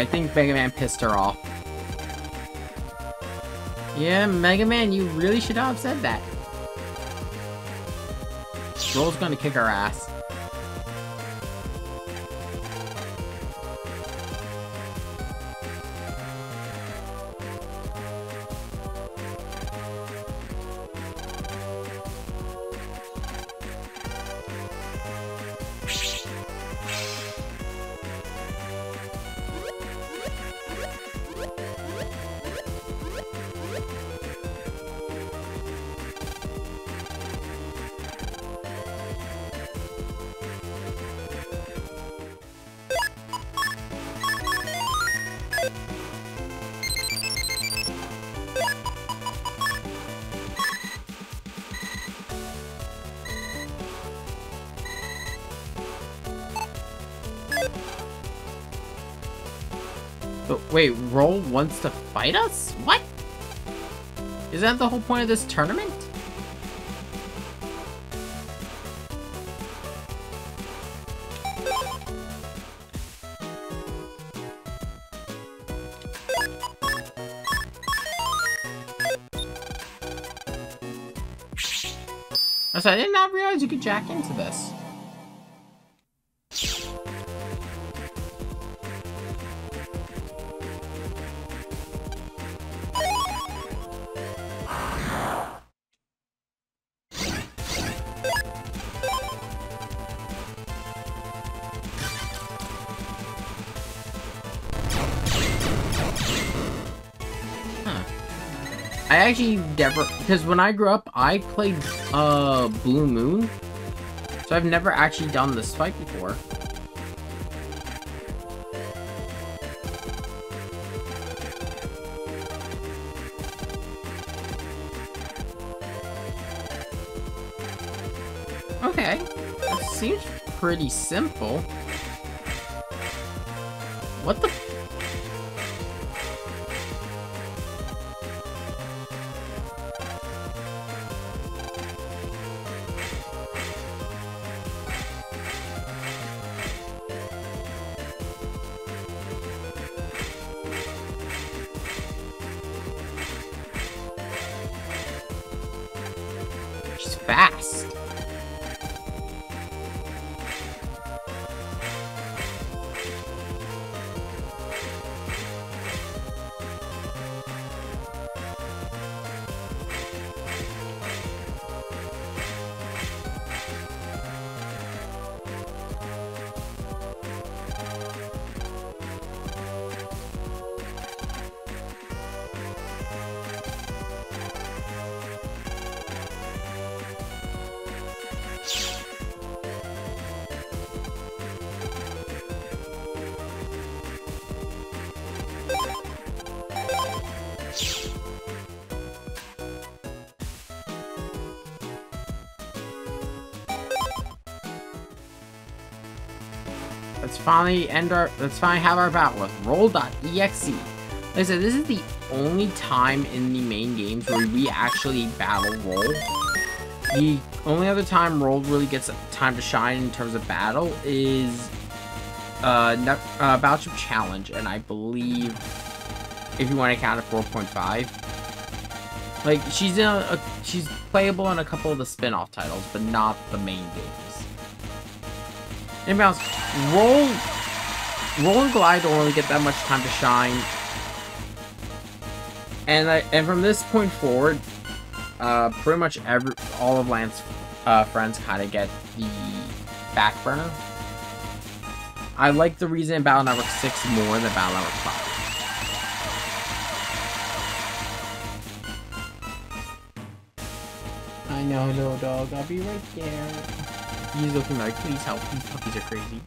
I think Mega Man pissed her off. Yeah, Mega Man, you really should not have said that. Roll's gonna kick our ass. Roll wants to fight us? What? Is that the whole point of this tournament? So I did not realize you could jack into this. Actually never, because when I grew up, I played uh Blue Moon, so I've never actually done this fight before. Okay, seems pretty simple. What the Let's finally end our. Let's finally have our battle with Roll.exe. Like I said, this is the only time in the main games where we actually battle Roll. The only other time Roll really gets time to shine in terms of battle is uh, uh Battle Chip Challenge, and I believe if you want to count it 4.5. Like she's in a, a she's playable in a couple of the spin-off titles, but not the main games. Else? Roll, roll and glide don't really get that much time to shine. And I, and from this point forward, uh, pretty much every all of Lan's uh, friends kind of get the back burner. I like the reason Battle Network 6 more than Battle Network 5. I know, little dog. I'll be right there. He's looking like, please help. These puppies are crazy.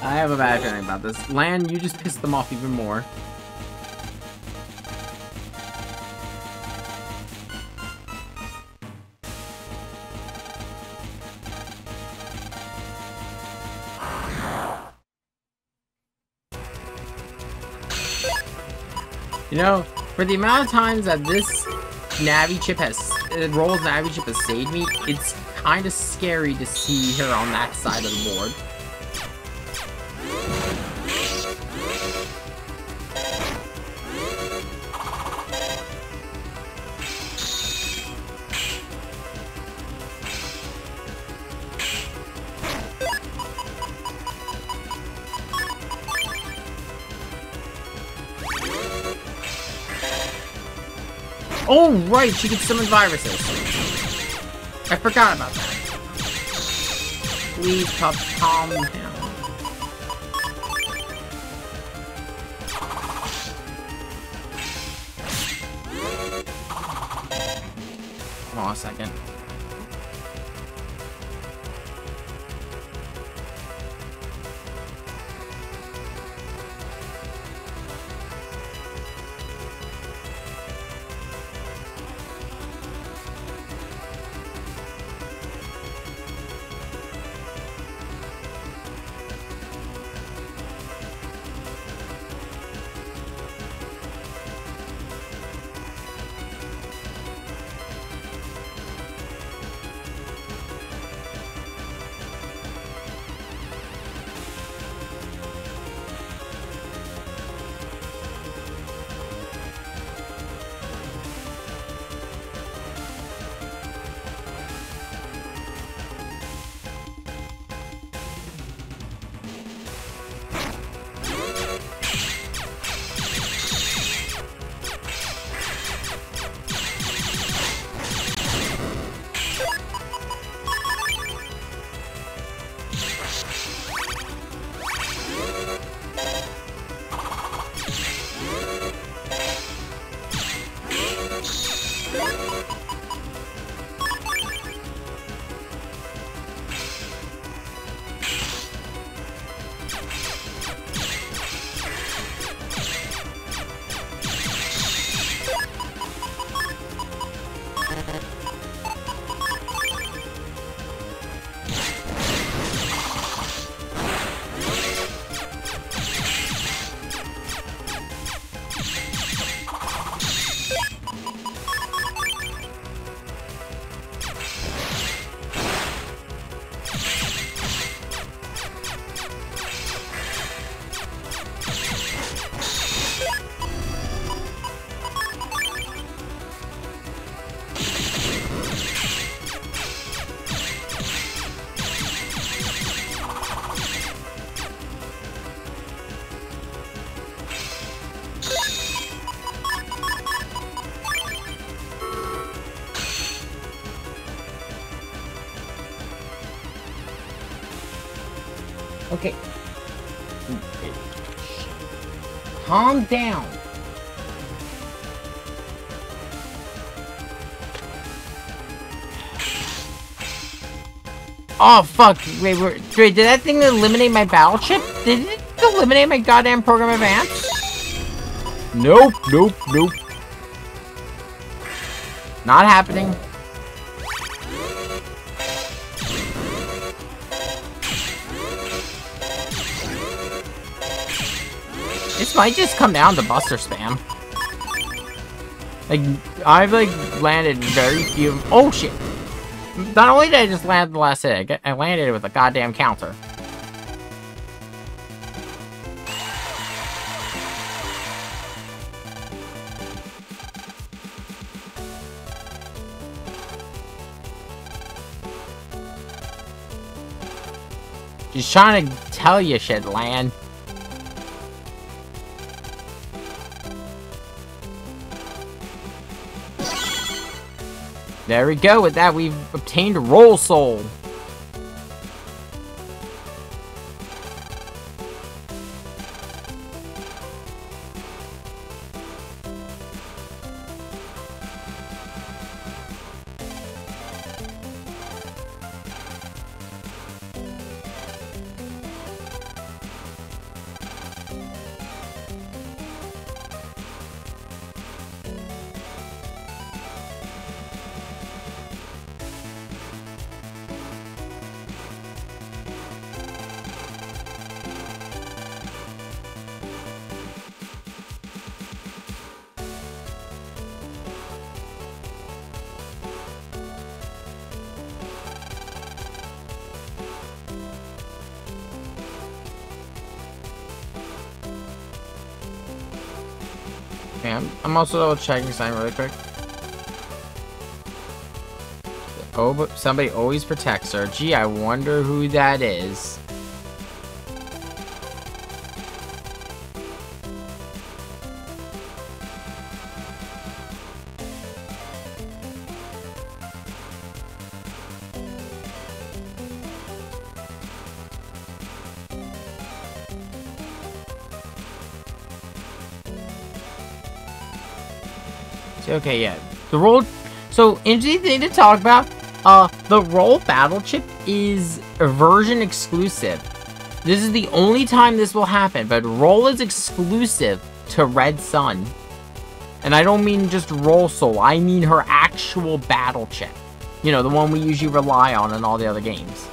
I have a bad feeling about this. Lan, you just pissed them off even more. You know, for the amount of times that this Navi chip has, uh, Roll's Navi chip has saved me, it's kind of scary to see her on that side of the board. Right, she can summon viruses. I forgot about that. Please, calm down. Hold on a second. Calm down. Oh, fuck. Wait, wait, wait, did that thing eliminate my battle chip? Did it eliminate my goddamn program advance? Nope, nope, nope. Not happening. Might just come down to Buster Spam. Like, I've, like, landed very few... Oh, shit! Not only did I just land the last hit, I landed it with a goddamn counter. Just trying to tell you shit, land. There we go. With that, we've obtained Roll Soul. Also checking something really quick. Oh, but somebody always protects her. Gee, I wonder who that is. Okay, yeah. The roll... So, interesting thing to talk about. Uh, the roll battle chip is a version exclusive. This is the only time this will happen, but roll is exclusive to Red Sun. And I don't mean just roll soul, I mean her actual battle chip. You know, the one we usually rely on in all the other games.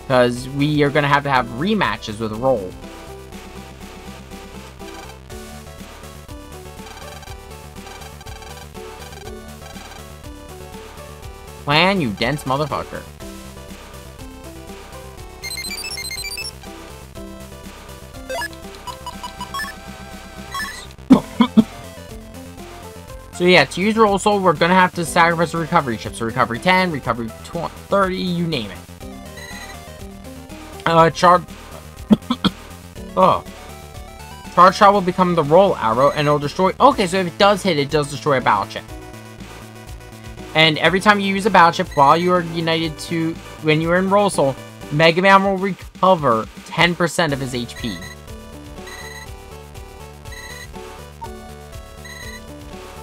Because we are going to have to have rematches with roll. Plan, you dense motherfucker. so yeah, to use Roll Soul, we're gonna have to sacrifice a recovery chip. So recovery 10, recovery 20, 30, you name it. Uh, Char... oh. Charge Shot will become the roll arrow, and it'll destroy... Okay, so if it does hit, it does destroy a battle chip. And every time you use a battle chip while you are united to, when you are in Roll Soul, Mega Man will recover 10% of his HP.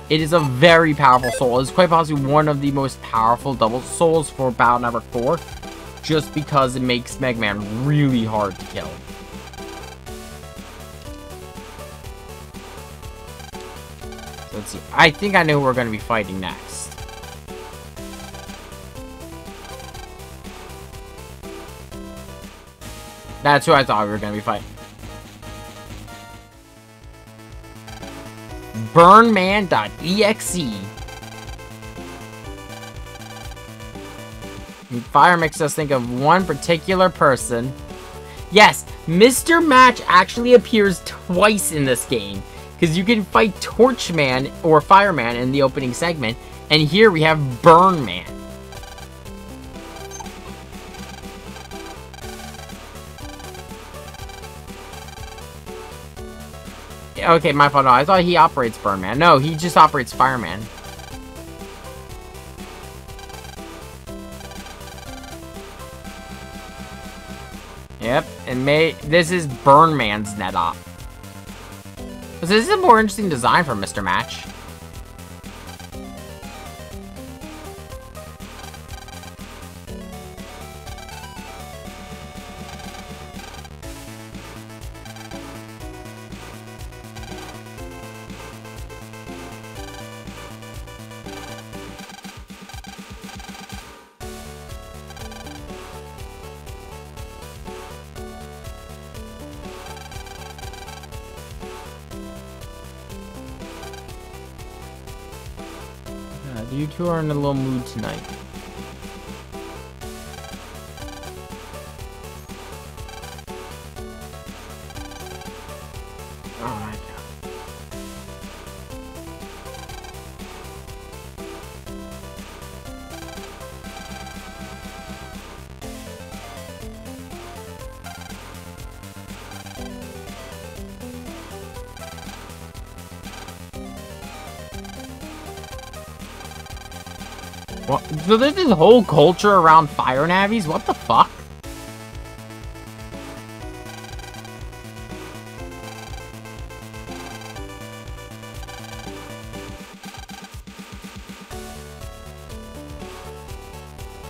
It is a very powerful soul. It's quite possibly one of the most powerful double souls for Battle Network 4. Just because it makes Mega Man really hard to kill. Let's see. I think I know who we're going to be fighting next. That's who I thought we were going to be fighting. Burnman.exe Fire makes us think of one particular person. Yes, Mr. Match actually appears twice in this game. Because you can fight Torchman or Fireman in the opening segment. And here we have Burnman. Okay, my fault. No, I thought he operates Burnman. No, he just operates Fireman. Yep, and may this is Burn Man's net op. This is a more interesting design for Mr. Match. Are in a little mood tonight. So there's this whole culture around fire Navis? What the fuck?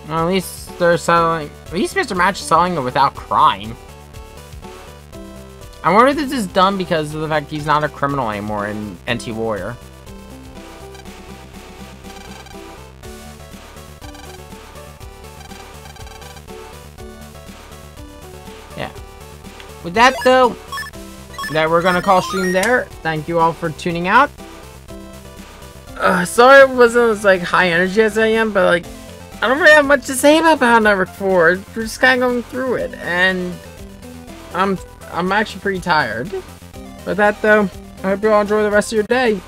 Well, at least they're selling... At least Mr. Match is selling it without crime. I wonder if this is done because of the fact he's not a criminal anymore in NT Warrior. With that, though, that we're gonna call stream there. Thank you all for tuning out. Uh, sorry it wasn't as like high energy as I am, but like I don't really have much to say about Battle Network 4. We're just kind of going through it, and I'm I'm actually pretty tired. With that though, I hope you all enjoy the rest of your day.